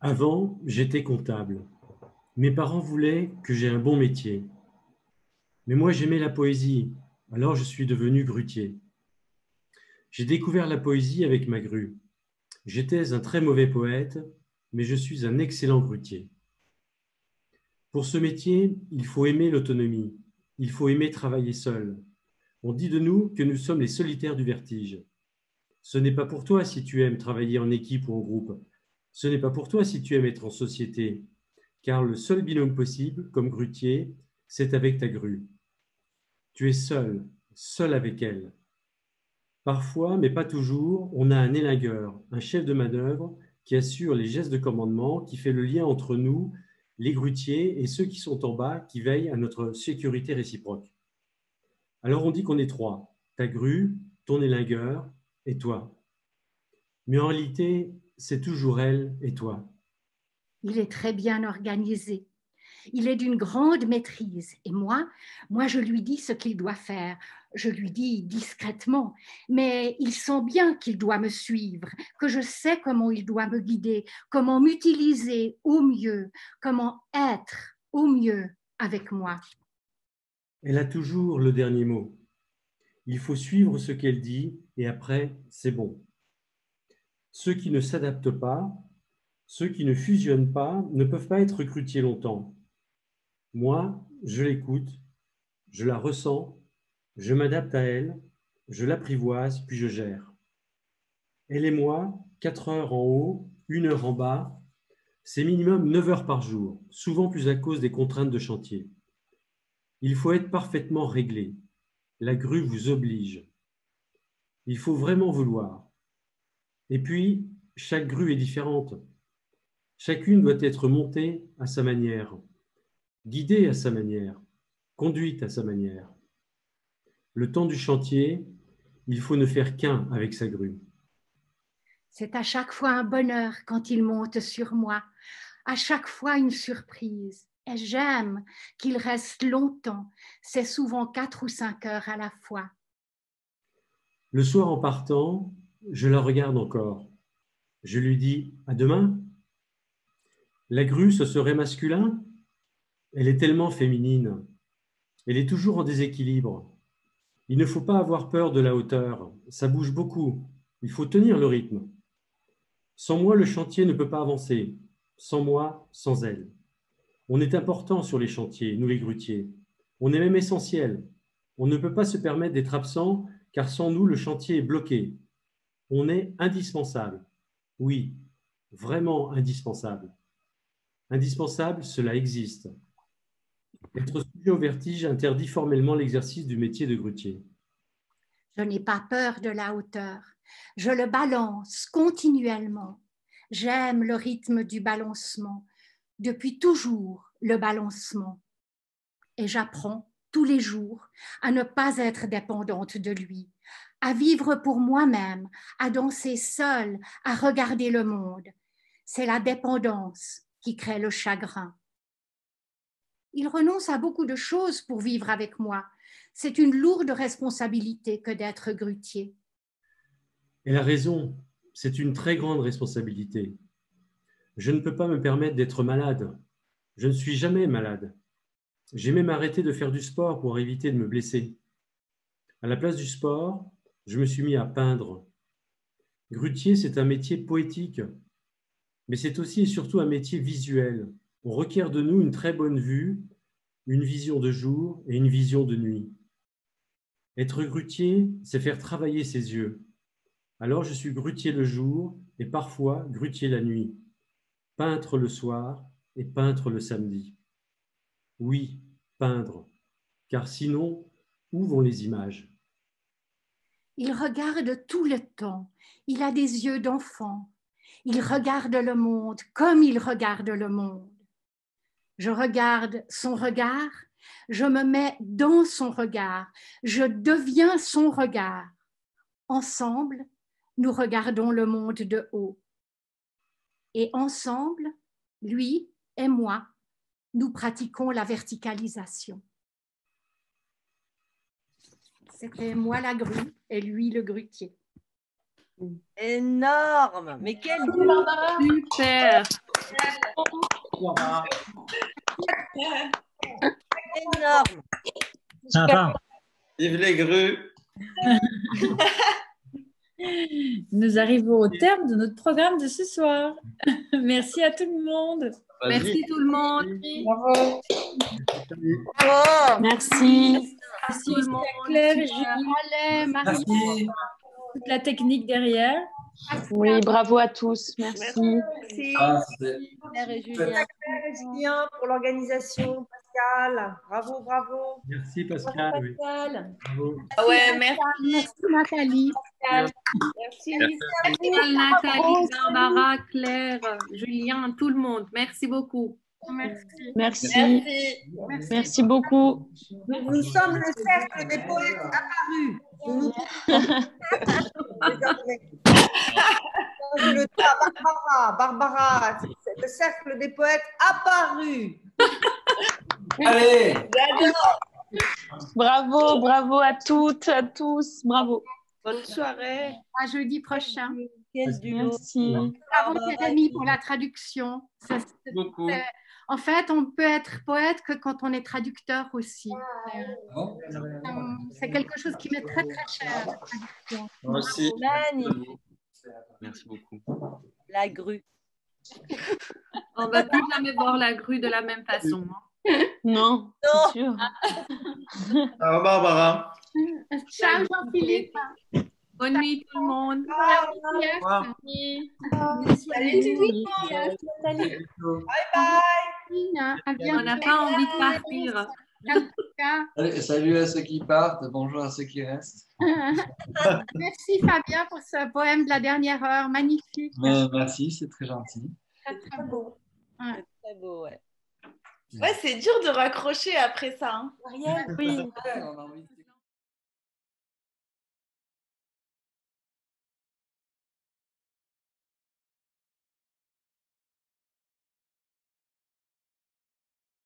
S26: Avant, j'étais comptable. Mes parents voulaient que j'ai un bon métier. Mais moi, j'aimais la poésie, alors je suis devenu grutier. J'ai découvert la poésie avec ma grue. J'étais un très mauvais poète, mais je suis un excellent grutier. Pour ce métier, il faut aimer l'autonomie, il faut aimer travailler seul. On dit de nous que nous sommes les solitaires du vertige. Ce n'est pas pour toi si tu aimes travailler en équipe ou en groupe. Ce n'est pas pour toi si tu aimes être en société. Car le seul binôme possible, comme grutier, c'est avec ta grue. Tu es seul, seul avec elle. Parfois, mais pas toujours, on a un élingueur, un chef de manœuvre qui assure les gestes de commandement, qui fait le lien entre nous les grutiers et ceux qui sont en bas qui veillent à notre sécurité réciproque. Alors on dit qu'on est trois, ta grue, ton élingueur et toi. Mais en réalité, c'est toujours elle et toi.
S9: Il est très bien organisé. Il est d'une grande maîtrise. Et moi, moi, je lui dis ce qu'il doit faire. Je lui dis discrètement, mais il sent bien qu'il doit me suivre, que je sais comment il doit me guider, comment m'utiliser au mieux, comment être au mieux avec moi.
S26: Elle a toujours le dernier mot. Il faut suivre ce qu'elle dit et après, c'est bon. Ceux qui ne s'adaptent pas, ceux qui ne fusionnent pas, ne peuvent pas être recrutés longtemps. Moi, je l'écoute, je la ressens, je m'adapte à elle, je l'apprivoise, puis je gère. Elle et moi, 4 heures en haut, une heure en bas, c'est minimum 9 heures par jour, souvent plus à cause des contraintes de chantier. Il faut être parfaitement réglé. La grue vous oblige. Il faut vraiment vouloir. Et puis, chaque grue est différente. Chacune doit être montée à sa manière guidée à sa manière, conduite à sa manière. Le temps du chantier, il faut ne faire qu'un avec sa grue.
S9: C'est à chaque fois un bonheur quand il monte sur moi, à chaque fois une surprise. J'aime qu'il reste longtemps, c'est souvent quatre ou cinq heures à la fois.
S26: Le soir en partant, je la regarde encore. Je lui dis à demain. La grue, ce serait masculin? Elle est tellement féminine. Elle est toujours en déséquilibre. Il ne faut pas avoir peur de la hauteur. Ça bouge beaucoup. Il faut tenir le rythme. Sans moi, le chantier ne peut pas avancer. Sans moi, sans elle. On est important sur les chantiers, nous les grutiers. On est même essentiel. On ne peut pas se permettre d'être absent car sans nous, le chantier est bloqué. On est indispensable. Oui, vraiment indispensable. Indispensable, cela existe. Être sujet au vertige interdit formellement l'exercice du métier de grutier.
S9: Je n'ai pas peur de la hauteur. Je le balance continuellement. J'aime le rythme du balancement, depuis toujours le balancement. Et j'apprends tous les jours à ne pas être dépendante de lui, à vivre pour moi-même, à danser seule, à regarder le monde. C'est la dépendance qui crée le chagrin il renonce à beaucoup de choses pour vivre avec moi. C'est une lourde responsabilité que d'être grutier.
S26: Elle a raison, c'est une très grande responsabilité. Je ne peux pas me permettre d'être malade. Je ne suis jamais malade. J'ai même arrêté de faire du sport pour éviter de me blesser. À la place du sport, je me suis mis à peindre. Grutier, c'est un métier poétique, mais c'est aussi et surtout un métier visuel on requiert de nous une très bonne vue, une vision de jour et une vision de nuit. Être grutier, c'est faire travailler ses yeux. Alors je suis grutier le jour et parfois grutier la nuit, peintre le soir et peintre le samedi. Oui, peindre, car sinon, où vont les images?
S9: Il regarde tout le temps, il a des yeux d'enfant, il regarde le monde comme il regarde le monde je regarde son regard, je me mets dans son regard, je deviens son regard. Ensemble, nous regardons le monde de haut. Et ensemble, lui et moi, nous pratiquons la verticalisation. C'était moi la grue et lui le grutier.
S17: Énorme Mais quel
S20: Super
S17: Énorme
S27: Sympa.
S28: Vive les grues
S1: Nous arrivons au terme de notre programme de ce soir. Merci à tout le monde.
S20: Merci tout le monde.
S1: Bravo.
S5: Merci.
S1: Merci aussi à Claire et Julie.
S29: Merci.
S1: Toute la technique derrière.
S5: Oui, bravo à tous. Merci.
S7: Merci.
S29: Ah,
S7: Julien.
S17: Julien.
S7: Claire et Julien pour l'organisation. Pascal, bravo, bravo.
S26: Merci Pascal. oui.
S7: Pascal.
S26: Bravo.
S9: Ouais, merci. Merci Nathalie.
S7: Merci.
S20: Pascal, Nathalie, Barbara, Claire, Julien, tout le monde. Merci beaucoup.
S9: Merci.
S5: Merci. Merci beaucoup.
S7: Nous, sommes le cercle des poètes apparus. Nous nous- Je le dis à Barbara. Barbara, c'est le cercle des poètes apparus.
S29: Allez,
S5: Bravo, bravo à toutes, à tous. Bravo.
S7: Bonne soirée.
S9: À jeudi prochain.
S5: Merci.
S9: Bravo Jérémy pour la traduction. Ça,
S6: beaucoup.
S9: En fait, on peut être poète que quand on est traducteur aussi. C'est quelque chose qui m'est très très cher.
S17: Magnifique.
S6: Merci beaucoup.
S17: La grue.
S20: On va plus jamais voir la grue de la même façon.
S5: Non, c'est sûr.
S6: Au revoir, Barbara.
S9: Ciao Jean-Philippe.
S20: Bonne nuit tout le monde.
S9: Salut.
S7: Bye bye.
S20: On n'a pas envie de partir.
S24: Salut à ceux qui partent, bonjour à ceux qui restent.
S9: Merci Fabien pour ce poème de la dernière heure, magnifique.
S24: Merci, c'est très gentil.
S9: Très très beau. Ouais.
S17: Très beau, ouais.
S11: Ouais, c'est dur de raccrocher après ça. hein.
S24: Oui.